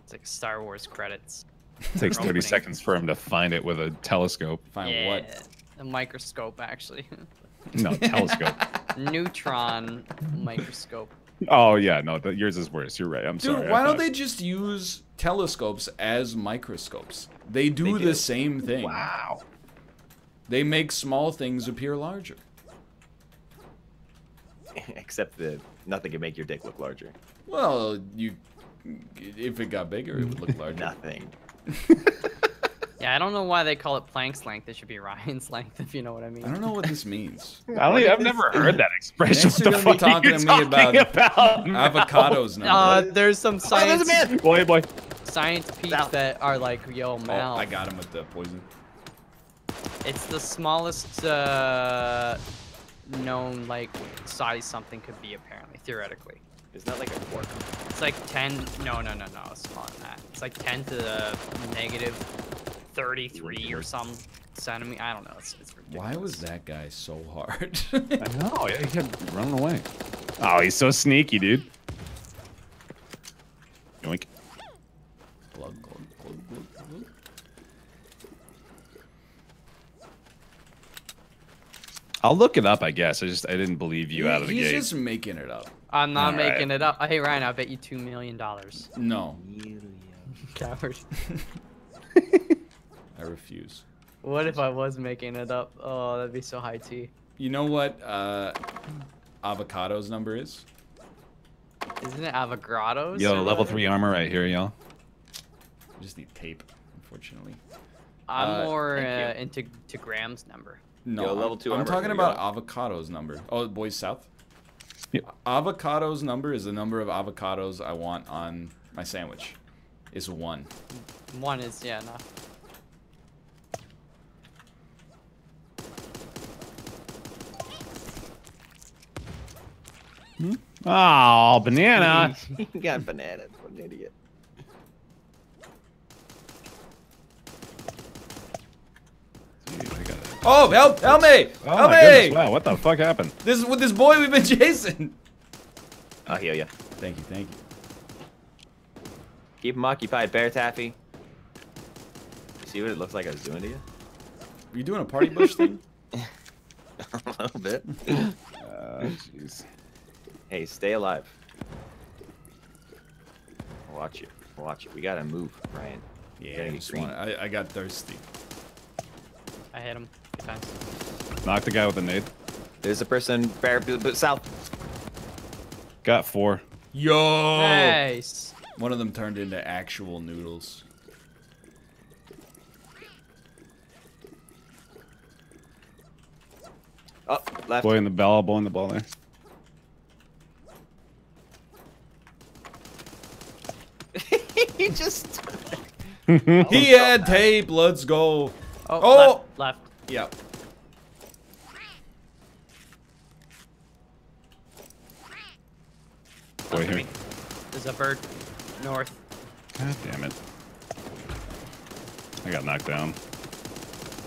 It's like Star Wars credits. It takes 30 Opening. seconds for him to find it with a telescope. Find yeah, what? a microscope actually. No, telescope. Neutron microscope. Oh yeah, no, the, yours is worse. You're right. I'm Dude, sorry. I why don't they just use telescopes as microscopes? They do They the do. same thing. Wow. They make small things appear larger. Except that nothing can make your dick look larger. Well, you, if it got bigger, it would look larger. Nothing. Yeah, I don't know why they call it Planck's length. It should be Ryan's length, if you know what I mean. I don't know what this means. I don't, I've never heard that expression. Next What the fuck are you talking to me talking about? Avocados now? Uh, there's some Oh, there's science a man. boy, boy. science peeps that are like, yo, oh, I got him with the poison. It's the smallest uh, known like size something could be apparently theoretically. It's not like a quark. It's like 10. No, no, no, no. It's smaller than that. It's like 10 to the negative 33 or some centimeter. I don't know. It's, it's ridiculous. Why was that guy so hard? I know. He kept running away. Oh, he's so sneaky, dude. Yoink. I'll look it up, I guess. I just I didn't believe you out of the He's gate. just making it up. I'm not All right. making it up. Hey Ryan, I bet you two million dollars. No, Coward. I refuse. What if I was making it up? Oh, that'd be so high tea. You know what uh, avocado's number is? Isn't it avocados? Yo, level three armor right here, y'all. I just need tape, unfortunately. I'm Uh, more uh, into to Graham's number. No, Yo, level I'm, two I'm talking about go. avocado's number. Oh, boys south. Yep. Avocado's number is the number of avocados I want on my sandwich. Is one. One is yeah, no. Oh, banana. he got bananas. What an idiot. Oh, help! Help me! Oh help my me! goodness! Wow, what the fuck happened? This is with this boy we've been chasing. I'll heal you. Thank you, thank you. Keep him occupied, Baer Taffy. See what it looks like I was doing to you? Are you doing a party bush thing? a little bit. Uh, jeez. hey, stay alive. Watch it. Watch it. We gotta move, Ryan. Yeah, I just green. want. I, I got thirsty. I hit him. Knock Knocked the guy with the nade. There's a person bare, south. Got four. Yo! Nice. One of them turned into actual noodles. Oh, left. Blowing the ball, blowing the ball there. he just. he had tape. Let's go. Oh, oh. Left, left, Yep. Boy here. There's a bird north. God damn it. I got knocked down.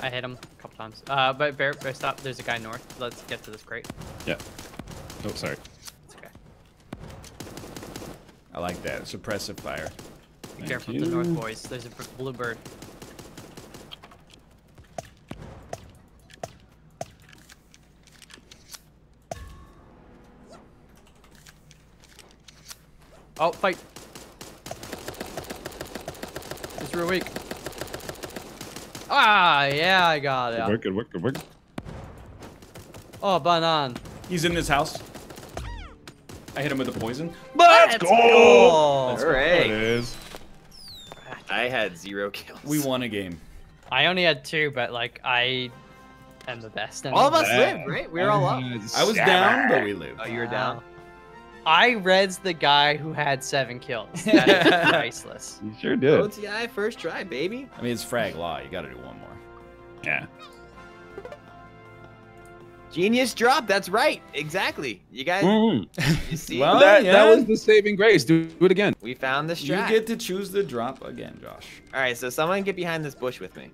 I hit him a couple times. Uh, but bear, bear, stop. There's a guy north. Let's get to this crate. Yeah. Oh, sorry. It's okay. I like that. Suppressive fire. Be Thank careful you. to the north, boys. There's a blue bird. Oh, fight! It's real weak. Ah, yeah, I got Good it. work, good work, good work. Oh, banan. He's in his house. I hit him with the poison. Let's go! All There it right. is. I had zero kills. We won a game. I only had two, but like I am the best. And all of us Yeah. lived, right? We were all up. I was down, but we lived. Oh, you were down. I reds the guy who had seven kills. That is priceless. You sure did. OTI first try, baby. I mean, it's frag law. You got to do one more. Yeah. Genius drop. That's right. Exactly. You guys, Mm. you see, Well, that, yeah. that was the saving grace. Do, do it again. we found the You get to choose the drop again, Josh. All right, so someone get behind this bush with me.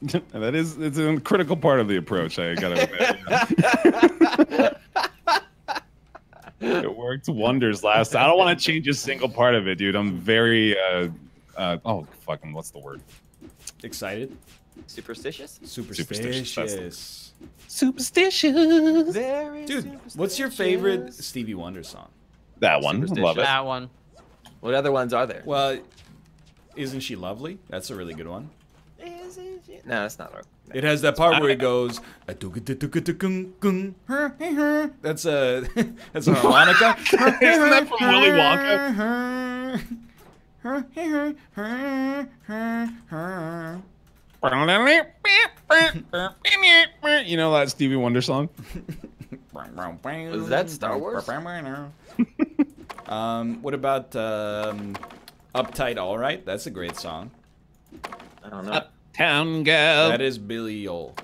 that is it's a critical part of the approach. I gotta admit. It worked wonders last. I don't want to change a single part of it, dude. I'm very uh, uh oh fucking what's the word? Excited? Superstitious? Superstitious. Superstitious, Superstitious. Very Dude, what's your favorite Stevie Wonder song? That one, love it. that one. What other ones are there? Well, isn't she lovely? That's a really good one. No, that's not. Our... It has that part where it goes. That's a that's a harmonica. Isn't that from Willy Wonka? You know that Stevie Wonder song? Was that Star Wars? um, what about um, Uptight All Right? That's a great song. I don't know. Town girl. That is Billy Joel.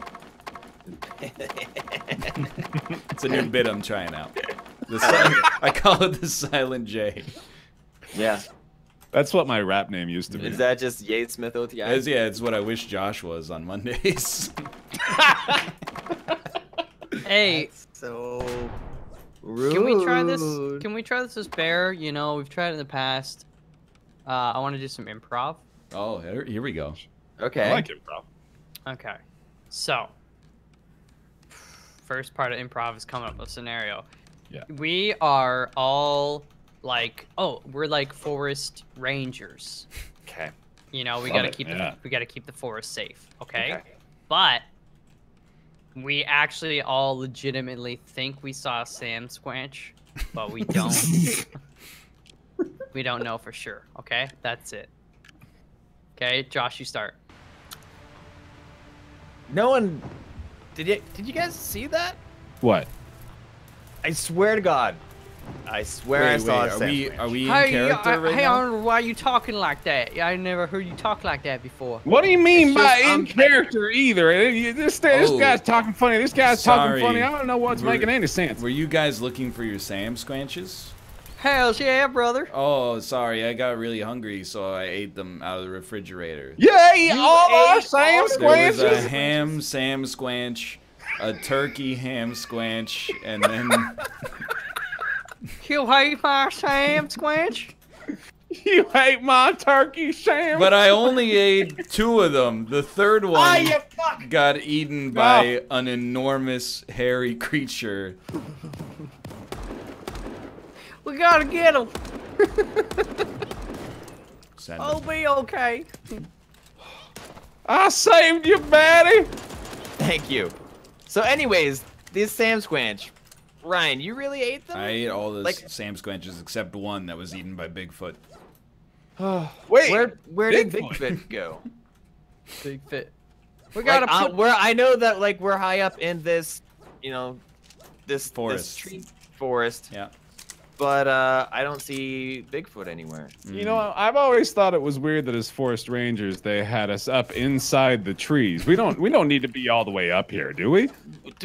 it's a new bit I'm trying out. The si- I call it the Silent J. yeah. That's what my rap name used to be. Is that just Yates Smith OTI? As, yeah, it's what I wish Josh was on Mondays. Hey, so rude. can we try this? Can we try this as bear? You know, we've tried it in the past. Uh, I want to do some improv. oh, here, here we go. Okay. I like it, bro. Okay. So, first part of improv is coming up with a scenario. Yeah. We are all like, oh, we're like forest rangers. Okay. You know, we Love gotta it, keep yeah. the we gotta keep the forest safe. Okay? Okay. But we actually all legitimately think we saw Sam Squanch, but we don't. we don't know for sure. Okay, that's it. Okay, Josh, you start. No one. Did you? Did you guys see that? What? I swear to God. I swear I Wait, saw wait, a are we are we in Hey, character uh, right hey, now? Arnold, why are you talking like that? I never heard you talk like that before. What do you mean It's by just in I'm- character either? This, this Oh. guy's talking funny. This guy's Sorry. talking funny. I don't know what's We're- making any sense. Were you guys looking for your Sam Squanches? Hells yeah, brother. Oh, sorry, I got really hungry, so I ate them out of the refrigerator. Yay! all our ate Sam all the- There was a ham Sam Squanch, a turkey ham Squanch, and then You hate my Sam Squanch? You hate my turkey, Sam. but I only ate two of them. The third one you fuck! got eaten by an enormous hairy creature. We gotta get him. Send Oh, him. be okay. I saved you, Betty. Thank you. So, anyways, these Sam Squanch. Ryan, you really ate them? I ate all the Like- Sam Squanches except one that was eaten by Bigfoot. Wait. Where where did Bigfoot. Bigfoot go? Big fit. We gotta uh, put. we're I know that like we're high up in this, you know, this Forest. this tree forest, Yeah. But uh, I don't see Bigfoot anywhere. You know, I've always thought it was weird that as forest rangers they had us up inside the trees. We don't we don't need to be all the way up here, do we?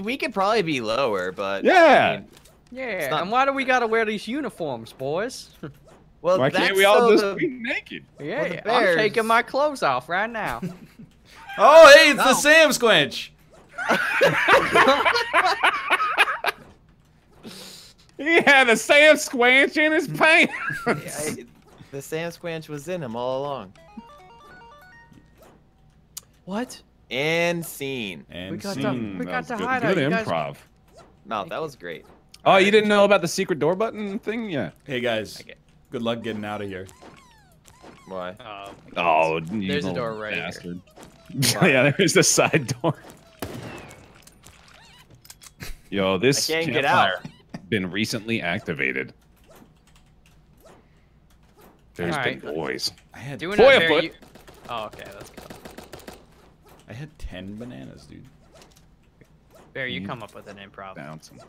We could probably be lower, but Yeah. I mean, yeah, not- and why do we gotta wear these uniforms, boys? well, Why that's can't we all so just the- be naked? yeah, the I'm taking my clothes off right now. Oh, hey, it's the Sam Squinch. He had a Sam Squanch in his pants. I- the Sam Squanch was in him all along. what? And scene. And We got scene. to- we that got was the good, hideout, Good you guys- improv. No, that was great. Oh, you didn't know about the secret door button thing? Yeah. Hey guys, Okay. good luck getting out of here. Why? Uh, Oh, you There's a door right here. bastard. yeah, there's the side door. Yo, this I can't get out. Campfire been recently activated. There's Alright. big boys. I had doing Boy, a very. foot. u- Oh, okay, let's go. I had ten bananas, dude. Barry, you Mhm. come up with an improv. Bouncing.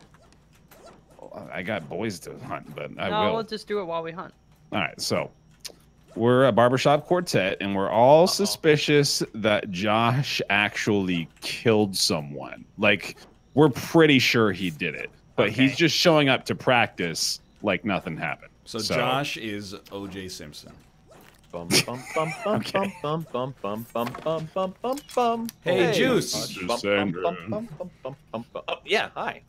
Oh, I got boys to hunt, but I no, will. we'll just do it while we hunt. All right, so we're a barbershop quartet, and we're all Uh-oh. suspicious that Josh actually killed someone. Like, we're pretty sure he did it, but he's just showing up to practice like nothing happened. So, Josh is O.J. Simpson. Bum bum bum bum Okay. bum bum bum bum bum bum bum bum. Hey, Juice. Bum, bum, bum, bum, bum, bum, bum, bum. Oh, yeah, hi.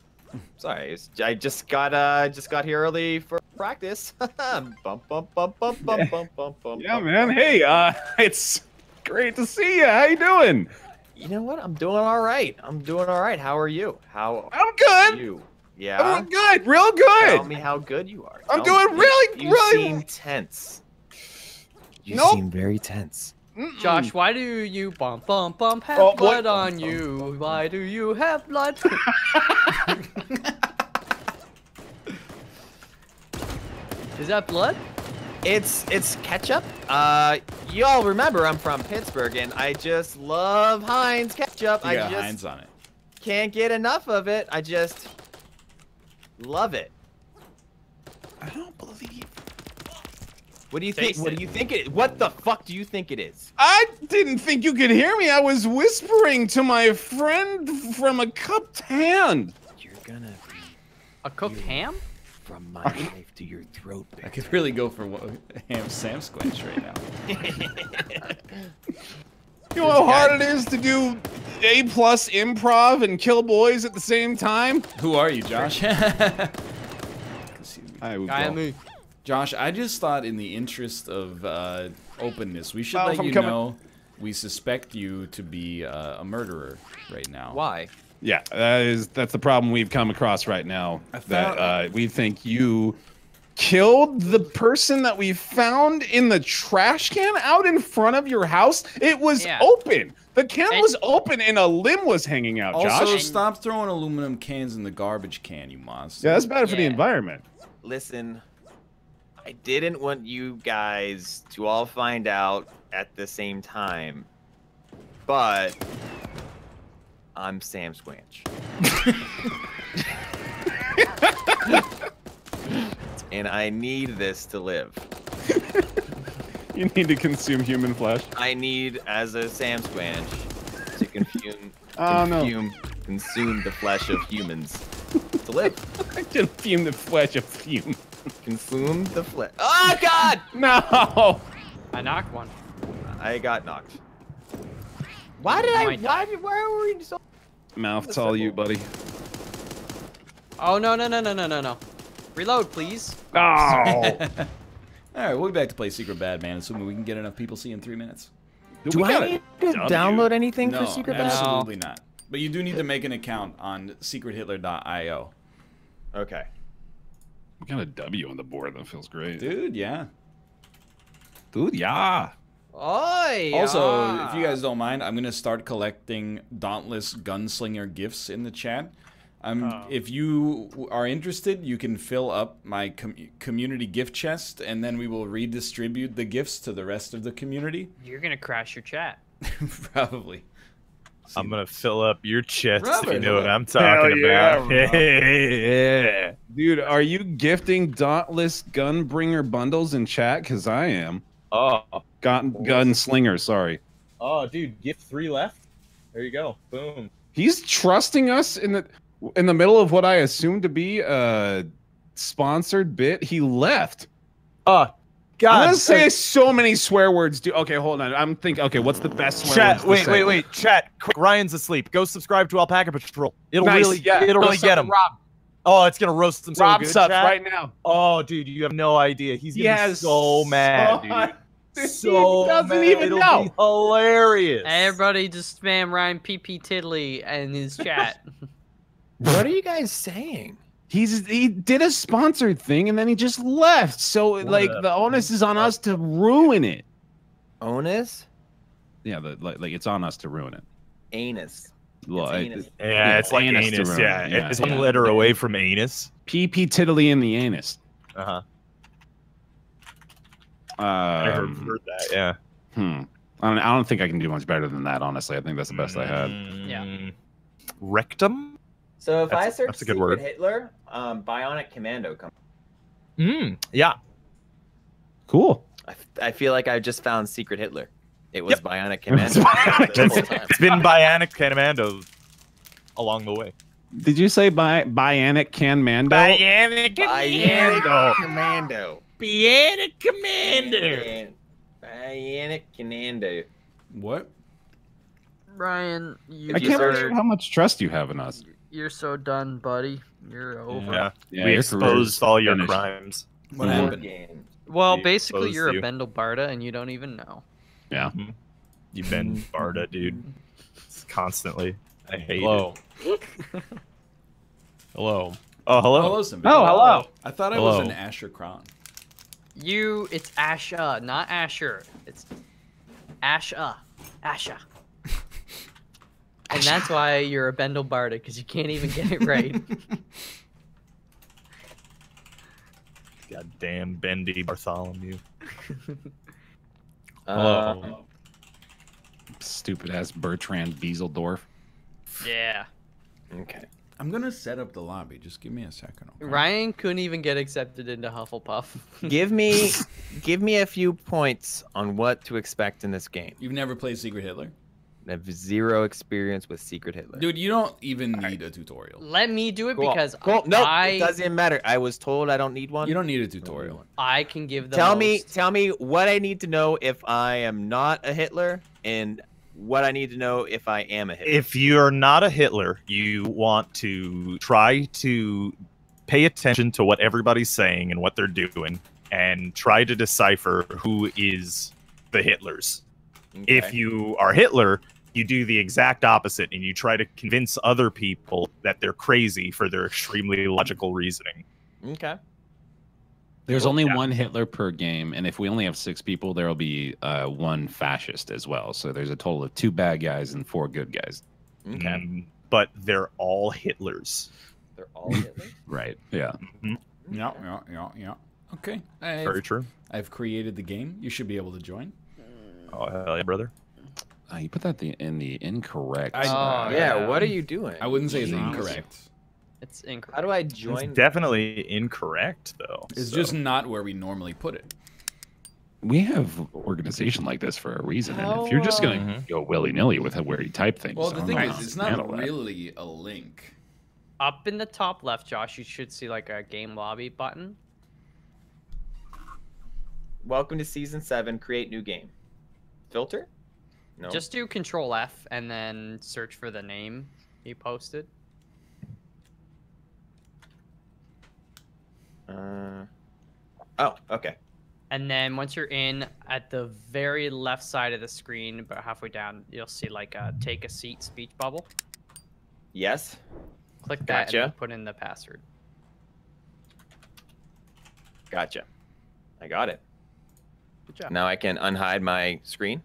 Sorry, I just got uh just got here early for practice. bum bum bum bum bum bum bum bum. Yeah, bum, man. bum. Hey, uh, it's great to see you. How you doing? You know what? I'm doing all right. I'm doing all right. How are you? How I'm are good. You? I'm doing good. Real good. Tell me how good you are. I'm Tell doing me. really, You really- seem tense. You Nope. seem very tense. Mm-mm. Josh, why do you bump bump bump have Oh, what? blood on you? Why do you have blood? Is that blood? It's it's ketchup. Uh, y'all remember I'm from Pittsburgh, and I just love Heinz ketchup. You I got just Heinz on it. can't get enough of it. I just love it. I don't believe. What do you think? Taste What do you think it? What the fuck do you think it is? I didn't think you could hear me. I was whispering to my friend from a cupped hand. You're gonna be A cooked ham? from my knife to your throat. I could really go for one- Ham Sam Squinch right now. You know how hard it is to do A plus improv and kill boys at the same time? Who are you, Josh? I would Guy go. me. Josh, I just thought in the interest of uh, openness, we should Oh, let you coming- know we suspect you to be uh, a murderer right now. Why? Yeah, that is that's the problem we've come across right now. I that uh, we think you killed the person that we found in the trash can out in front of your house. It was Yeah. open. The can And- was open and a limb was hanging out. Also, Josh. stop throwing aluminum cans in the garbage can, you monster. Yeah, that's bad for the environment. Listen, I didn't want you guys to all find out at the same time, but I'm Sam Squanch. and I need this to live. You need to consume human flesh. I need, as a Sam Squanch, to consume, Oh, no. consume, consume the flesh of humans to live. To consume the flesh of fume. Consume the flesh. Oh God! No. I knocked one. I got knocked. Why did I? Why did? Why were we so? Mouth to all you, buddy. Oh no no no no no no no. Reload, please. Oh. All right, we'll be back to play Secret Bad Man, assuming we can get enough people seeing three minutes. Do I need to W. download anything no, for Secret Bad? absolutely not. But you do need to make an account on secrethitler.io. Okay. We got a W on the board. That feels great. Dude, yeah. Dude, yeah. Oi. Also, if you guys don't mind, I'm gonna start collecting Dauntless Gunslinger gifts in the chat. Um, Oh. If you are interested, you can fill up my com- community gift chest, and then we will redistribute the gifts to the rest of the community. you're gonna crash your chat. Probably. I'm gonna fill up your chest if you know what I'm Hell talking yeah, about. Robert. yeah. Dude, are you gifting Dauntless Gunbringer bundles in chat? Because I am. Oh, Gun Gunslinger, sorry. oh, dude, gift three left. There you go. Boom. He's trusting us in the in the middle of what I assume to be a sponsored bit. He left. Oh, God. I'm gonna say so many swear words. Dude. Okay, hold on. I'm thinking. Okay, what's the best swear Chat, words wait, wait, wait. Chat, quick. Ryan's asleep. Go subscribe to Alpaca Patrol. It'll Nice, really, yeah. it'll really get him. Rob. Oh, it's gonna roast him so Rob good. sup chat. right now. Oh, dude, you have no idea. He's gonna Yes. be so mad, oh, dude. So he doesn't mad. even It'll know. Be hilarious. Everybody just spam Ryan PP Tiddly in his chat. What are you guys saying? He's he did a sponsored thing and then he just left. So like the onus is on us to ruin it. Onus? Yeah, the, like, like it's on us to ruin it. Anus. Well, I- anus. Yeah, Yeah, it's like anus anus. Yeah, it. Yeah, it's yeah. one letter away from anus. PP tiddly in the anus. Uh huh. I heard, Um, heard that. Yeah. hmm. I don't, I don't think I can do much better than that. Honestly, I think that's the best I had. Yeah. Mm, Rectum. So if I search that's a good Secret word. Hitler, um, Bionic Commando comes. Mm, yeah. Cool. I, f- I feel like I just found Secret Hitler. It was Bionic Commando. Bionic Commando. time. It's been Bionic Commando along the way. Did you say bi- Bionic Can Mando? Bionic Bionic Commando. Bionic Commando. Bionic- Bionic Commando. What? Ryan, you I can't believe how much trust you have in us. You're so done, buddy. You're over. Yeah. Yeah, we exposed all your finished. crimes. What Mhm. Happened? Well, We basically, you're a you. Bendel Barda, and you don't even know. Yeah. You've been Barda, dude. Constantly. I hate Hello. it. Hello. Oh, hello. Hello, Simba. Oh, hello. I thought I was an Asher Kron. You, it's Asha, not Asher. It's Asha, Asha. And that's why you're a Bendel Barda, because you can't even get it right. Goddamn Bendy Bartholomew. Uh, Hello. Stupid ass Bertrand Bieseldorf. yeah. okay. I'm gonna set up the lobby. Just give me a second. Okay? Ryan couldn't even get accepted into Hufflepuff. Give me, give me a few points on what to expect in this game. You've never played Secret Hitler, I have zero experience with Secret Hitler. dude. You don't even need a tutorial. Let me do it Cool. because cool. No, I it doesn't matter. I was told I don't need one. You don't need a tutorial. I can give the tell me, tell me what I need to know if I am not a Hitler, and what I need to know if I am a Hitler. If you're not a Hitler, you want to try to pay attention to what everybody's saying and what they're doing and try to decipher who is the Hitlers. If you are Hitler, you do the exact opposite and you try to convince other people that they're crazy for their extremely logical reasoning. okay, There's Cool. only Yeah. one Hitler per game, and if we only have six people, there will be uh, one fascist as well. So there's a total of two bad guys and four good guys. okay, Mm, but they're all Hitlers. they're all Hitler. Right. Yeah. Yeah, yeah, yeah, yeah. Okay. Very I've, true. I've created the game. You should be able to join. Oh, hell yeah, brother. Uh, you put that the, in the incorrect. I- Oh, yeah, yeah. what are you doing? I wouldn't say it's incorrect. It's incorrect. How do I join? It's definitely incorrect, though. It's so- just not where we normally put it. we have organization like this for a reason, and How, if you're just gonna uh, go willy nilly with where you type things, Well, the thing is, it's not handle that. really a link. Up in the top left, Josh, you should see like a game lobby button. Welcome to season seven. Create new game. Filter. No. Just do Control F and then search for the name he posted. Uh, oh, okay. And then once you're in, at the very left side of the screen, about halfway down, you'll see like a take a seat speech bubble. Yes. Click that Gotcha. and put in the password. Gotcha. I got it. Good job. Now I can unhide my screen.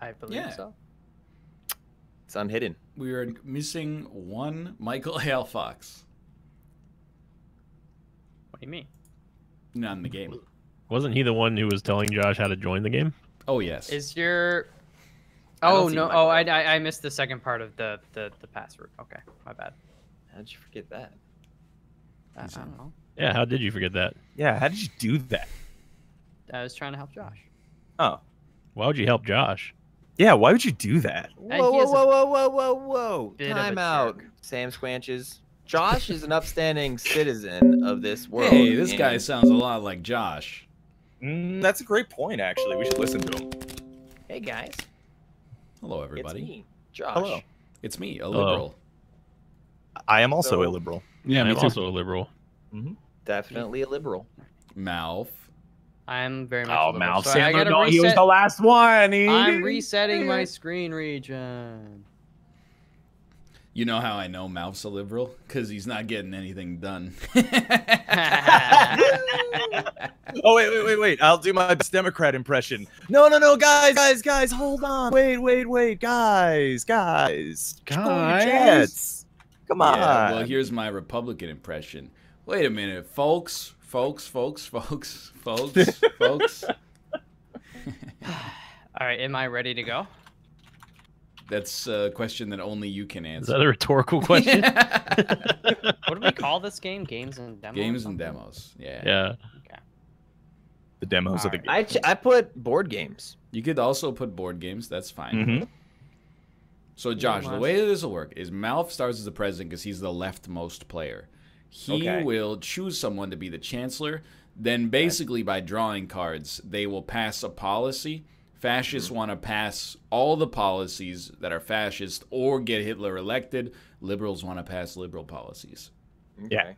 I believe Yeah. so. It's unhidden. We are missing one Michael Hale Fox. What do you mean? Not in the game. Wasn't he the one who was telling Josh how to join the game? Oh yes. Is your I don't Oh see no! Michael Oh, I, L. I I missed the second part of the the the password. Okay, my bad. How'd you forget that? I, I don't know. Yeah, how did you forget that? Yeah, how did you do that? I was trying to help Josh. Oh. Why would you help Josh? Yeah, why would you do that? Whoa, whoa, whoa, whoa, whoa, whoa, whoa! bit of a Time out, jerk. Sam Squanches. Josh is an upstanding citizen of this world. Hey, this guy sounds a lot like Josh. Mm, that's a great point, actually. We should listen to him. Hey guys, Hello, everybody. it's everybody. me, Josh. Hello. It's me, a Hello. liberal. I am also So- a liberal. Yeah, I'm also a liberal. Definitely a liberal. Mouth. I'm very much. Oh, a liberal, so I Sandler, gotta he was the last one. He- I'm resetting my screen region. You know how I know Malf's a liberal? Because he's not getting anything done. Oh wait, wait, wait, wait! I'll do my best Democrat impression. No, no, no, guys, guys, guys, hold on. Wait, wait, wait, guys, guys, Guys? jets. Come on. Yeah, well, here's my Republican impression. Wait a minute, folks, folks, folks, folks, folks, folks. All right, am I ready to go? That's a question that only you can answer. Is that a rhetorical question? What do we call this game? Games and demos. Games and demos. Yeah. yeah. the demos of the Alright. game. I ch- I put board games. You could also put board games. That's fine. Mhm. So, Josh, the must- way this will work is Malf starts as the president because he's the leftmost player. He Okay. will choose someone to be the chancellor. Then, basically, by drawing cards, they will pass a policy. Fascists mm-hmm. want to pass all the policies that are fascist or get Hitler elected. Liberals want to pass liberal policies. Yeah.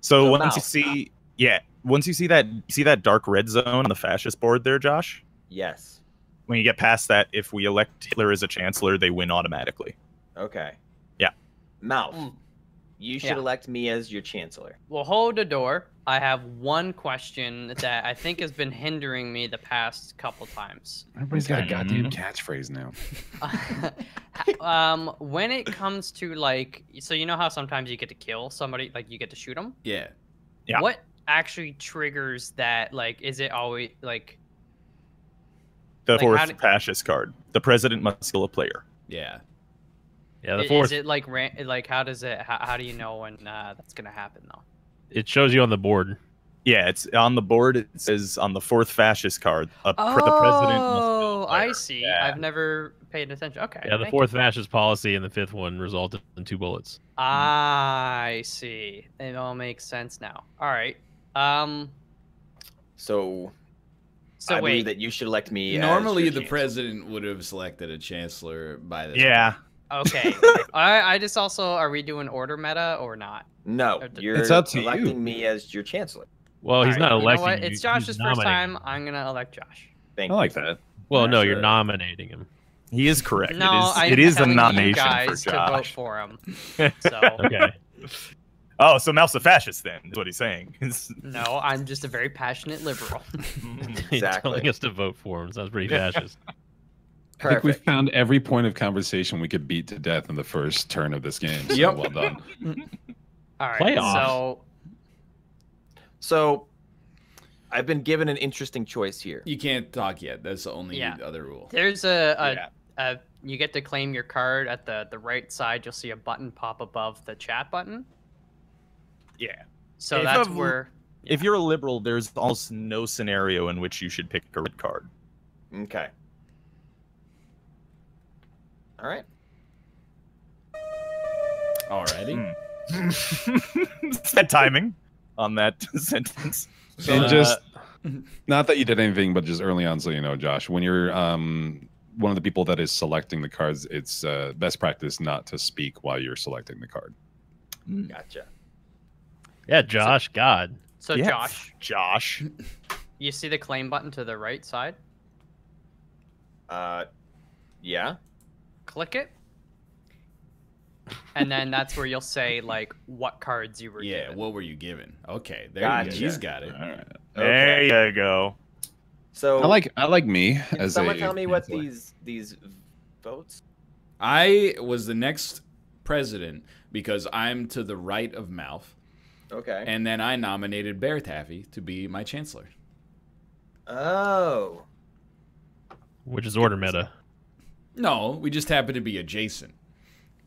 So, So once now- you see, yeah, once you see that, see that dark red zone on the fascist board there, Josh. Yes. When you get past that, if we elect Hitler as a chancellor, they win automatically. Okay. Yeah. Malf. Mm. You should Yeah. elect me as your chancellor. Well, hold the door. I have one question that I think has been hindering me the past couple times. Everybody's got a Okay. goddamn catchphrase now. um, when it comes to like, so you know how sometimes you get to kill somebody, like you get to shoot them. Yeah. Yeah. What actually triggers that? Like, is it always like? The Like, fourth how do- fascist card. The president must kill a player. Yeah. Yeah, the fourth. Is it like ran- like how does it? How, how do you know when uh, that's gonna happen though? It shows you on the board. Yeah, it's on the board. It says on the fourth fascist card, a, pr- the president must Oh, a I player. see. Yeah. I've never paid attention. Okay. Yeah, the fourth you. fascist policy and the fifth one resulted in two bullets. I see. It all makes sense now. All right. Um. So, So I wait. believe that you should elect me. Normally, your the chancellor. president would have selected a chancellor by this. Yeah, Okay. I I just also are we doing order meta or not? No, you're It's up to electing you. me as your chancellor. Well, he's All not right, you know electing what? It's he's Josh's first time. I'm gonna elect Josh. Thank I you. like that. Well, no, That's you're a- nominating him. he is correct. No, it is, I'm it is a telling you nomination guys for to vote Josh. for him. So Okay. Oh, so Mouse a fascist then? Is what he's saying. no, I'm just a very passionate liberal. Mm-hmm. He's Exactly. telling us to vote for him. Sounds pretty fascist. I think we've found every point of conversation we could beat to death in the first turn of this game. So Yep. well done. All right. Playoffs. So So, I've been given an interesting choice here. You can't talk yet. That's the only Yeah. other rule. there's a, a Yeah. uh, you get to claim your card at the the right side. You'll see a button pop above the chat button. yeah. So If that's I've- where. If you're a liberal, there's almost no scenario in which you should pick a red card. Okay. All right. Alrighty. That timing on that sentence. and Uh, just not that you did anything, but just early on, so you know, Josh, when you're um, one of the people that is selecting the cards, it's uh, best practice not to speak while you're selecting the card. Gotcha. Yeah, Josh, God. So yeah, Josh, Josh. you see the claim button to the right side. Uh, yeah. Click it. And then that's where you'll say like what cards you were Yeah. given. What were you given? Okay. There you Gotcha. go. He's got it. All right. There you go. So, I like I like me Can as someone a tell me what chancellor. these these votes? I was the next president because I'm to the right of Malf, Okay. and then I nominated Baer Taffy to be my chancellor. oh. Which is order meta. No, we just happen to be adjacent.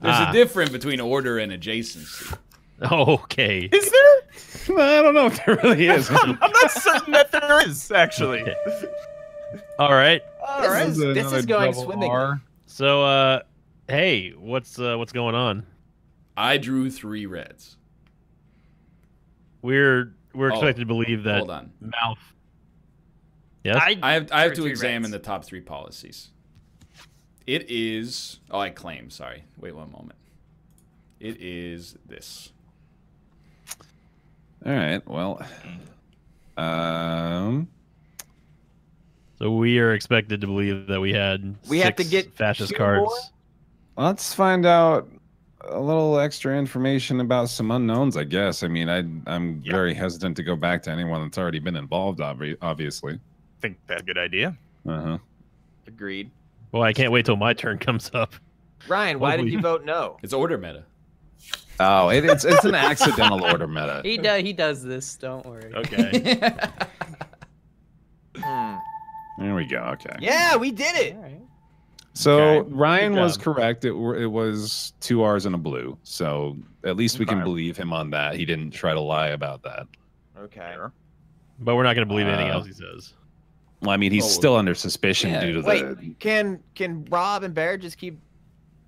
There's Ah. a difference between order and adjacency. Okay. Is there? I don't know if there really is. I'm not certain that there is actually. Okay. All right. This right. is, this is going swimming. So, uh, hey, what's uh, what's going on? I drew three reds. We're we're Oh, expected to believe that Hold on. Malf. Yes. I, I have I have to examine reds. the top three policies. It is oh I claim, sorry. Wait one moment. It is this. All right. Well, um, so we are expected to believe that we had We have to get fascist cards. more? let's find out a little extra information about some unknowns. I guess. I mean, I I'm Yeah. very hesitant to go back to anyone that's already been involved. Obvi- obviously. think that's a good idea. Uh huh. Agreed. Well, I can't wait till my turn comes up. Ryan, why did you vote no? It's order meta. Oh, it, it's it's an accidental order meta. He does. He does this. Don't worry. Okay. Hmm. There we go. Okay. Yeah, we did it. All right. So Okay. Ryan was correct. It, were- it was two R's and a blue. So at least we can Okay. believe him on that. He didn't try to lie about that. Okay. but we're not going to believe anything Uh, else he says. Well, I mean, he's Oh, still under suspicion yeah. due to the. Wait, can can Rob and Baer just keep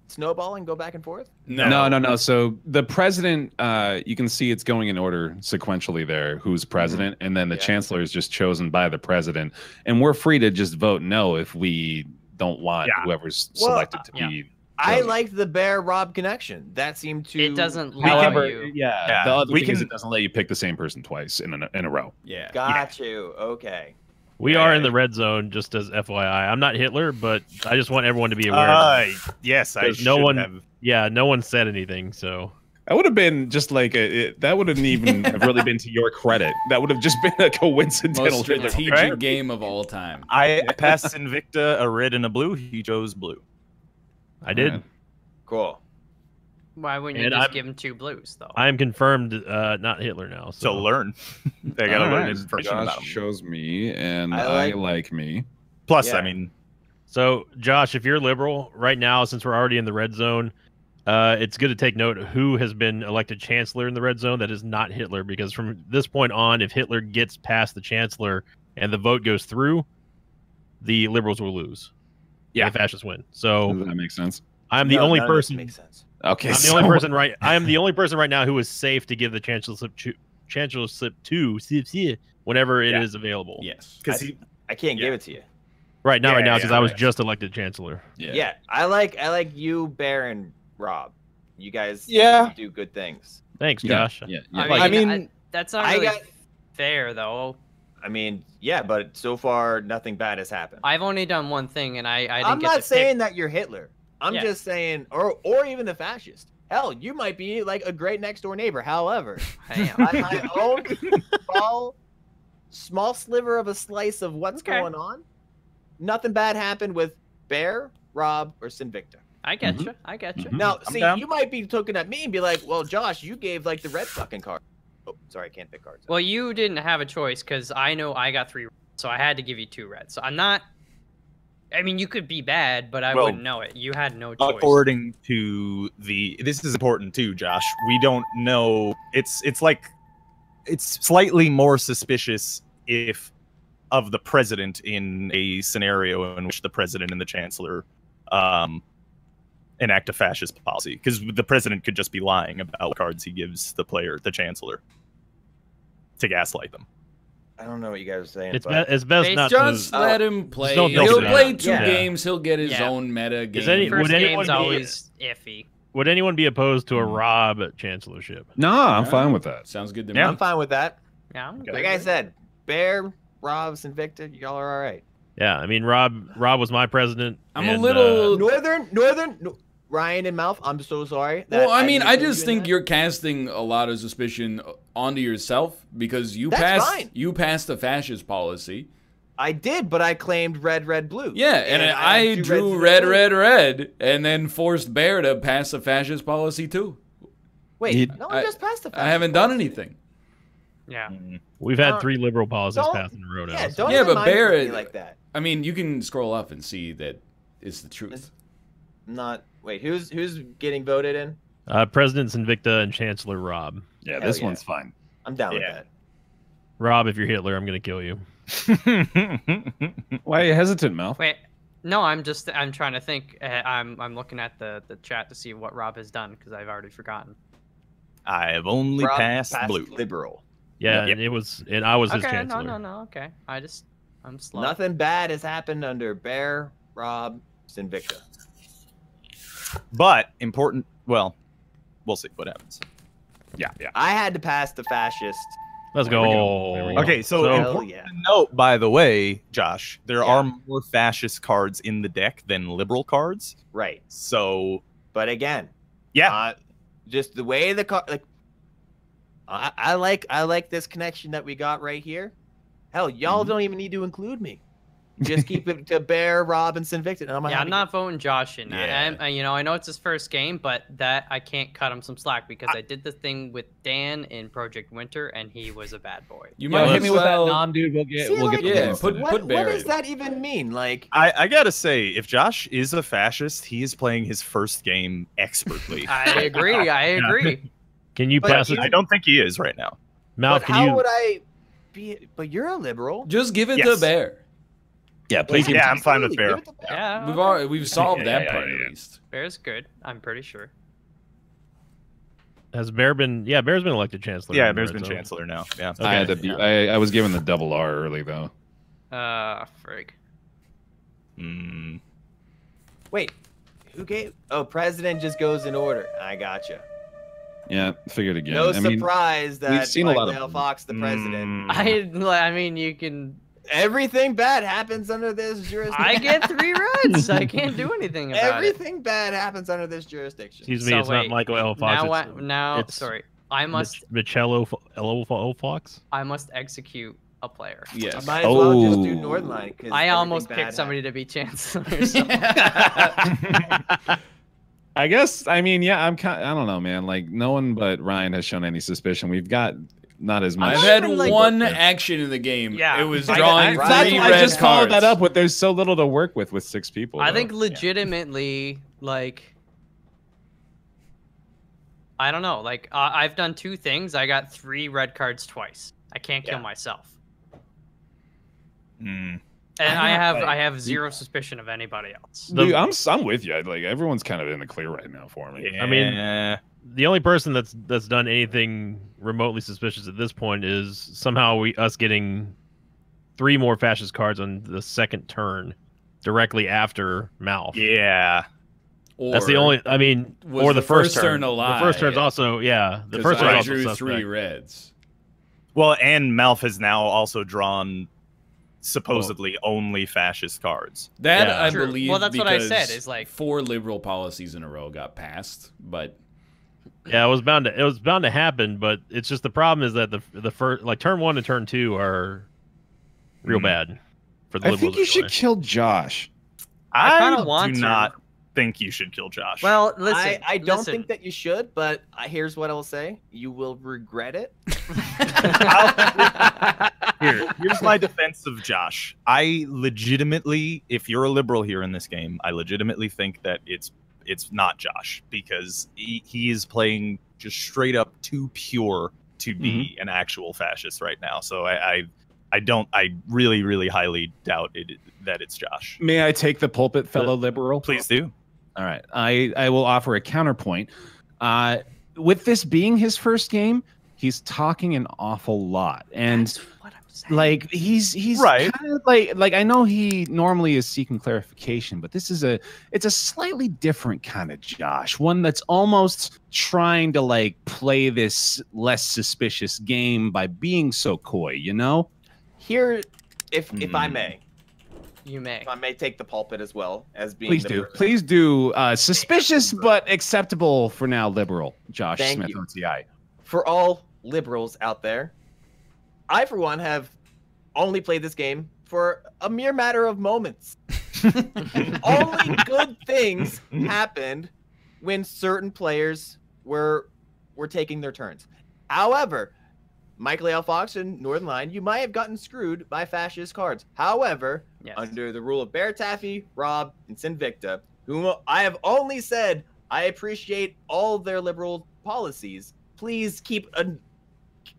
snowballing, go back and forth? No, no, no. no. So the president, uh, you can see it's going in order sequentially there. Who's president, and then the Yeah. chancellor is just chosen by the president, and we're free to just vote no if we don't want Yeah. whoever's Well, selected to yeah. be. I chosen. liked the Baer Rob connection. That seemed to. It doesn't limit However, you. yeah, Yeah, the other we thing is it doesn't let you pick the same person twice in a, in a row. Yeah. Got you. Okay. We are in the red zone, just as FYI. I'm not Hitler, but I just want everyone to be aware. Uh, yes, I There's should no one- have. yeah, no one said anything, so That would have been just like a, it, that wouldn't even have really been to your credit. That would have just been a coincidental. Most strategic Right? game of all time. I passed Sinvicta a red and a blue. He chose blue. I did. Alright. Cool. Why wouldn't you And just I'm- give him two blues though? I am confirmed uh, not Hitler now. So So learn. they gotta All learn right, information Josh about him. shows me, and I I like- like, me. Plus, Yeah. I mean, So, Josh, if you're liberal right now, since we're already in the red zone, uh, it's good to take note who has been elected chancellor in the red zone that is not Hitler, because from this point on, if Hitler gets past the chancellor and the vote goes through, the liberals will lose. Yeah. the fascists win. So Does that makes sense? I'm the No, only none of person. Makes sense. Okay, I'm the so- only person right. I am the only person right now who is safe to give the chancellorship to, chancellorship to whenever it is Yeah. available. Yes. because he I can't Yeah. give it to you. Right now, Yeah, right now, yeah, because I was right. just elected chancellor. Yeah. yeah, I like I like you, Baron Rob. You guys Yeah. do good things. Thanks, Yeah, Josh. Yeah, I mean, I mean- that's not I really got- fair though. I mean, yeah, but so far nothing bad has happened. I've only done one thing, and I, I didn't I'm get not to saying that you're Hitler. I'm Yeah. just saying, or or even the fascist. Hell, you might be like a great next door neighbor. However, Pick. I am. on my own small, small sliver of a slice of what's Okay. going on, nothing bad happened with Baer, Rob, or Sinvicta. I get Mhm. you. I get you. Mhm. Now, I'm see, down. you might be looking at me and be like, "Well, Josh, you gave like the red fucking card." Oh, sorry, I can't pick cards. Well, you didn't have a choice because I know I got three, so I had to give you two reds. So I'm not. I mean, you could be bad, but I Well, wouldn't know it. You had no choice. according to the this is important too josh we don't know it's it's like it's slightly more suspicious if of the president in a scenario in which the president and the chancellor um enact a fascist policy because the president could just be lying about what cards he gives the player the chancellor to gaslight them I don't know what you guys are saying. It's, but be- it's best Based- not Just to. let him play. don't think He'll play two Yeah. games. He'll get his Yeah. own meta game. Is any- First would anyone game's be- always iffy. Would anyone be opposed to a Hmm. Rob chancellorship? No, I'm Yeah. fine with that. Sounds good to Yeah. me. I'm fine with that. Yeah. I'm Like I said, Baer, Rob's, Invicta, y'all are all right. Yeah, I mean Rob. Rob was my president. I'm a little- uh, Northern, Northern, no, Ryan and Malf. I'm so sorry. that Well, I mean, didn't I just think that. you're casting a lot of suspicion onto yourself because you That's passed fine. you passed the fascist policy. I did, but I claimed red, red, blue. Yeah, and, I, had two drew reds, red, red, red, and then forced Baer to pass the fascist policy too. Wait, He- no, I- I just passed the. I haven't done anything. Yeah. Mm-hmm. We've had Don't- three liberal policies don't- passed in a row now. Yeah, don't Yeah, but Baer- like that. I mean, you can scroll up and see that it's the truth. not. Wait, who's who's getting voted in? Uh, Presidents Invicta and Chancellor Rob. Yeah, Hell this yeah. one's fine. I'm down Yeah. with that. Rob, if you're Hitler, I'm gonna kill you. Why are you hesitant, Mel? Wait, no, I'm just I'm trying to think. Uh, I'm I'm looking at the the chat to see what Rob has done because I've already forgotten. I've only. Rob passed, passed blue. liberal. Yeah, Yep. and it was, and I was his chancellor. no, no, no. Okay, I just I'm slow. Nothing bad has happened under Baer, Rob, Sinvicta. But important. Well, we'll see what happens. Yeah, yeah. I had to pass the fascist. Let's go. go. There we go. Okay, so, So- important yeah. note, by the way, Josh, there Yeah. are more fascist cards in the deck than liberal cards. Right. So But again, yeah, uh, just the way the card, like I, I like I like this connection that we got right here. Hell, y'all Mm-hmm. don't even need to include me. Just keep it to Baer, Robinson, and Sinvicta. And I'm yeah, I'm not voting Josh in. Yeah. Yeah. I, you know, I know it's his first game, but that I can't cut him some slack because I, did the thing with Dan in Project Winter, and he was a bad boy. You Yeah, might hit me with that well- nom, dude. We'll get. See, we'll like, get. yeah, put- what, put what does in. that even mean? Like, I, I gotta say, if Josh is a fascist, he is playing his first game expertly. I agree. I agree. Can you But pass it? you- I don't think he is right now. Malf, but can how you? would I be? But you're a liberal. Just give it Yes. to Baer. Yeah, please. Yeah, I'm fine with Baer. it to Yeah, We've okay. already we've solved Yeah, that yeah, part yeah, at least. Baer's good. I'm pretty sure. Has Baer been? Yeah, Baer's been elected chancellor. Yeah, Baer's been Zone. chancellor now. Yeah. Okay, I had to. Be, yeah. I, I was given the double R early though. Uh, frig. Mm, Wait, who gave? Oh, president just goes in order. I gotcha. Yeah, figured again. no I mean, surprise that seen a lot Michael of- Fox, the president. mm. I, I mean, you can. Everything bad happens under this jurisdiction. I get three reds. I can't do anything about it. Everything bad happens under this jurisdiction. Excuse me, So it's wait, not Michael L. Fox. Now, it's, I, now, it's sorry. I must, Mich- Michello Fo- L. L. Fox. I must execute a player. I Yes. might as well just do Oh. Northline. 'cause I almost picked somebody to be chancellor. So. I guess. I mean, yeah. I'm kind. I don't know, man. Like no one but Ryan has shown any suspicion. We've got not as much. I've had even, like- one action in the game. Yeah. It was drawing I- That's three why red I just followed that up with. There's so little to work with with six people. I though. think legitimately, like, I don't know. Like, uh, I've done two things. I got three red cards twice. I can't kill Yeah. myself, Mm. and I I have like- I have zero suspicion of anybody else. Dude, I'm I'm with you. Like everyone's kind of in the clear right now for me. I mean- Yeah. The only person that's that's done anything remotely suspicious at this point is somehow we us getting three more fascist cards on the second turn, directly after Malf. yeah. That's the only. I mean, was or the, the first, first turn a lie? The first turn's also yeah. The 'cause first I also drew suspect. three reds. Well, and Malf has now also drawn supposedly only fascist cards. That Yeah. I True. believe. Well, that's what I said, is like- four liberal policies in a row got passed, but Yeah, it was bound to it was bound to happen, but it's just the problem is that the the first like turn one and turn two are real Mhm. bad for the I think you should anyway. kill Josh. I I, kinda do want to. not think you should kill Josh. Well, listen, I, I don't listen. think that you should, but here's what I will say: you will regret it. here, here's my defense of Josh. I legitimately, if you're a liberal here in this game, I legitimately think that it's it's not Josh because he, he is playing just straight up too pure to be an actual fascist right now. So I, I I don't I really really highly doubt it that it's Josh. May I take the pulpit, fellow liberal? Please do. All right. I, I will offer a counterpoint. Uh, with this being his first game, he's talking an awful lot. And That's what I'm saying. Like he's he's Right. kind of like like I know he normally is seeking clarification, but this is a it's a slightly different kind of Josh, one that's almost trying to like play this less suspicious game by being so coy, you know? Here, if if I Hmm. may, you may. if I may take the pulpit as well as being. Please the do. person- Please do. Uh, suspicious but acceptable for now, liberal. Josh Thank Smith, you. OTI. For all liberals out there, I for one have only played this game for a mere matter of moments. only good things happened when certain players were were taking their turns. However, Michael L. Fox and Northern Line, you might have gotten screwed by fascist cards. However, Yes. under the rule of Baer Taffy, Rob, and Sinvicta, whom I have only said I appreciate all their liberal policies. Please keep uh,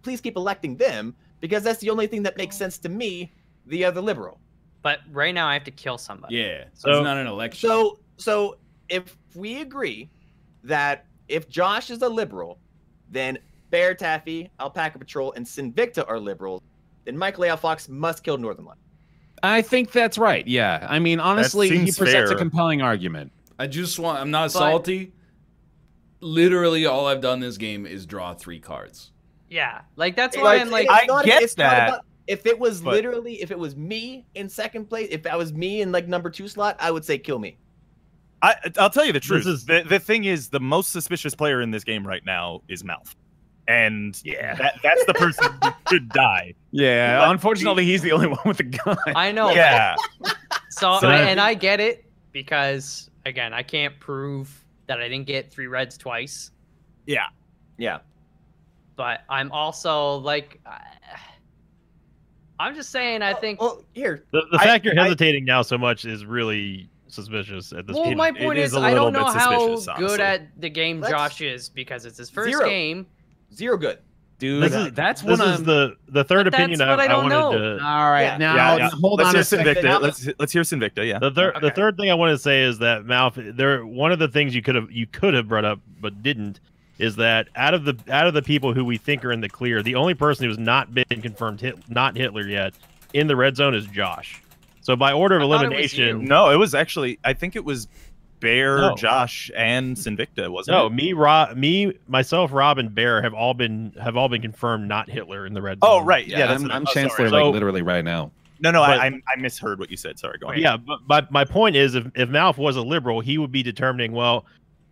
please keep electing them because that's the only thing that makes sense to me, the other liberal. But right now I have to kill somebody. Yeah, So- it's not an election. So so if we agree that if Josh is a liberal, then Baer Taffy, Alpaca Patrol, and Sinvicta are liberals, then Michael A. L. Fox must kill Northern Light. I think that's right. Yeah. I mean, honestly, he seems presents a compelling argument. I just want. I'm not But- salty. Literally, all I've done this game is draw three cards. Yeah, like that's why I'm like, I not- get it's not that, about- if it was but- literally, if it was me in second place, if that was me in like number two slot, I would say kill me. I, I'll tell you the truth. is- the, the thing is, the most suspicious player in this game right now is Malf. And Yeah. that, that's the person who should die. Yeah. But- unfortunately, he's the only one with a gun. I know. Yeah. So, So I, and I get it because again, I can't prove that I didn't get three reds twice. Yeah. Yeah. But I'm also like, I- I'm just saying. I oh, think. Well, here, The, the I- fact you're I- hesitating now so much is really suspicious at this well, point. my point is is, a I don't know how suspicious, good at the game Let's- Josh is because it's his first Zero. game. zero good. Dude, This is- that's this what is I'm. the the third But that's opinion I, what I I don't wanted know. to. All right, Yeah. now Yeah, yeah. hold let's on hear a. Sinvicta. Let's let's hear Sinvicta. Yeah. The third, the third thing I want to say is that Malf. There, one of the things you could have you could have brought up but didn't is that out of the out of the people who we think are in the clear, the only person who's not been confirmed hit, not Hitler yet in the red zone is Josh. So by order of I thought it elimination. No, it was actually. I think it was Baer, No. Josh, and Sinvicta, wasn't no, it? me, Rob, me, myself, Rob, and Baer have all been have all been confirmed not Hitler in the red oh, zone. Oh, right. Yeah, Yeah, that's I'm, what I'm oh, chancellor sorry. So- like literally right now. No, no, But- I, I I misheard what you said. Sorry, go ahead. Yeah, but my, my point is, if if Malf was a liberal, he would be determining well,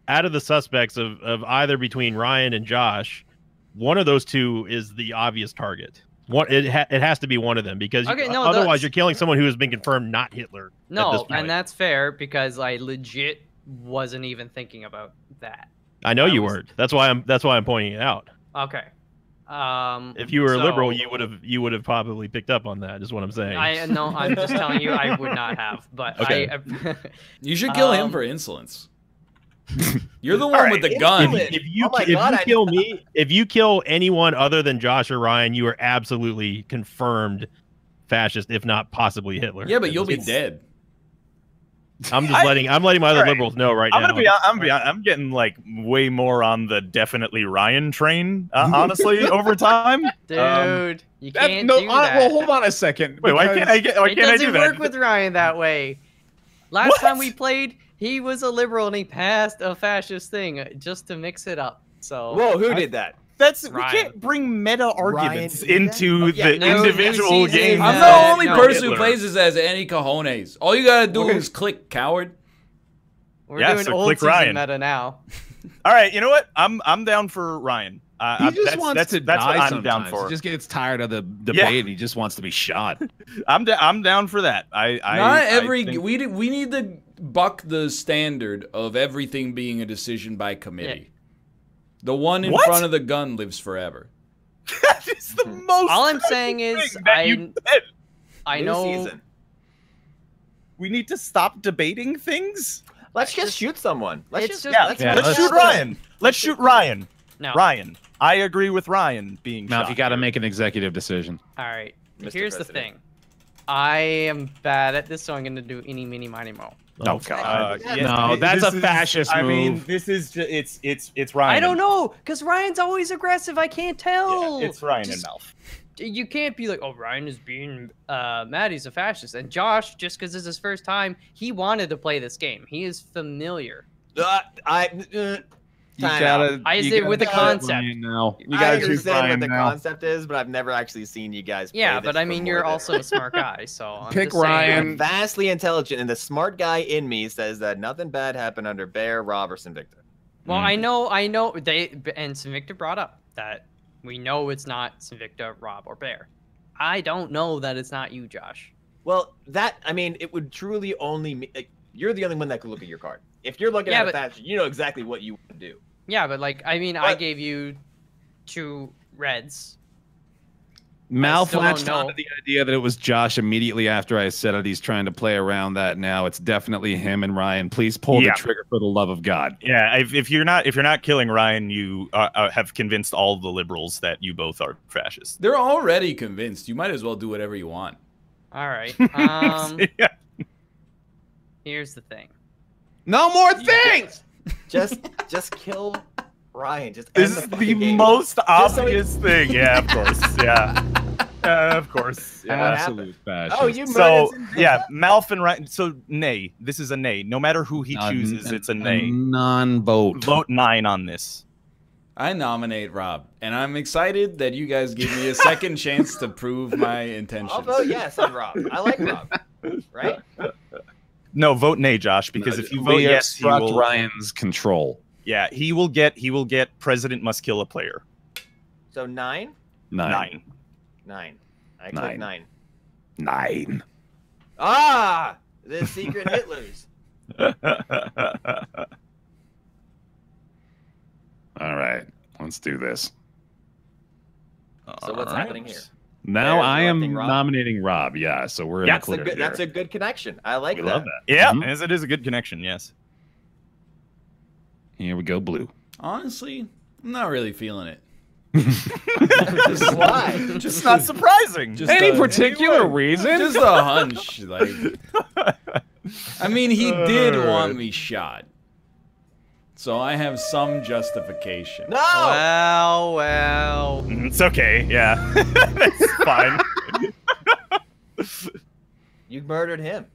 out of the suspects of of either between Ryan and Josh, one of those two is the obvious target. One, it ha- it has to be one of them because Okay, you- no, otherwise that's- you're killing someone who has been confirmed not Hitler. No, and that's fair because I legit wasn't even thinking about that. I know that you was- weren't. That's why I'm that's why I'm pointing it out. Okay. Um, If you were a liberal, you would have you would have probably picked up on that. Is what I'm saying. I no, I'm just telling you, I would not have. But Okay. I, You should kill him Um, for insolence. You're the one Alright, with the gun. insolent. if you Oh my if you God, I- kill me, if you kill anyone other than Josh or Ryan, you are absolutely confirmed fascist, if not possibly Hitler. Yeah, but you'll be It's- dead. I'm just I- letting I'm letting my other Alright. liberals know right I'm now. gonna be. I'm be. I'm getting like way more on the definitely Ryan train. Uh, honestly, over time. dude, Um, you can't no, do uh, that. well, hold on a second. Wait, why can't I get? Why it can't I doesn't do work that? with Ryan that way. Last What? time we played, he was a liberal and he passed a fascist thing uh, just to mix it up. So Whoa, who I- did that? That's Ryan. we can't bring meta arguments into Oh, yeah, the no, individual game. I'm the only no, person who plays this as any cojones. All you gotta do Okay. is click coward. we're Yeah, doing so old click Ryan. meta now. All right, you know what? I'm I'm down for Ryan. Uh, He I- just that's, wants that's, to that's die what I'm sometimes. down for. He just gets tired of the debate Yeah. and he just wants to be shot. I'm da- I'm down for that. I, I Not I every think- we we need to buck the standard of everything being a decision by committee. The one in What? front of the gun lives forever. that is the mm-hmm. most. All I'm saying is, thing that you I. I know season. we need to stop debating things. Let's just shoot someone. Let's just, just- Yeah, let's, Yeah, let's, let's- shoot Ryan. Let's shoot Ryan. no. Ryan. I agree with Ryan being Now, shot. if you got to make an executive decision. All right. Mr. Here's the thing. I am bad at this, so I'm gonna do any, mini, miny, mo. Oh, Uh, Yeah, yeah, No, that's a this is- fascist I mean, this is just, it's it's it's Ryan. I don't know, cause Ryan's always aggressive. I can't tell. Yeah, it's Ryan Just- and Malf. you can't be like, oh, Ryan is being uh, mad. He's a fascist. And Josh, just because it's his first time, he wanted to play this game. He is familiar. Uh, I. You time gotta. out. I you say gotta with the concept. Ryan Now. You I gotta shoot understand what the now. concept is, but I've never actually seen you guys. Play Yeah, this but I mean, you're also a smart guy, so I'm Pick just saying- Ryan. You're vastly intelligent, and the smart guy in me says that nothing bad happened under Baer, Rob, or Sinvicta. Well, Mm. I know, I know they and Sinvicta brought up that we know it's not Sinvicta, Rob, or Baer. I don't know that it's not you, Josh. Well, that I mean, it would truly only me. Like, you're the only one that could look at your card. If you're looking Yeah, at it but- that, you know exactly what you would do. Yeah, but like, I mean, I gave you two reds. Mal still don't flashed know. onto the idea that it was Josh immediately after I said it. He's trying to play around that now. It's definitely him and Ryan. Please pull Yeah. the trigger for the love of God. Yeah, if, if you're not if you're not killing Ryan, you uh, uh, have convinced all the liberals that you both are fascists. They're already convinced. You might as well do whatever you want. All right. Um, yeah. Here's the thing. No more things. Just just kill Ryan. Just This end is the, the fucking game. most so it- obvious thing. Yeah, of course. Yeah. Uh, of course. Yeah. Absolute fascist. Oh, you So some- yeah, Malf and Ryan. So nay. This is a nay. No matter who he Non- chooses, it's a nay. non-vote. Vote nine on this. I nominate Rob, and I'm excited that you guys give me a second chance to prove my intentions. I'll vote yes on Rob. I like Rob. Right? No, vote nay, Josh, because if you vote we yes, he obstruct will, Ryan's control. yeah, he will get he will get President must kill a player. So nine? Nine. Nine. Nine. I Nine. click nine. Nine. Ah! The secret Hitlers. All right, let's do this. So what's All right. happening here? Now There's I am Rob. nominating Rob. Yeah, so we're in Yeah, a That's a good that's a good connection. I like we that. love that. Yeah, Mhm. as it is a good connection. Yes. Here we go, blue. Honestly, I'm not really feeling it. Just why? It's not surprising. Just Any a- particular reason? Just a hunch. Like, I mean, he did want me shot, so I have some justification. No! Well, well. Mm, It's okay. Yeah, it's fine. You murdered him.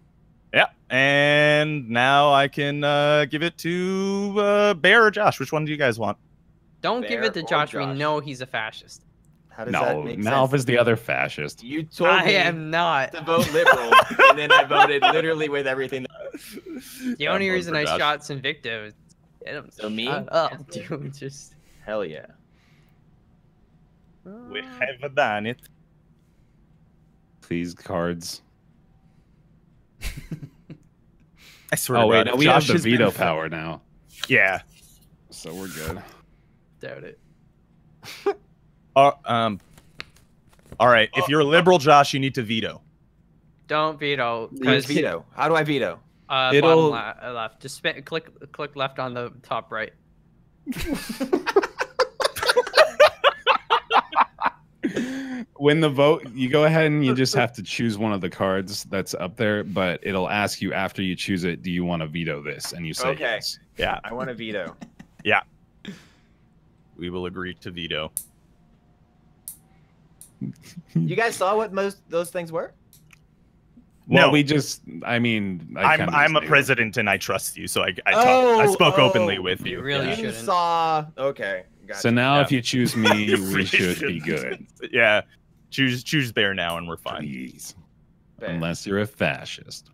Yeah, and now I can uh, give it to uh, Baer or Josh. Which one do you guys want? Don't give it to or Josh. We know he's a fascist. How does that No, make Malf sense? is the other fascist. You told I me am not. to vote liberal, and then I voted literally with everything. The only reason I Josh. shot Invicta was get him So me? shut up, dude. Just Hell yeah. We have done it. Please, cards. I swear. Oh wait, no, we Josh have has the been- veto power now, Yeah. so we're good. doubt it. Uh, um. All right. If you're a liberal, Josh, you need to veto. Don't veto. Use Because veto. How do I veto? Uh, It'll- bottom uh, left. Just spin, click click left on the top right. When the vote, you go ahead and you just have to choose one of the cards that's up there, but it'll ask you after you choose it, do you want to veto this? And you say Okay. yes. Yeah. I want to veto. Yeah we will agree to veto. You guys saw what most those things were? Well, No. we just, I mean, I I'm I'm a knew. president and I trust you, so I I, talk, I Oh, spoke openly oh. with You you. really yeah. you shouldn't. saw. Okay. Gotcha. So now, Yeah. if you choose me, You we really should be shouldn't. good. Yeah. Choose choose Baer now and we're fine. Please, unless you're a fascist,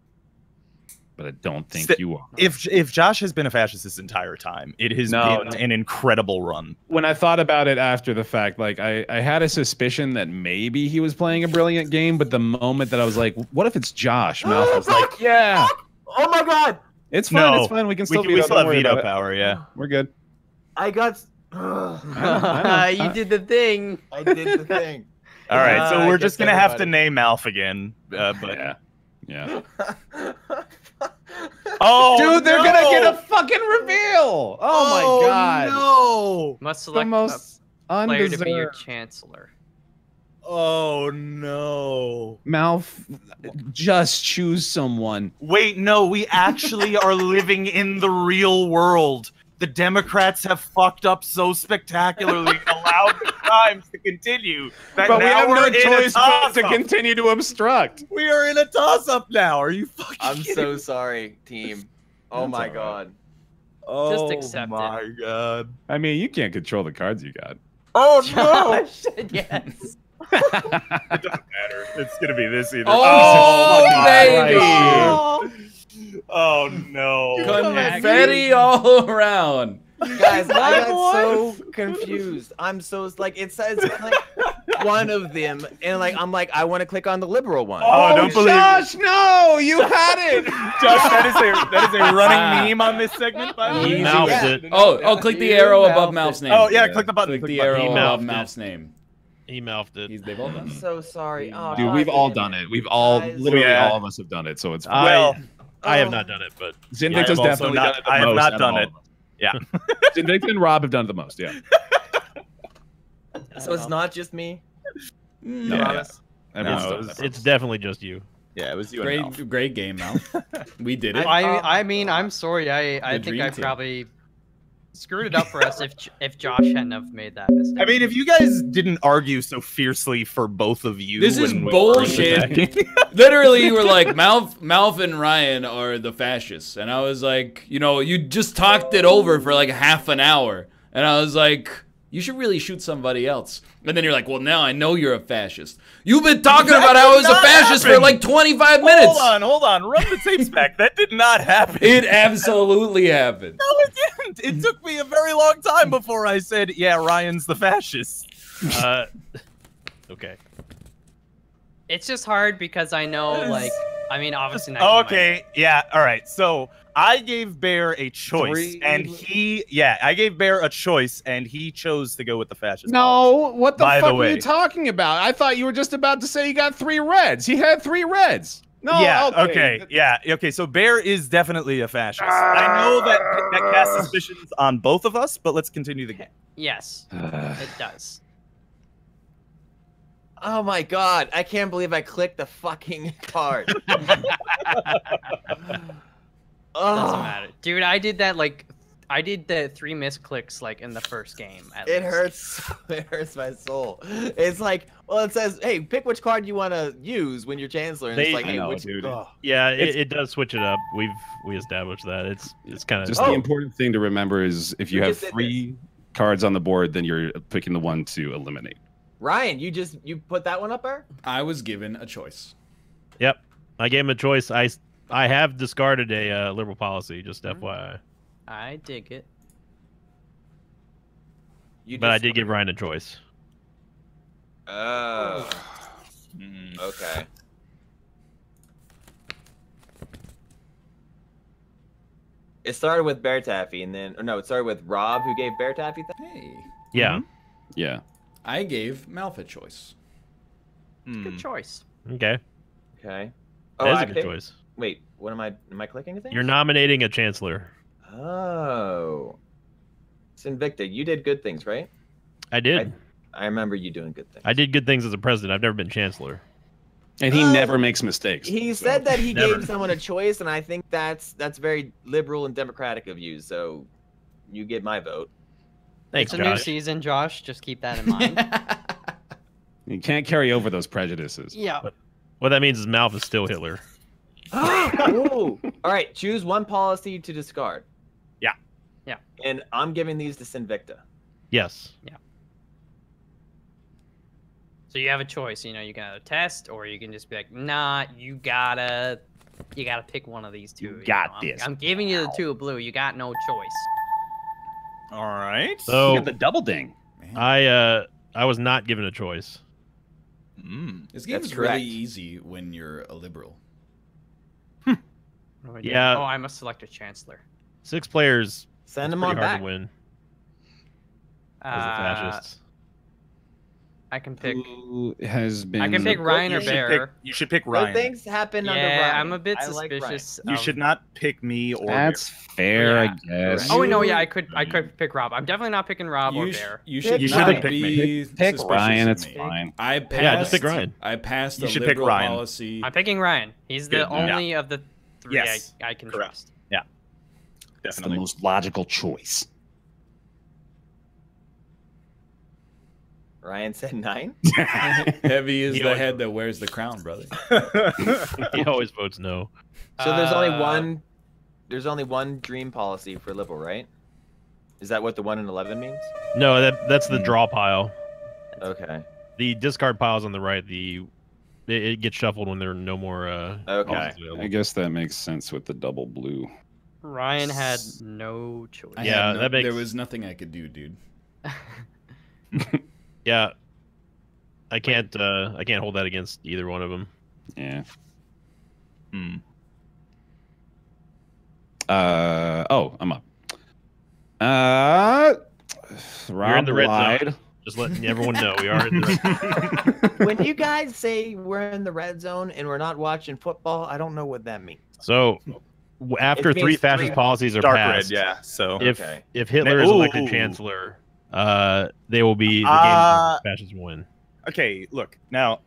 but I don't think St- you are. If if Josh has been a fascist this entire time, it has No, been no. an incredible run. when I thought about it after the fact, like I, I had a suspicion that maybe he was playing a brilliant game, but the moment that I was like, what if it's Josh? Malf was like, yeah, Oh my god! it's fine, No, it's fine. We can still can, we veto, still don't have veto about it. power, yeah. We're good. I got. I you did the thing. I did the thing. All right, Uh, so I we're just gonna have to name Alf again. Uh, but Yeah, yeah. Oh, Dude, they're no! gonna get a fucking reveal. Oh, my oh, god, No! Must the select most a player to be your chancellor. Oh no! Malf. Just choose someone. Wait, no, we actually are living in the real world. The Democrats have fucked up so spectacularly allowed the crimes to continue that But we now have we're no in a choice but to continue to obstruct. We are in a toss-up now. Are you fucking I'm kidding so sorry, team. Oh That's my all right. god. Oh accept it. my god. I mean, you can't control the cards you got. Oh Josh, yes. it doesn't matter. It's gonna be this either. Oh, oh Jesus baby. Christ. Oh no. Confetti all around. Guys, I got so confused. I'm so like it says click one of them, and like I'm like I want to click on the liberal one. Oh, don't oh, believe Josh, no, you had it. Josh, that is a that is a running ah. meme on this segment. By the way. He Yeah. it. Oh, oh, click the arrow mouthed above it. Malf's name. Oh yeah, click the button. Click click the button. arrow above mouthed it. Malf's name. He mouthed it. He's, they've all done. I'm it. so sorry. Oh, Dude, God we've all done it. We've all, Guys. literally Yeah. all of us have done it. So it's I, Well, I have oh. not done it, but Sinvicta's I have definitely not- done it the I have most not done it. Yeah. Sinvicta and Rob have done it the most. Yeah. So it's not just me. Mm, Yeah. Promise. Everyone's No, done it was- that the it's definitely just you. Yeah, it was you and Great, great game, Mal. we did it. I Uh, I mean I'm sorry. I I think I team. probably screwed it up for us if if Josh hadn't have made that mistake. I mean, if you guys didn't argue so fiercely for both of you, This is we bullshit. Literally, you were like, Malf, Malf and Ryan are the fascists. And I was like, you know, you just talked it over for like half an hour. And I was like, you should really shoot somebody else. And then you're like, well, now I know you're a fascist. You've been talking That about how I was a not fascist for like 25 minutes. Hold on, hold on. Run the tapes back. That did not happen. It absolutely happened. no, it didn't. It took me a very long time before I said, "Yeah, Ryan's the fascist." Uh, okay. it's just hard because I know like I mean obviously not Oh, okay, yeah, all right. So I gave Baer a choice, Three- and he, yeah, I gave Baer a choice, and he chose to go with the fascist. No, what the By the fuck were way. you talking about? I thought you were just about to say you got three reds. He had three reds. No, yeah, okay. okay. yeah, okay. So Baer is definitely a fascist. I know that that casts suspicions on both of us, but let's continue the game. Yes, Uh, it does. Oh my god, I can't believe I clicked the fucking card. Doesn't oh, matter, dude. I did that like I did the three misclicks like in the first game. At it least. hurts. It hurts my soul. It's like, well, it says, hey, pick which card you want to use when you're chancellor, and They- it's like, hey, know, which? dude. Ugh. Yeah, it, it does switch it up. We've we established that. It's it's kind of just Oh. the important thing to remember is if you Who have just did three cards on the board, then you're picking the one to eliminate. Ryan, you just you put that one up there? I was given a choice. Yep. I gave him a choice. I s- I have discarded a uh, liberal policy, just Mhm. FYI. I dig it. You But I did give Ryan a choice. Oh, Mm. okay. It started with Baer Taffy, and then or no, it started with Rob, who gave Baer Taffy. Th- Hey, Yeah. Yeah. I gave Malf a choice. Hmm. Good choice. Okay. okay. That is I a good picked- choice. Wait, what am I? Am I clicking anything? You're nominating a chancellor. Oh. It's Invicta. You did good things, right? I did. I remember you doing good things. I did good things as a president. I've never been chancellor. And he Oh. never makes mistakes. He so- said that he Never. gave someone a choice, and I think that's that's very liberal and democratic of you. So, you get my vote. Thanks, it's a new season, Josh. Just keep that in mind. You can't carry over those prejudices. yeah. What that means is Malf is still Hitler. Ooh. All right, choose one policy to discard. Yeah. Yeah. And I'm giving these to Sinvicta. Yes. Yeah. So you have a choice. You know, you can either test, or you can just be like, nah, you gotta, you gotta pick one of these two. You know? got I'm- this. I'm, giving you the two blue. You got no choice. All right. So You got the double ding. Man, I uh I was not given a choice. Mm. this game That's is correct. really easy when you're a liberal. What do Yeah. Oh, I must select a chancellor. Six players. Send It's them pretty on hard back. to win Uh, as a fascist. I can pick. Who has been? I can pick Ryan or You Baer. pick- you should pick Good Ryan. things happen under Yeah, Ryan. I'm a bit I like suspicious. You should not pick me or That's fair, I guess. Oh no, yeah, I could, I could pick Rob. I'm definitely not picking Rob or You, sh- Baer. you should You not should've be me. Pick Ryan. It's me. fine. I passed. Yeah, just pick Ryan. I passed You the should pick liberal Ryan. policy. I'm picking Ryan. He's the Good, yeah. only of the three Yes, I, I can correct. trust. Yeah. That's the most logical choice. Ryan said nine. Heavy is He the always- head that wears the crown, brother. he always votes no. So there's only Uh, one. There's only one dream policy for liberal, right? Is that what the one in eleven means? No, that that's the Hmm. draw pile. Okay. The discard pile's on the right. The it, it gets shuffled when there are no more uh Okay. I guess that makes sense with the double blue. Ryan had no choice. I Yeah, no- that makes- there was nothing I could do, dude. Yeah. I can't uh I can't hold that against either one of them. Yeah. Hmm. Uh oh, I'm up. Uh, Rob in the red zone. Lied. Just letting everyone know we are in the red when you guys say we're in the red zone and we're not watching football, I don't know what that means. So after three fascist three- policies are Dark passed, red, yeah. So if Okay. if Hitler is elected Ooh. chancellor, uh, they will be the Uh, game fascists win. okay, look now.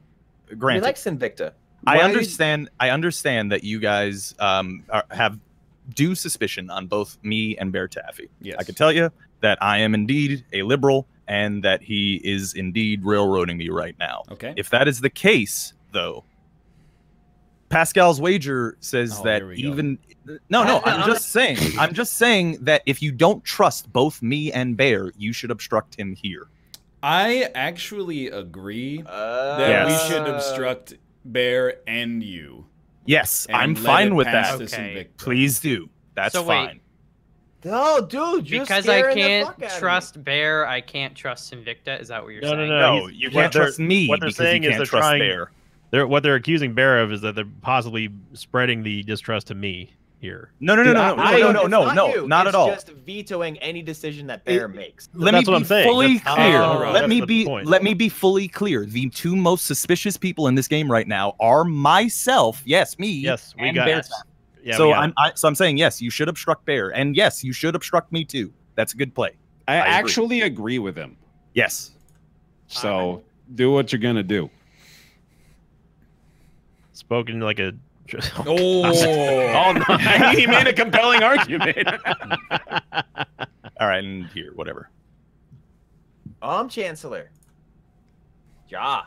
Grant. He Granted, likes Invicta. I Why- understand. I understand that you guys um, are, have due suspicion on both me and Baer Taffy. Yes. I can tell you that I am indeed a liberal and that he is indeed railroading me right now. Okay. If that is the case, though, Pascal's wager says Oh, that here we go. even no, no, I'm I'm just saying, I'm just saying that if you don't trust both me and Baer, you should obstruct him here. I actually agree Uh, that Yes. we should obstruct Baer and you. Yes, and I'm fine with that. this Okay. Invicta. Please do. That's So wait, fine. No, dude, you're because I can't fuck out of me. trust Baer, I can't trust Invicta. Is that what you're No, no, saying? no. No, he's- you can't trust me what they're because saying you is can't they're trust trying- Baer. They're what they're accusing Baer of is that they're possibly spreading the distrust to me here. No, no, no, no, no, No, no, no, no, no, not no, you. not It's at all. Just vetoing any decision that Baer makes. Let That's me what be I'm saying. fully That's- clear. Oh, let me be point. let me be fully clear. The two most suspicious people in this game right now are myself, yes, me, Yes, we got Baer. It. Yeah, so I'm I, so I'm saying yes, you should obstruct Baer, and yes, you should obstruct me too. That's a good play. I, agree. actually agree with him. Yes. So do what you're gonna do. spoken like a. Oh, Oh, no. he made a compelling argument. All right, and here, whatever. I'm Chancellor. Ja.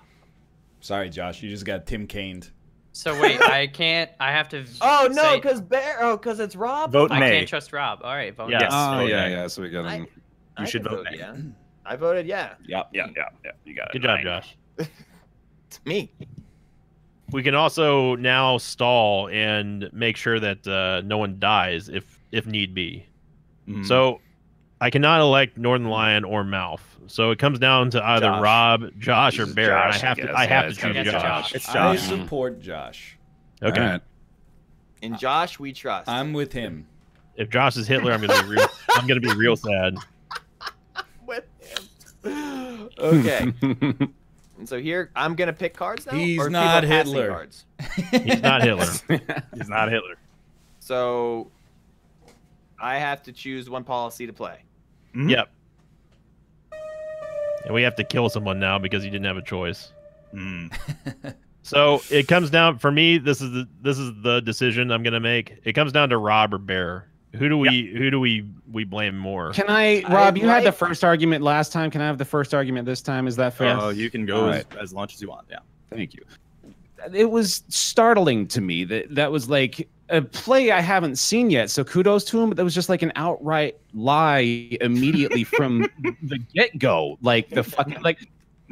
sorry, Josh. You just got Tim caned. So wait, I can't. I have to. Oh no, because Baer. Oh, because it's Rob. Vote I nay. can't trust Rob. All right, vote Yes. yes. oh vote yeah, nay. yeah. So we got I- him. You I should can vote nay. Yeah. I voted yeah. Yeah, yeah, yeah, yeah. You got it. Good job, Nine. Josh. It's me. We can also now stall and make sure that uh, no one dies if if need be. Mhm. So I cannot elect Northernlion or Malf. So it comes down to either Josh. Rob, Josh, or It's Baer. Josh, I I have to. I have it's to choose Josh. Josh. It's I support Josh. Okay. All right. In Josh, we trust. I'm with him. If Josh is Hitler, I'm gonna be real. I'm gonna be real sad. with him. okay. And so here, I'm gonna pick cards now. He's or not Hitler. Cards? He's not Hitler. He's not Hitler. So I have to choose one policy to play. Mhm. Yep. And we have to kill someone now because he didn't have a choice. Mm. So it comes down for me. This is the this is the decision I'm gonna make. It comes down to Rob or Baer. Who do we who do we we blame more? Can I, I Rob? you had the first argument last time. Can I have the first argument this time? Is that fair? Oh, you can go All as, right. as long as you want. Yeah. Thank you. It was startling to me that that was like a play I haven't seen yet. So kudos to him, but that was just like an outright lie immediately from the get go. Like the fucking like.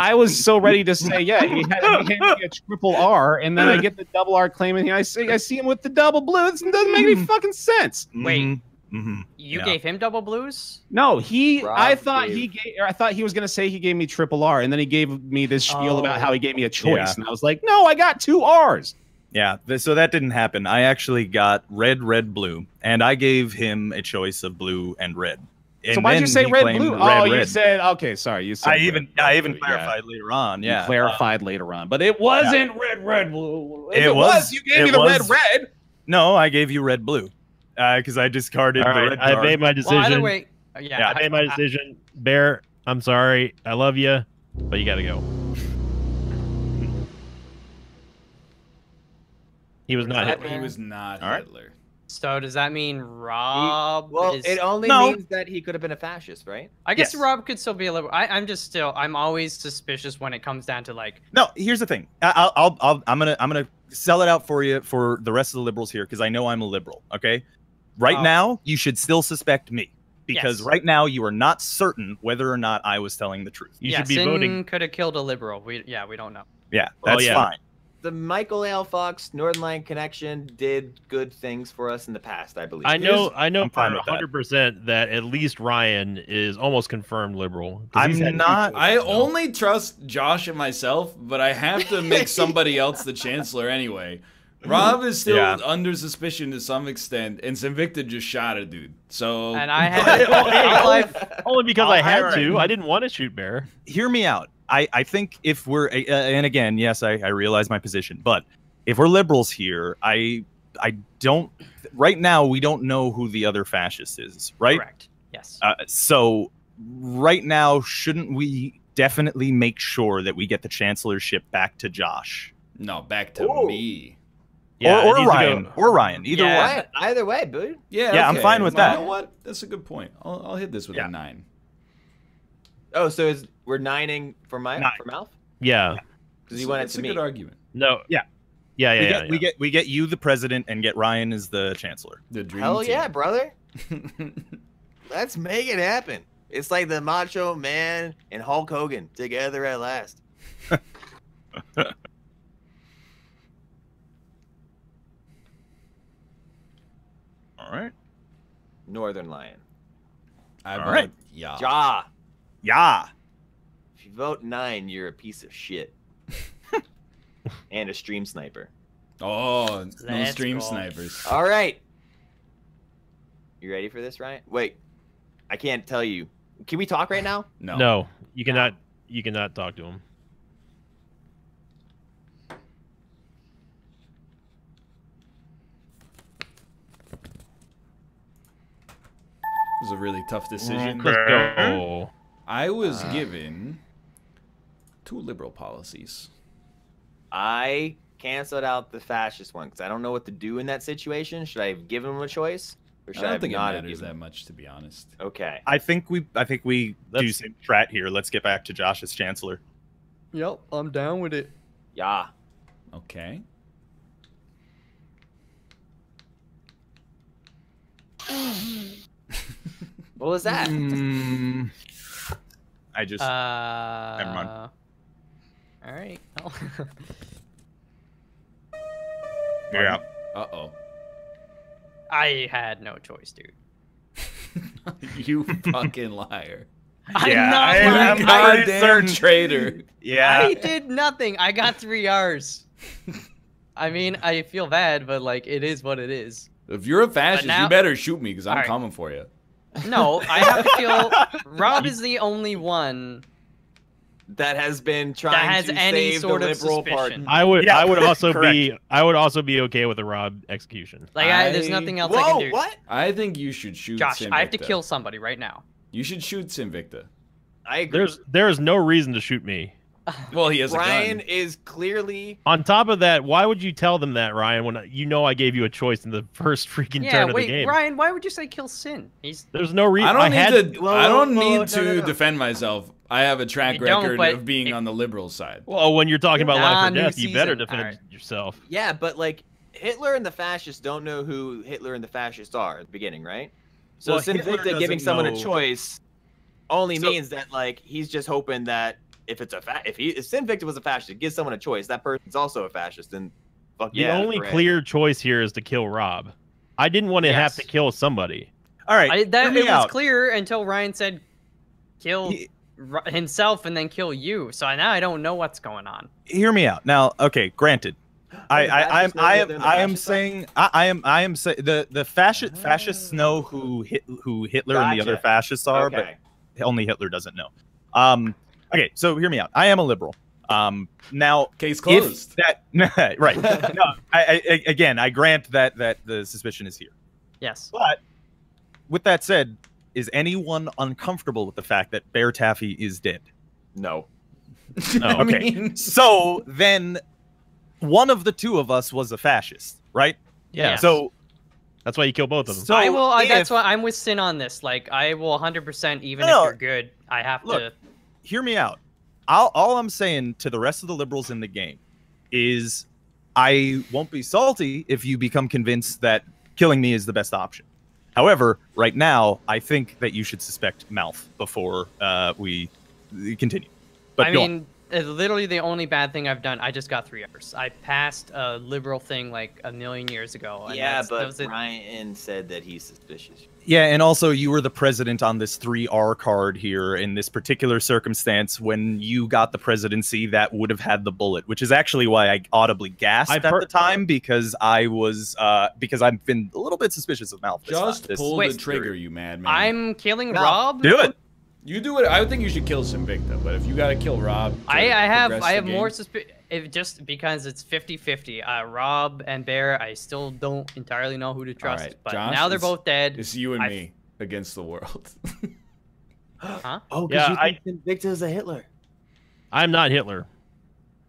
I was so ready to say, yeah, he had he me a triple R, and then I get the double R claim, and I see I see him with the double blue. It doesn't make any fucking sense. Wait. Mhm. Mhm. You Yeah. gave him double blues? No, he. Rob I thought gave- he gave. Or I thought he was gonna say he gave me triple R, and then he gave me this spiel about Oh. how he gave me a choice, Yeah. and I was like, no, I got two R's. Yeah, th- so that didn't happen. I actually got red, red, blue, and I gave him a choice of blue and red. And so why'd you say red blue? red, oh, you said okay. Sorry, you said. I red, even red, I even blue, yeah. clarified later on. You Yeah, clarified later on, but it wasn't red, red, blue. If It it, was, was- You gave me the was- red, red. no, I gave you red, blue, because I discarded All the red I card. made my decision. Well, decision. either way, uh, yeah. Yeah. I made my decision. Baer, I'm sorry. I love you, but you got to go. He was not Hitler. He was not All right. Hitler. So does that mean Rob Well, is? it only No. means that he could have been a fascist, right? I guess yes. Rob could still be a liberal. I, I'm just still. I'm always suspicious when it comes down to like. No, here's the thing. I- I'll, I'll, I'll, I'm gonna, I'm gonna sell it out for you for the rest of the liberals here because I know I'm a liberal. Okay, right Oh. now you should still suspect me because Yes. right now you are not certain whether or not I was telling the truth. You yeah, should be Sin voting. could have killed a liberal. We yeah, we don't know. Yeah, Oh, that's yeah. fine. The Michael L. Fox Northernlion connection did good things for us in the past, I believe. I know, I know I'm for fine 100 percent that at least Ryan is almost confirmed liberal. I'm not- I know. only trust Josh and myself, but I have to make somebody else the chancellor anyway. Rob is still Yeah. under suspicion to some extent, and Sinvicta just shot a dude. So And I had all I've Only because Oh, I had alright. to. I didn't want to shoot Baer. hear me out. I, I think if we're uh, and again, yes, I, I realize my position, but if we're liberals here, I I don't right now we don't know who the other fascist is, right? correct. Yes. Uh, so right now, shouldn't we definitely make sure that we get the chancellorship back to Josh no, back to Ooh. me. Yeah, or, or Ryan or Ryan, either Yeah. way. Either way, dude. Yeah, Yeah, I'm fine with You that. You know what? That's a good point. I'll, I'll hit this with Yeah. a nine. Oh, so is we're nining for my Nine. for Malf? Yeah. Because you want it That's to a me. good argument. No. Yeah. Yeah, yeah, we, yeah. get, we get we get you the president and get Ryan as the chancellor. The dream Hell team. yeah, brother. Let's make it happen. It's like the Macho Man and Hulk Hogan together at last. All right. Northernlion. I All vote right. Yeah. Ja. Yeah. If you vote nine, you're a piece of shit. and a stream sniper. Oh, no Let's stream go. snipers. All right. You ready for this, Ryan? Wait. I can't tell you. Can we talk right now? No. No, you cannot. You cannot talk to him. Was a really tough decision. Let's go. I was Uh. given two liberal policies. I canceled out the fascist one because I don't know what to do in that situation. Should I have given him a choice? Or I should I, don't have think it not have matters that much, to be honest. Okay. I think we I think we do That's- same strat here. Let's get back to Josh as chancellor. Yep, I'm down with it. Yeah. Okay. What was that? Mm, I just Uh, Never mind. All right. well, yeah. Uh oh. I had no choice, dude. you fucking liar. I'm Yeah, not I- lying. I'm Goddamn certain. traitor. Yeah. I did nothing. I got three R's. I mean, I feel bad, but like, it is what it is. If you're a fascist, now- you better shoot me because I'm Alright. coming for you. No, I have to kill. Rob is the only one. That has been trying has to any save sort the of liberal suspicion. party. I would. Yeah, I would also correct. be. I would also be okay with a Rob execution. Like, I, there's nothing else I Whoa, can do. what? I think you should shoot Josh, I have to kill somebody right now. You should shoot Sinvicta. I agree. There's there is no reason to shoot me. Well, he has Ryan a gun. is clearly On top of that, why would you tell them that, Ryan? When you know I gave you a choice in the first freaking yeah, turn of the game. Ryan, why would you say kill Sin? He's There's no reason. I don't had need to. Whoa, I don't whoa, need no, to no, no. defend myself. I have a track You record of being it- on the liberal side. Well, oh, when you're talking about life or new death, you better defend Alright. yourself. yeah, but like Hitler and the fascists don't know who Hitler and the fascists are at the beginning, right? So Well, Hitler Sinvicta giving doesn't someone a choice only So- means that like he's just hoping that if it's a fa- if he if Sinvicta was a fascist, give someone a choice, that person's also a fascist, and fuck The yeah. only hooray. clear choice here is to kill Rob. I didn't want to have to kill somebody. All right. I, that hear me it was clear until Ryan said kill He- r- himself and then kill you. So now I don't know what's going on. hear me out. Now, okay, granted. I, I, I am, I am, I am saying, I, I am, I am saying the the fascist fascists know who hit, who Hitler and the other fascists are, okay. but only Hitler doesn't know. Um, okay, so hear me out. I am a liberal. Um, now Case closed. if that right, no, I, I, again, I grant that that the suspicion is here. Yes. But with that said, is anyone uncomfortable with the fact that Baer Taffy is dead? No. No. I Okay. mean, So then, one of the two of us was a fascist, right? Yeah. Yes. So, That's why you kill both of them. so I will. I, that's why I'm with Sin on this. Like I will 100% even No. if you're good. I have Look, to. Hear me out. I'll, all I'm saying to the rest of the liberals in the game is I won't be salty if you become convinced that killing me is the best option. However, right now, I think that you should suspect Malf before uh, we continue. But I go on. Mean, literally the only bad thing I've done. I just got three R's. I passed a liberal thing like a million years ago. and Yeah, that's- that but was it. Ryan said that he's suspicious. Yeah, and also you were the president on this 3R card here in this particular circumstance. When you got the presidency, that would have had the bullet, which is actually why I audibly gasped I've at heard- the time because I was uh because I've been a little bit suspicious of Malf. this Just time- pull the trigger, you madman. I'm killing No, Rob. Do it. You do it. I would think you should kill Sinvicta, but if you gotta kill Rob, I, I have I the have more suspicion. If just because it's 50-50. Uh, Rob and Baer, I still don't entirely know who to trust. right, but Josh, now they're both dead. It's you and I- me against the world. Huh? Oh, Yeah, because I- you think is a Hitler. I'm not Hitler.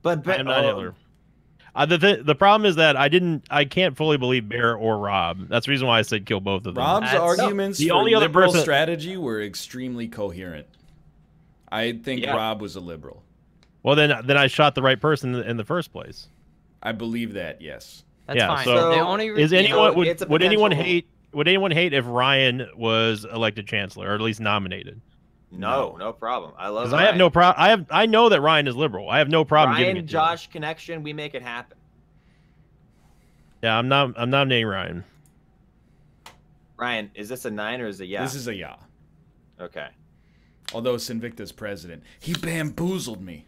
But, but I'm not oh, Hitler. Uh, the th- the problem is that I didn't I can't fully believe Baer or Rob. That's the reason why I said kill both of them. Rob's That's- arguments The for only other liberal person- strategy were extremely coherent. I think Yeah. Rob was a liberal. Well, then then I shot the right person in the first place. I believe that. Yes. That's Yeah, fine. so- the only re- Is anyone know, would it's would anyone hate would anyone hate if Ryan was elected chancellor or at least nominated? No, no problem. I love. Because I have no problem. I have I know that Ryan is liberal. I have no problem giving Ryan it to him. Josh connection. We make it happen. Yeah, I'm not. I'm not nominating Ryan. Ryan, is this a nine or is it yeah? This is a yeah. okay. Although Sinvicta's president, he bamboozled me.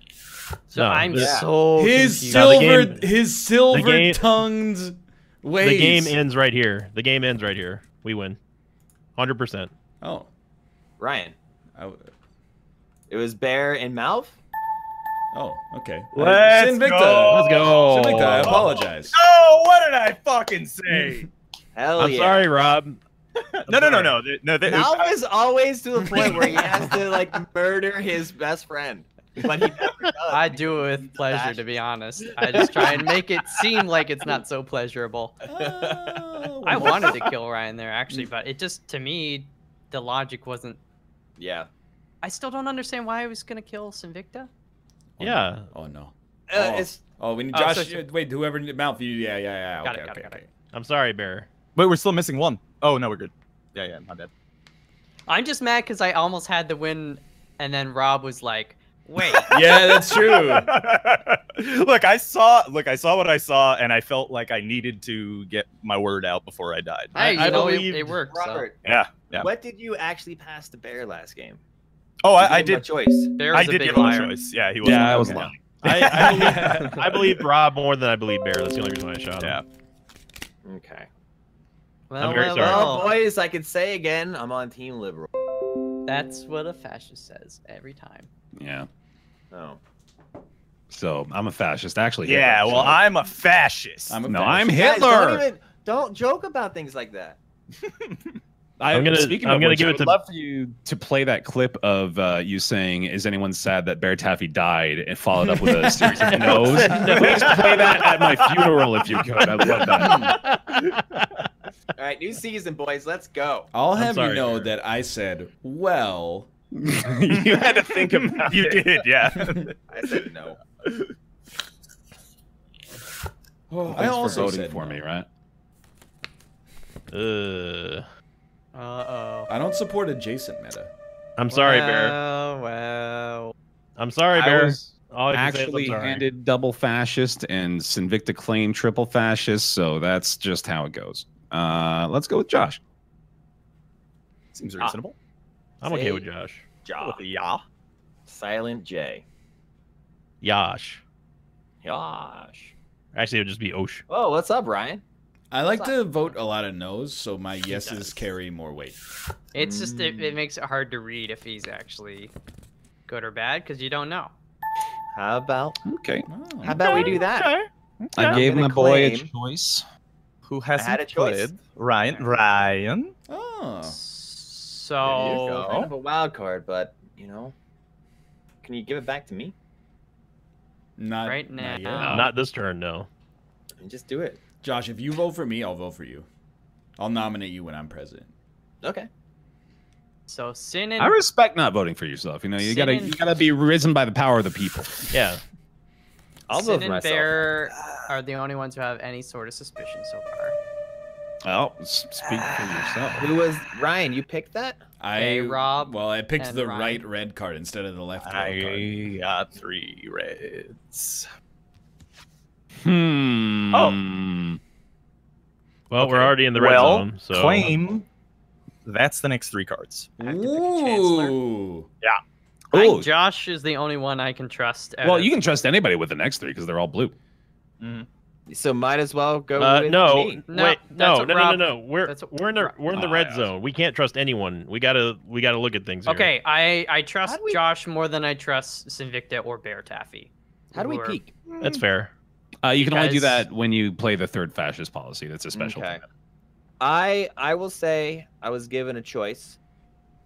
So No, I'm the- so His confused. No, silver, game- his silver game- tongued ways. The game ends right here. The game ends right here. We win, hundred percent. Oh, Ryan, I, it was Baer and Malf. oh, okay. Uh, Let's Sinvicta. go. Let's go. Sinvicta, I apologize. Oh, what did I fucking say? Hell I'm yeah. sorry, Rob. no, no, no, no, no. th- Malf is always to the point where he has to like murder his best friend, but he never does. I do it with pleasure, to be honest. I just try and make it seem like it's not so pleasurable. Oh, I wanted to kill Ryan there actually, but it just to me, the logic wasn't. Yeah. I still don't understand why I was gonna kill Sinvicta. Oh, Yeah. No. Oh no. Uh, Oh. it's Oh, we need Oh, Josh. so- uh, wait, whoever mouth you. Yeah, yeah, yeah. Got okay, it, got okay, it, got okay. I'm sorry, Baer. Wait, we're still missing one. Oh no, we're good. Yeah, yeah, my bad. I'm just mad because I almost had the win, and then Rob was like, "Wait, Yeah, that's true. look, I saw. Look, I saw what I saw, and I felt like I needed to get my word out before I died. hey, I you know, it, believed- it worked." So. Robert. Yeah, yeah. What did you actually pass the Baer last game? Oh, I, I gave a did. choice. Baer I did big give him a choice. Yeah, he was. Yeah, I was okay. lying. I, I, believe, I believe Rob more than I believe Baer. That's the only reason why I shot him. Yeah. Okay. Well, I'm very well, sorry. Well, well, boys, I can say again, I'm on Team Liberal. that's what a fascist says every time. Yeah. Oh. So I'm a fascist. Actually, Yeah, Hitler, well, so- I'm a fascist. I'm a no, fascist. I'm Guys, Hitler. don't, even, don't joke about things like that. I, I'm gonna- speaking I'm of gonna which, give I it would to- love for you to play that clip of uh, you saying, "Is anyone sad that Baer Taffy died?" and followed up with a series of no's. Please play that at my funeral if you could. I'd love that. All right, new season, boys. Let's go. I'll I'm have you know Baer. that I said, well. you had to think about you it. You did, yeah. I said no. Oh, I Thanks for voting said for no. me, right? Uh, Uh oh. I don't support adjacent meta. I'm sorry, Baer. Well, well. I'm sorry, I Baer. was All I can say I'm actually sorry. handed double fascist and Sinvicta claimed triple fascist, so that's just how it goes. Uh, let's go with Josh. Seems Ah. reasonable. I'm okay with Josh. Ja. Yeah. Silent J. Yash. Gosh. Actually, it would just be Osh. Oh, what's up, Ryan? I like to vote a lot of no's, so my yeses carry more weight. It's just it, it mm. makes it hard to read if he's actually good or bad because you don't know. How about Okay. Oh. how about we do that? I I'm gave my boy a choice. Who hasn't a choice. played? Ryan. Ryan. Oh. So go. Kind of a wild card, but you know, can you give it back to me Not Right not now. Not this turn, no. and just do it? Josh, if you vote for me, I'll vote for you. I'll nominate you when I'm president. Okay. so Sin and I respect not voting for yourself. You know, you gotta Sin- you gotta be risen by the power of the people. Yeah. I'll Sin vote for and myself. Baer are the only ones who have any sort of suspicion so far. S- speak for yourself. Who was Ryan? You picked that? I Okay, Rob Well, I picked the Ryan. right red card instead of the left red card. I got three reds. Hmm. Oh. Well, we're already in the red well, zone. So claim. That's the next three cards. I have to pick a chancellor. Ooh. I- Ooh. Josh is the only one I can trust. out Well, you can trust anybody with the next three because they're all blue. So might as well go Uh, with no, me. No, wait, that's no, what no, no, no, no. We're that's what we're in the we're in the Ah, red yeah. zone. We can't trust anyone. We gotta we gotta look at things. Here. Okay, I I trust we- Josh more than I trust Sinvicta or Baer Taffy. How do we who are- peek? that's fair. Uh, you can only do that when you play the third fascist policy. That's a special. Okay. thing. I I will say I was given a choice,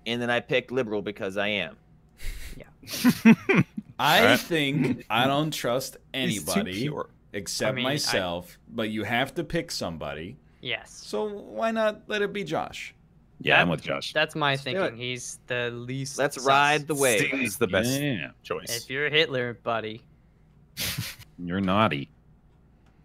and then I picked liberal because I am. Yeah. I Alright. think I don't trust anybody except I mean, I- myself, but you have to pick somebody. Yes. So why not let it be Josh? Yeah, That- I'm with Josh. That's my Let's thinking. He's the least. Let's ride the wave. He's the best Yeah, choice. If you're Hitler, buddy. you're naughty.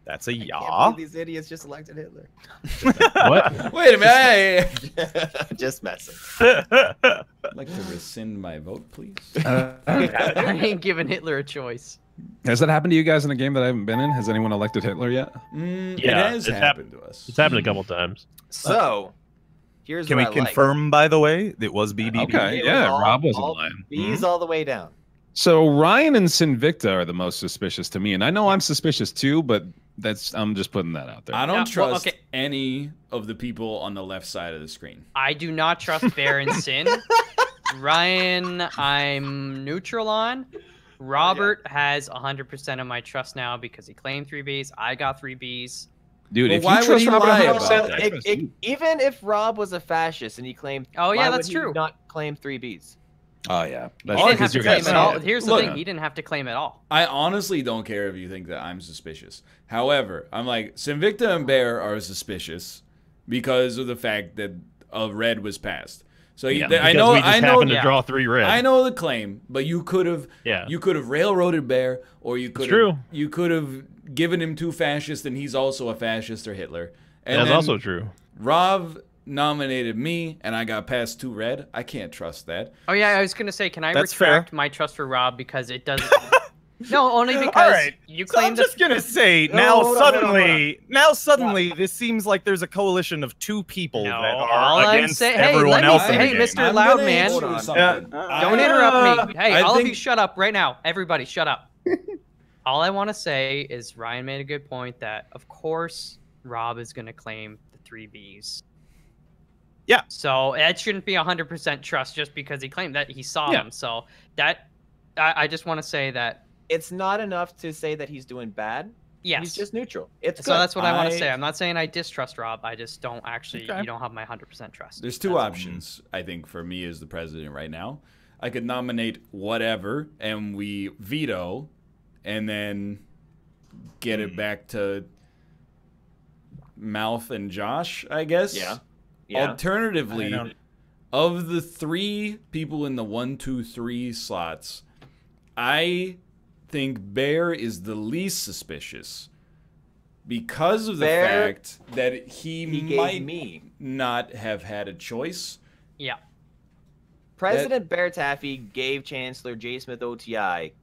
That's a can't yaw. these idiots just elected Hitler. What? Wait a minute. Hey! just messing. I'd like to rescind my vote, please. I ain't giving Hitler a choice. Has that happened to you guys in a game that I haven't been in? Has anyone elected Hitler yet? Mm, Yeah, it has it's happened to us. It's happened a couple times. So, here's Can we what I like. confirm, by the way, it was BBB? Okay, It was yeah, all- Rob wasn't all lying. Bees all the way down. So Ryan and Sinvicta are the most suspicious to me, and I know I'm suspicious too, but that's I'm just putting that out there. I don't Yeah, well, trust okay. any of the people on the left side of the screen. I do not trust Baer and Sin. Ryan, I'm neutral on. Robert has 100% of my trust now because he claimed three Bs. I got three Bs. Dude, Well, if why you would trust he Robert lie about that? If- trust if- you. even if Rob was a fascist and he claimed, Oh, yeah, why that's would he true. Not claim three Bs. Oh yeah, He that's didn't have to claim guys it all. Here's the Look. thing: he didn't have to claim it all. I honestly don't care if you think that I'm suspicious. However, I'm like Sinvicta and Baer are suspicious because of the fact that a red was passed. So Yeah. th- I know, we just I know, to yeah. draw three red. I know the claim, but you could have, Yeah. you could have railroaded Baer, or you could, true. have, you could have given him two fascists, and he's also a fascist or Hitler. And That's also true. Rob nominated me, and I got past two red. I can't trust that. Oh yeah, I was gonna say, can I That's fair. retract my trust for Rob because it doesn't? no, only because right. you So I'm just gonna say No, now hold on, hold on, hold suddenly, now suddenly, this seems like there's a coalition of two people No, that are I'm against saying- hey, everyone let me else say- in hey, game. Mr. I'm Loud Man. answer Hold on. something. Uh, Don't I- interrupt me. Hey, I all of you shut up right now. Everybody, shut up. all I want to say is Ryan made a good point that, of course, Rob is going to claim the three Bs. Yeah. So that shouldn't be 100% trust just because he claimed that he saw Yeah. them. So that, I, I just want to say that, It's not enough to say that he's doing bad. yes. He's just neutral. It's so good. that's what I, want to say. I'm not saying I distrust Rob. I just don't actually, Okay. you don't have my 100% trust. There's two That's all. options, I think, for me as the president right now. I could nominate whatever, and we veto, and then get it Hmm. back to Malf and Josh, I guess. Yeah. Yeah. Alternatively, of the three people in the one, two, three slots, I think Baer is the least suspicious because of the Baer- fact that he, he might me. not have had a choice. Yeah. President Baer Taffy gave Chancellor J. Smith OTI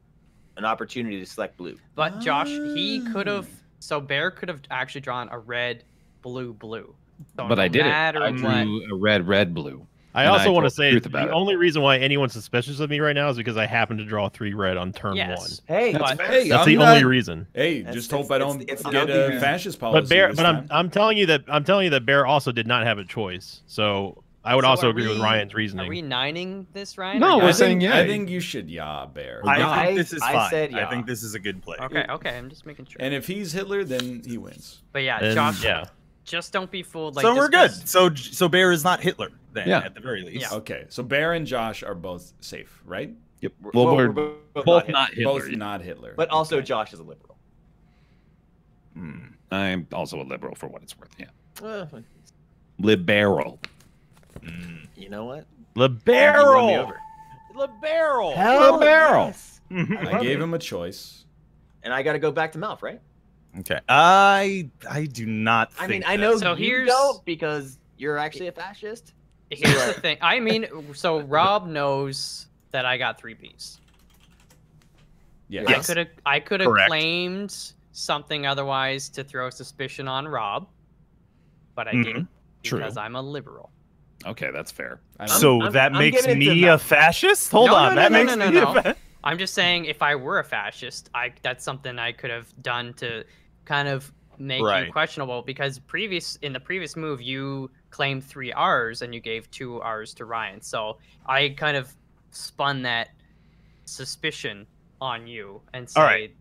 an opportunity to select blue. But Josh, he could have. Ah. So Baer could have actually drawn a red, blue, blue. So But I did it. matter I what- drew a red, red, blue. I also I want to told the say the only reason why anyone's suspicious of me right now is because I happen to draw three red on turn Yes. one. Hey, But- Hey, That's the not- only reason. Hey, That's- just it's- hope I don't it's get not a the- fascist policy. But Baer, this but I'm. I'm telling you that I'm telling you that Baer also did not have a choice. So I would So also are agree with we- Ryan's Are reasoning. we nining this, Ryan? No, we're I saying think, yeah. I think you should yeah, Baer. I I- think this is I fine. said I think this is a good play. Okay, okay. I'm just making sure. And if he's Hitler, then he wins. but yeah, Then, Josh, yeah. Just don't be fooled. Like so we're good. 'cause- So so Baer is not Hitler then, Yeah. at the very least. Yeah. Okay, so Baer and Josh are both safe, right? Yep. We're- Well, well, we're, we're both both not not Hitler. Both not Hitler. But also, Okay. Josh is a liberal. Hmm. I'm also a liberal for what it's worth. Yeah, Uh, liberal. Hmm. you know what? The You won me barrel. over. Barrel. Hell barrel. yes. I gave him a choice. And I got to go back to Malf, right? Okay. I I do not. I mean, I know So you here's- don't because you're actually a fascist. Here's the thing. I mean, so Rob knows that I got three Bs. Yeah. I could have I could have claimed something otherwise to throw suspicion on Rob, but I Mhm. didn't True. because I'm a liberal. Okay, that's fair. I don't- So I'm- that I'm makes giving it to me a fascist. Hold No, on, no, that no, makes no, no, me no. a fa- I'm just saying if I were a fascist, I that's something I could have done to kind of make Right. you questionable because previous in the previous move you claimed three R's and you gave two R's to Ryan. So I kind of spun that suspicion on you and say All right.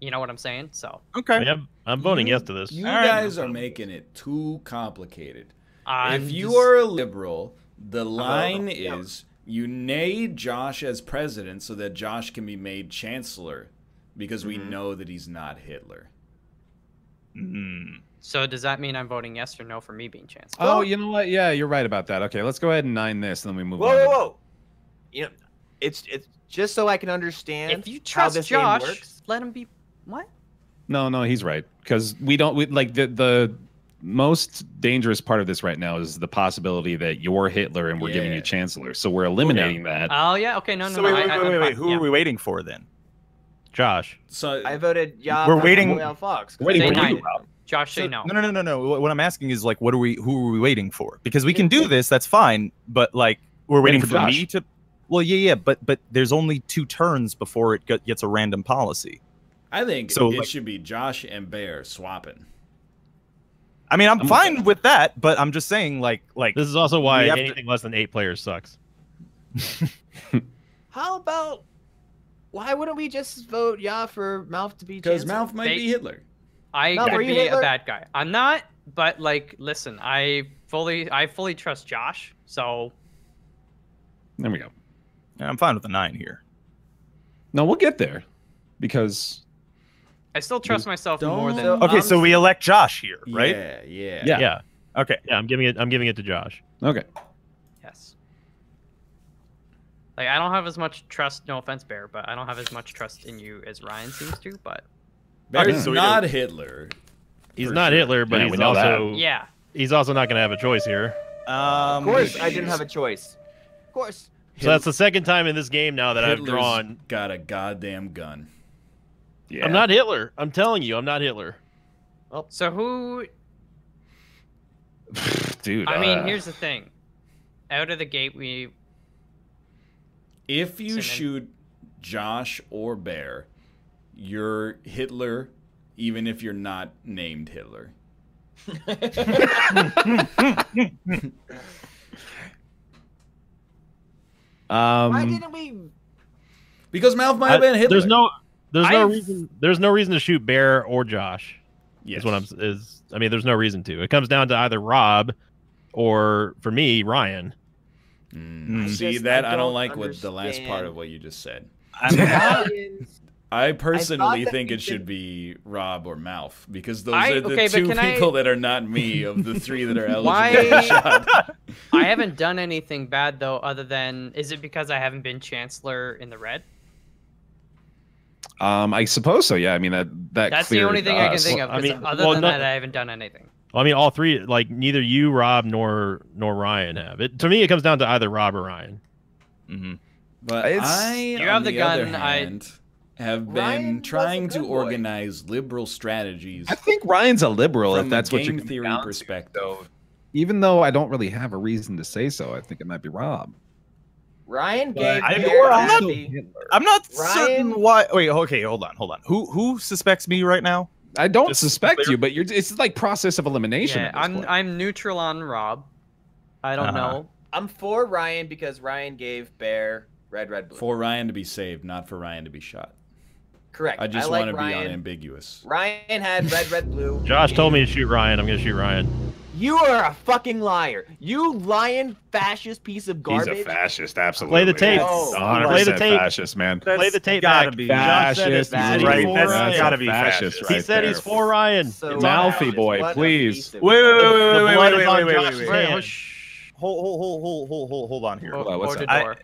you know what I'm saying? So Okay. mean, I'm, I'm voting You- yes to this. You All right. guys are making it too complicated. I'm if you just- are a liberal, the uh-huh. line yeah. is you name Josh as president so that Josh can be made chancellor because we Mhm. know that he's not Hitler. Mm. So does that mean I'm voting yes or no for me being chancellor? Oh, you know what? Yeah, you're right about that. Okay, let's go ahead and nine this, and then we move Whoa, on. whoa, to- whoa! You know, it's it's just so I can understand if you how trust this Josh, works. let him be what? No, no, he's right because we don't we, like the the most dangerous part of this right now is the possibility that you're Hitler and we're giving you chancellor. So we're oh, eliminating that. Oh yeah, okay, no, no, so no. wait, wait, I, I, wait, I'm wait, wait. Who yeah. are we waiting for then? Josh. So I voted yeah. We're for waiting- Royal Fox. 'cause Waiting for think- you, Josh, say So- no. No, no, no, no, no. What what I'm asking is like, what are we? Who are we waiting for? Because we can do this. That's fine. But like, we're waiting, Waiting for for, me to. Well, yeah, yeah. But but there's only two turns before it gets a random policy. I think So, it like- should be Josh and Baer swapping. I mean, I'm, I'm fine with that, but I'm just saying, like, like This is also why We have to- anything less than eight players sucks. How about? Why wouldn't we just vote yeah for Mouth to be Because? Mouth might They- be Hitler. I No, could were you be a bad guy. I'm not, but like, listen, I fully, I fully trust Josh. So There we go. Yeah, I'm fine with the nine here. No, we'll get there because I still trust myself more than. Don't- Okay, so we elect Josh here, right? Yeah, yeah. Yeah. Yeah. Okay. Yeah, I'm giving it. I'm giving it to Josh. okay. Yes. Like I don't have as much trust. No offense, Baer, but I don't have as much trust in you as Ryan seems to. But Baer's Okay, so not Hitler. He's not sure. Hitler, but Yeah, he's we that. also yeah, he's also not going to have a choice here. Um, Of course, I didn't have a choice. Of course. So that's the second time in this game now that I've Hitler's drawn. got a goddamn gun. Yeah. I'm not Hitler. I'm telling you, I'm not Hitler. so who? dude. I mean, uh, here's the thing. Out of the gate, we If you Simon. shoot Josh or Baer, you're Hitler, even if you're not named Hitler. um, Why didn't we? Because Mouth might I- have been Hitler. there's no. There's no I've- reason. There's no reason to shoot Baer or Josh. Yes. Is what I'm. Is I mean, there's no reason to. It comes down to either Rob, or for me, Ryan. Mm. See just- that I I don't don't like what the last part of what you just said. I'm not- I personally think we it should be Rob or Mouth because those I- are the okay, two can I- people that are not me of the three that are eligible. Why- to be shot. I haven't done anything bad though, other than is it because I haven't been chancellor in the red? Um, I suppose so. Yeah. I mean that that. That's the only thing I can us. think of. I 'cause mean, other well, than no- that, I haven't done anything. Well, I mean, all three. Like neither you, Rob, nor nor Ryan have it. To me, it comes down to either Rob or Ryan. Mhm. But It's- I, You on have the other gun, I- have been Ryan trying to boy. organize liberal strategies I think Ryan's a liberal from if that's what game you're theory down to. perspective. So, even though I don't really have a reason to say so, I think it might be Rob. Ryan gave I- Baer I'm not- happy. I'm not Ryan- certain why. Wait, okay, hold on, hold on. Who who suspects me right now? I don't Just suspect clear. you, but you're it's like process of elimination. Yeah, I'm point. I'm neutral on Rob. I don't Uh-huh. know. I'm for Ryan because Ryan gave Baer red, red, blue. For Ryan to be saved, not for Ryan to be shot. Correct. I just like want to be Ryan. unambiguous. Ryan had red, red, blue. Josh told me to shoot Ryan. I'm gonna shoot Ryan. You are a fucking liar. You lying fascist piece of garbage. He's a fascist, absolutely. Play the tape. Oh, 100% Play the tape. fascist, man. Play the tape gotta back. be Josh said it. Fascist, He said right, he's right. for That's Ryan. gotta be fascist, fascist. He right said there. he's for Ryan. So It's Mouthy fascist. boy, What a please. piece of- Wait, wait, wait, wait, The wait, wait, blood wait, is on wait, wait, Josh's wait, wait. hands. Hold, hold, hold, hold, hold, hold, hold on here. Or, on, what's or up? the I- door.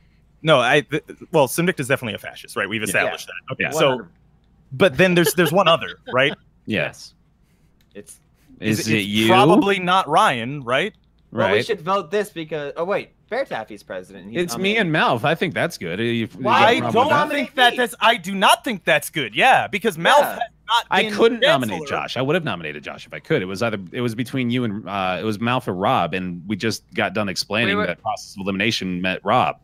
No, I th- well, Sinvicta is definitely a fascist, right? We've established that. Okay, Yeah. so but then there's there's one other, right? Yeah. Yes. It's Is It's- it it's you? Probably not Ryan, right? well, we should vote this because oh wait, Baer Taffy's president. He's It's me nominated. and Mouth. I think that's good. You- you Why I don't that? think that that's. I do not think that's good. Yeah, because Malf Yeah. has not. I couldn't chancellor. nominate Josh. I would have nominated Josh if I could. It was either it was between you and uh, it was Mouth or Rob, and we just got done explaining Wait, wait. that process of elimination met Rob.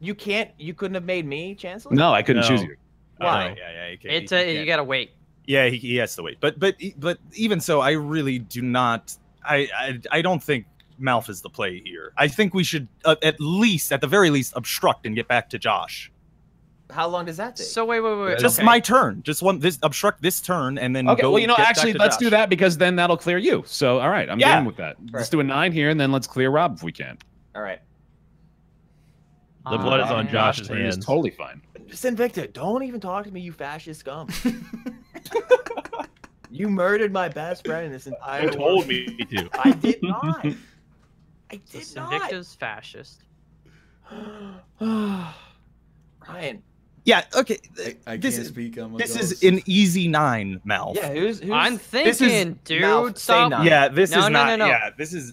You can't. You couldn't have made me chancellor. No, I couldn't No. choose you. Why? Oh, yeah, yeah. he can't- It's he a, can't. you gotta wait. Yeah, he, he has to wait. But but but even so, I really do not. I I, I don't think Malf is the play here. I think we should uh, at least, at the very least, obstruct and get back to Josh. How long does that take? So wait, wait, wait. Just okay. my turn. Just one. This obstruct this turn and then Okay, go. well, you know, actually, let's Josh. do that because then that'll clear you. So, all right, I'm Yeah. game with that. Let's do a nine here, and then let's clear Rob if we can. All right. The blood is on Uh, Josh's Three is hands. totally fine. Sinvicta, don't even talk to me, you fascist scum. you murdered my best friend in this entire. You told world. me to. I did not. I So did not. Sinvicta's fascist. Ryan. Yeah. Okay. I, I this can't is speak. I'm this ghost. is an easy nine, Malf. Yeah, who's who's? I'm this is- dude. Mouth, say stop. none. Yeah. This No, is no, not. no, no. Yeah. This is.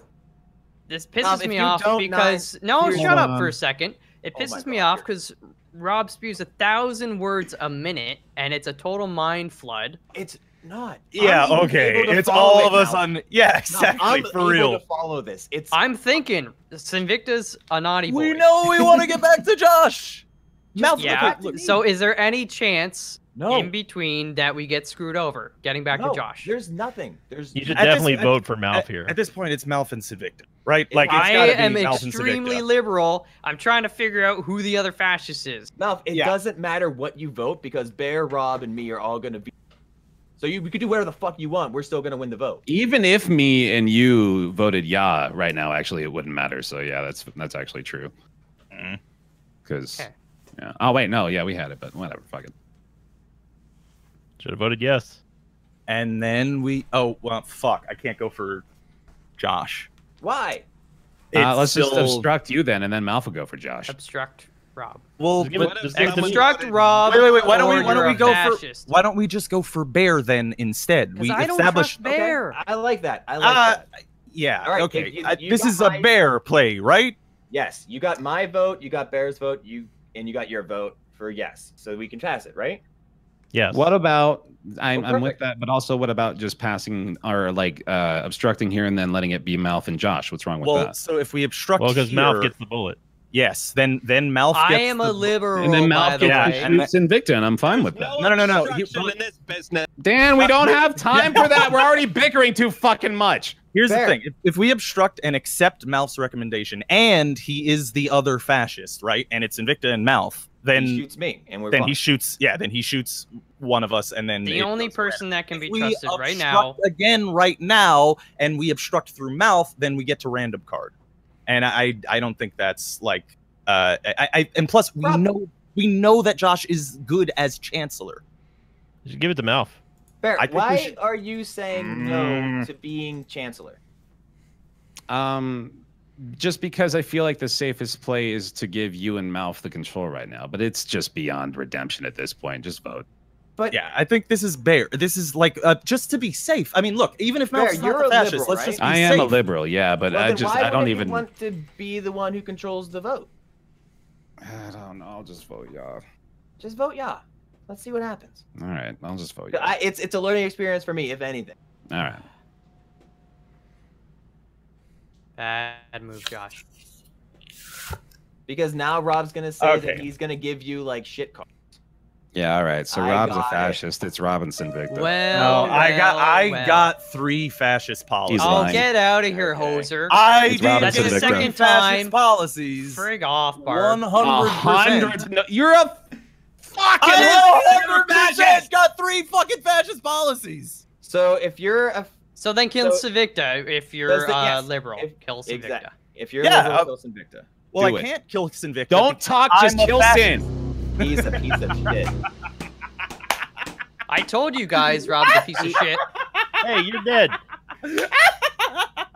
This pisses if me off don't because no, here's- shut up for a second. It Oh pisses me God, off because Rob spews a thousand words a minute, and it's a total mind flood. It's not. Yeah. I'm okay. It's follow all it of us now. on. Yeah. No, Exactly. I'm for able real. To follow this. It's. I'm thinking Sinvicta's a naughty boy. We know we want to get back to Josh. Just Malf. Yeah. okay, look, So is there any chance no. in between that we get screwed over? Getting back no, to Josh. There's nothing. There's. You should At this- definitely at- vote for Malf here. at this point, it's Malf and Sinvicta, right? Like it's I gotta be am Malf extremely liberal. I'm trying to figure out who the other fascist is. Malf, it Yeah. doesn't matter what you vote because Baer, Rob, and me are all gonna be. So you, you could do whatever the fuck you want. We're still gonna win the vote. Even if me and you voted yeah right now, actually, it wouldn't matter. So yeah, that's that's actually true. Mm-hmm. Because Okay. yeah. Oh wait, no, yeah, we had it, but whatever. Fuck it. Should have voted yes. And then we. Oh well, fuck! I can't go for Josh. Why? Uh, let's just obstruct you then, and then Malfa go for Josh. Obstruct Rob. Well, Just give but it- just give it to. Obstruct Rob. wait, wait, wait. Why don't we? Why don't we go fascist. for? Why don't we just go for Baer then instead? 'Cause We I don't establish. trust Baer. I like that. I like Uh, that. yeah. All right, okay. if you- I- you this got is a Baer play, right? Yes, you got my vote. You got Baer's vote. You and you got your vote for yes. So we can pass it, right? Yes. What about I'm, Oh, I'm with that, but also what about just passing or like uh obstructing here and then letting it be Malf and Josh? What's wrong with Well, that? so if we obstruct Well, because here, Malf gets the bullet. yes, then then Malf I gets am the, a liberal. And then by Malf the Yeah, gets way. to Sinvicta, and I'm fine with that. No, no, no, no. He- obstruction in this business. Dan, we don't have time for that. We're already bickering too fucking much. Here's Fair. the thing: if, if we obstruct and accept Malf's recommendation, and he is the other fascist, right? And it's Sinvicta and Malf, then he shoots me, and we're then fine. he shoots. Yeah, then he shoots one of us, and then The only goes away. person that can be If we trusted right now. again right now, and we obstruct through mouth, then we get to random card, and I I don't think that's like uh I, I and plus we Rob- know we know that Josh is good as chancellor. You should give it to mouth. Baer, I why should- are you saying no Mm. to being chancellor? Um, just because I feel like the safest play is to give you and Malf the control right now, but it's just beyond redemption at this point. Just vote. But Yeah, I think this is bear. This is like uh, just to be safe. I mean, look, even if Baer, Malf's you're not a fascist, liberal, let's right? just be I am a liberal, yeah, but well, I just I don't even. want to be the one who controls the vote. I don't know. I'll just vote yeah. Just vote yeah. Let's see what happens. All right, I'll just vote yeah. I, it's it's a learning experience for me, if anything. All right. Bad move, Josh. Because now Rob's gonna say that he's gonna give you like shit cards. Yeah, all right. So I Rob's a got it. fascist. It's Robinson Victor. Well, No, I got I well. got three fascist policies. He's Oh, get out of here, Okay. hoser. I It's did Robinson get Victor. three Second fascist time. policies. Frig off, One Bart. A hundred hundred. percent. You're a fucking I hundred fascist. fascist. Got three fucking fascist policies. So if you're a So then kill So- Sinvicta if you're the- uh, yes, liberal. if- kill Sinvicta. exact- if you're Yeah, a uh, liberal, Wilson Victor. Well, Do I it. can't kill Sinvicta. Don't because talk. I'm Just kill fascist. Sin. He's a piece of shit. I told you guys, Rob's a piece of shit. Hey, you're dead.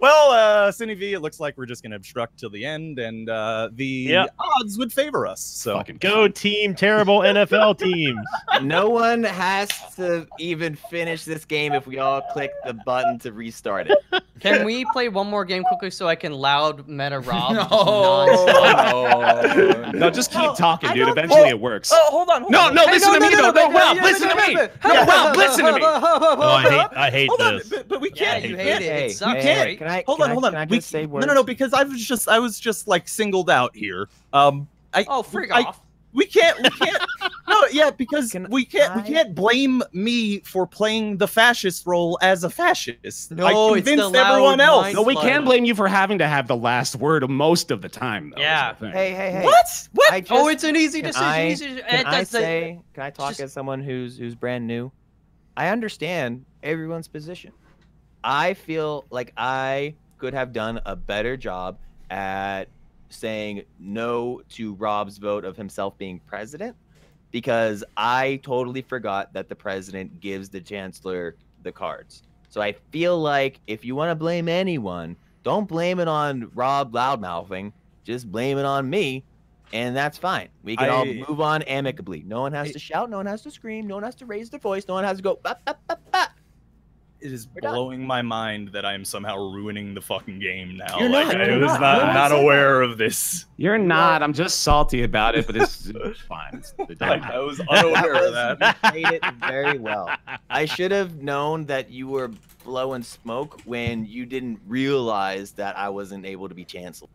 well, uh, Cine V, it looks like we're just going to obstruct till the end, and uh, the Yep. odds would favor us. So Fucking Go team, terrible NFL teams. no one has to even finish this game if we all click the button to restart it. Can we play one more game quickly so I can loud meta Rob? No. just nonstop? No, just keep talking, I dude. don't- Eventually oh, it works. Oh, hold on. Hold No, on. no, Hey, listen to me, no, no, but- Rob, yeah, listen yeah, to me. yeah, Yeah, yeah, Rob, listen to me. Oh, I hate, I hate Hold on, this. but, but we Yeah, can't. you we hate can't- it. It sucks, can't- right? Can I? Hold can on, I- hold on. Can I We- say no, words? no, no, because I was just, I was just like singled out here. Um, I, Oh, frig I- off. we can't, we can't. no, yeah, because Can we can't, we can't blame me for playing the fascist role as a fascist. No, I it's the convinced loud everyone else. No, we Slide. can blame you for having to have the last word most of the time, though. Yeah. Hey, hey, hey. What? What? Just, oh, it's an easy can decision. I- easy, Can and I that's the- say? Can I talk just- as someone who's who's brand new? I understand everyone's position. I feel like I could have done a better job at saying no to Rob's vote of himself being president because I totally forgot that the president gives the chancellor the cards. So I feel like if you want to blame anyone, don't blame it on Rob loudmouthing. Just blame it on me, and that's fine. We can all move on amicably. No one has I- to shout. No one has to scream. No one has to raise their voice. No one has to go. "Bap, bap, bap, bap." It is We're done. blowing my mind that I am somehow ruining the fucking game now. You're like, not, I you're was not, not, not aware of this. You're not. I'm just salty about it, but it's, it's fine. It's, it Like, I was unaware of that. You played it very well. I should have known that you were blowing smoke when you didn't realize that I wasn't able to be chancellor.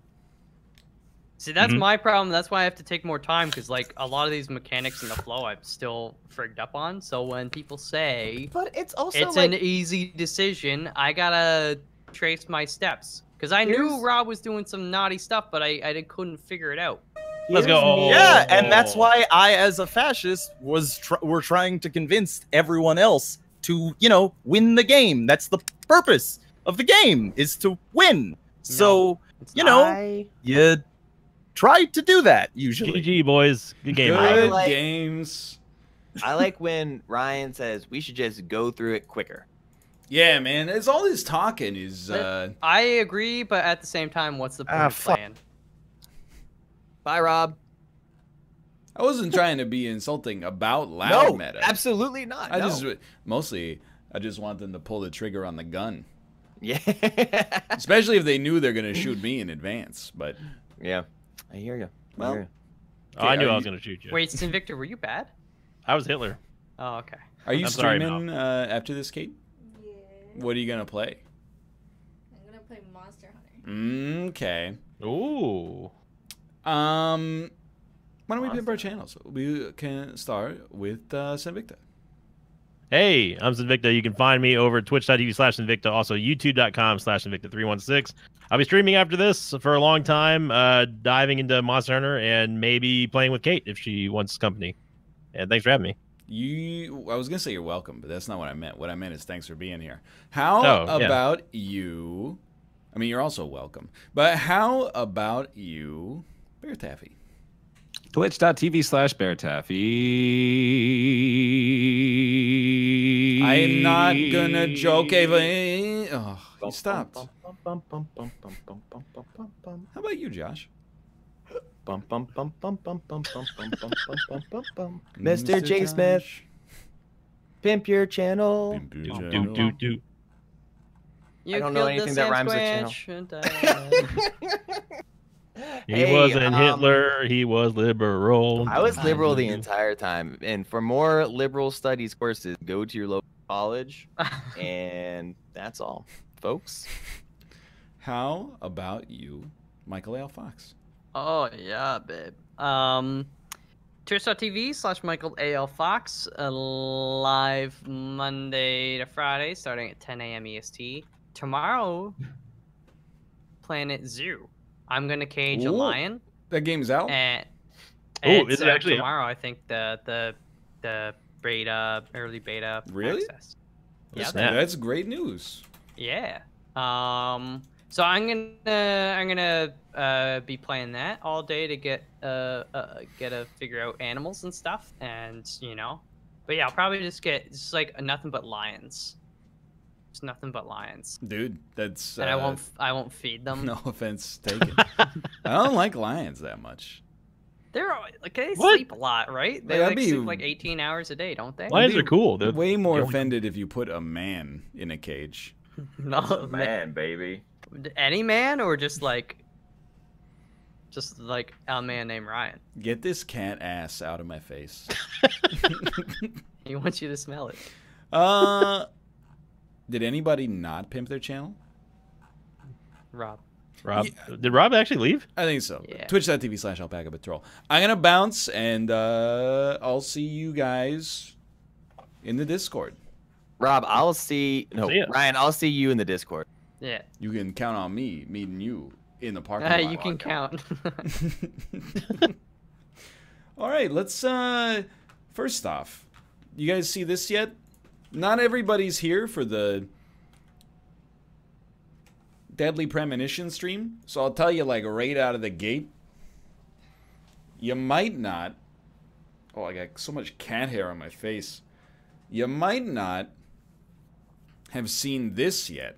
See, that's Mhm. my problem. That's why I have to take more time because, like, a lot of these mechanics in the flow, I'm still frigged up on. So when people say But it's also it's like an easy decision, I gotta trace my steps because I knew Rob was doing some naughty stuff, but I I couldn't figure it out. Let's here's go. me- Yeah, and that's Oh. why I, as a fascist, was tr- were trying to convince everyone else to, you know, win the game. That's the purpose of the game is to win. So You not- know, I, you try to do that usually. GG boys, good game. I Good like- games. I like when Ryan says we should just go through it quicker. Yeah, man. It's all this talking is uh I agree, but at the same time, what's the point Ah, of fuck. playing? Bye, Rob. I wasn't trying to be insulting about loud no, meta. absolutely not. I no. just mostly I just want them to pull the trigger on the gun. yeah, Especially if they knew they're gonna shoot me in advance. But yeah. I hear you. Well, Well, Oh, I knew I was you- gonna shoot you. Wait, Sinvicta, were you bad? I was Hitler. Oh, okay. are you I'm sorry, streaming uh, after this, Kate? Yeah. What are you gonna play? I'm gonna play Monster Hunter. Okay. Ooh. Um, why don't we pimp our channels? We can start with uh, Sinvicta. Hey, I'm Invicta. You can find me over at twitch.tv slash Sinvicta, also youtube.com slash Invicta316. I'll be streaming after this for a long time, uh, diving into Monster Hunter and maybe playing with Kate if she wants company. And thanks for having me. You, I was gonna say you're welcome, but that's not what I meant. What I meant is thanks for being here. How Oh, yeah. about you? I mean, you're also welcome, but how about you, Baer Taffy? Twitch.tv slash Baer Taffy. I am not gonna joke, Ava. Oh, you stopped. How about you, Josh? Mr. J Smith, pimp your channel. Do, do. I don't know anything that rhymes with channel. He hey, wasn't um, Hitler. He was liberal. I was liberal the entire time. And for more liberal studies courses, go to your local college, and that's all folks. How about you, Michael Alfox? Oh yeah, babe. Um, Twitch.tv slash Michael A.L. Fox, uh, live Monday to Friday, starting at 10 a.m. EST. Tomorrow, Planet Zoo. I'm gonna cage a lion, That game's out. and Ooh, it's, is it actually out? tomorrow? I think the the the beta, early beta. Really? Access. Yeah, That's, snap. that's great news. Yeah. Um. So I'm gonna I'm gonna uh, be playing that all day to get uh, uh get to figure out animals and stuff, and you know, but yeah, I'll probably just get just like nothing but lions. It's nothing but lions. Dude, that's. And I uh, won't I won't feed them. No offense taken. I don't like lions that much. They're all- like they What? sleep a lot, right? They Like, I'd like be- sleep like 18 hours a day, don't they? Lions are cool. They're Way more offended if you put a man in a cage. no, ma- Man, baby. any man or just like just like a man named Ryan. Get this cat ass out of my face. He wants you to smell it. uh, did anybody not pimp their channel? Rob. Rob, did Rob actually leave? I think so. Yeah. Twitch.tv slash alpaca patrol. I'm gonna bounce and uh, I'll see you guys in the Discord. Rob, I'll see. No, See. Ryan, I'll see you in the Discord. Yeah. You can count on me meeting you in the parking Uh, lot. you can count. All right, let's uh first off, you guys see this yet? Not everybody's here for the Deadly Premonition stream, so I'll tell you like right out of the gate. You might not Oh, I got so much cat hair on my face. You might not have seen this yet.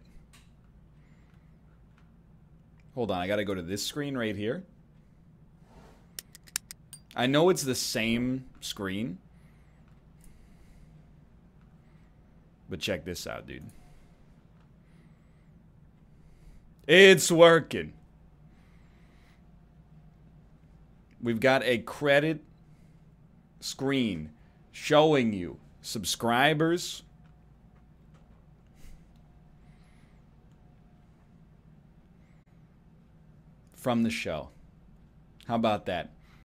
Hold on, I got to go to this screen right here. I know it's the same screen. But check this out, dude. It's working. We've got a credit screen showing you subscribers. From the show. How about that?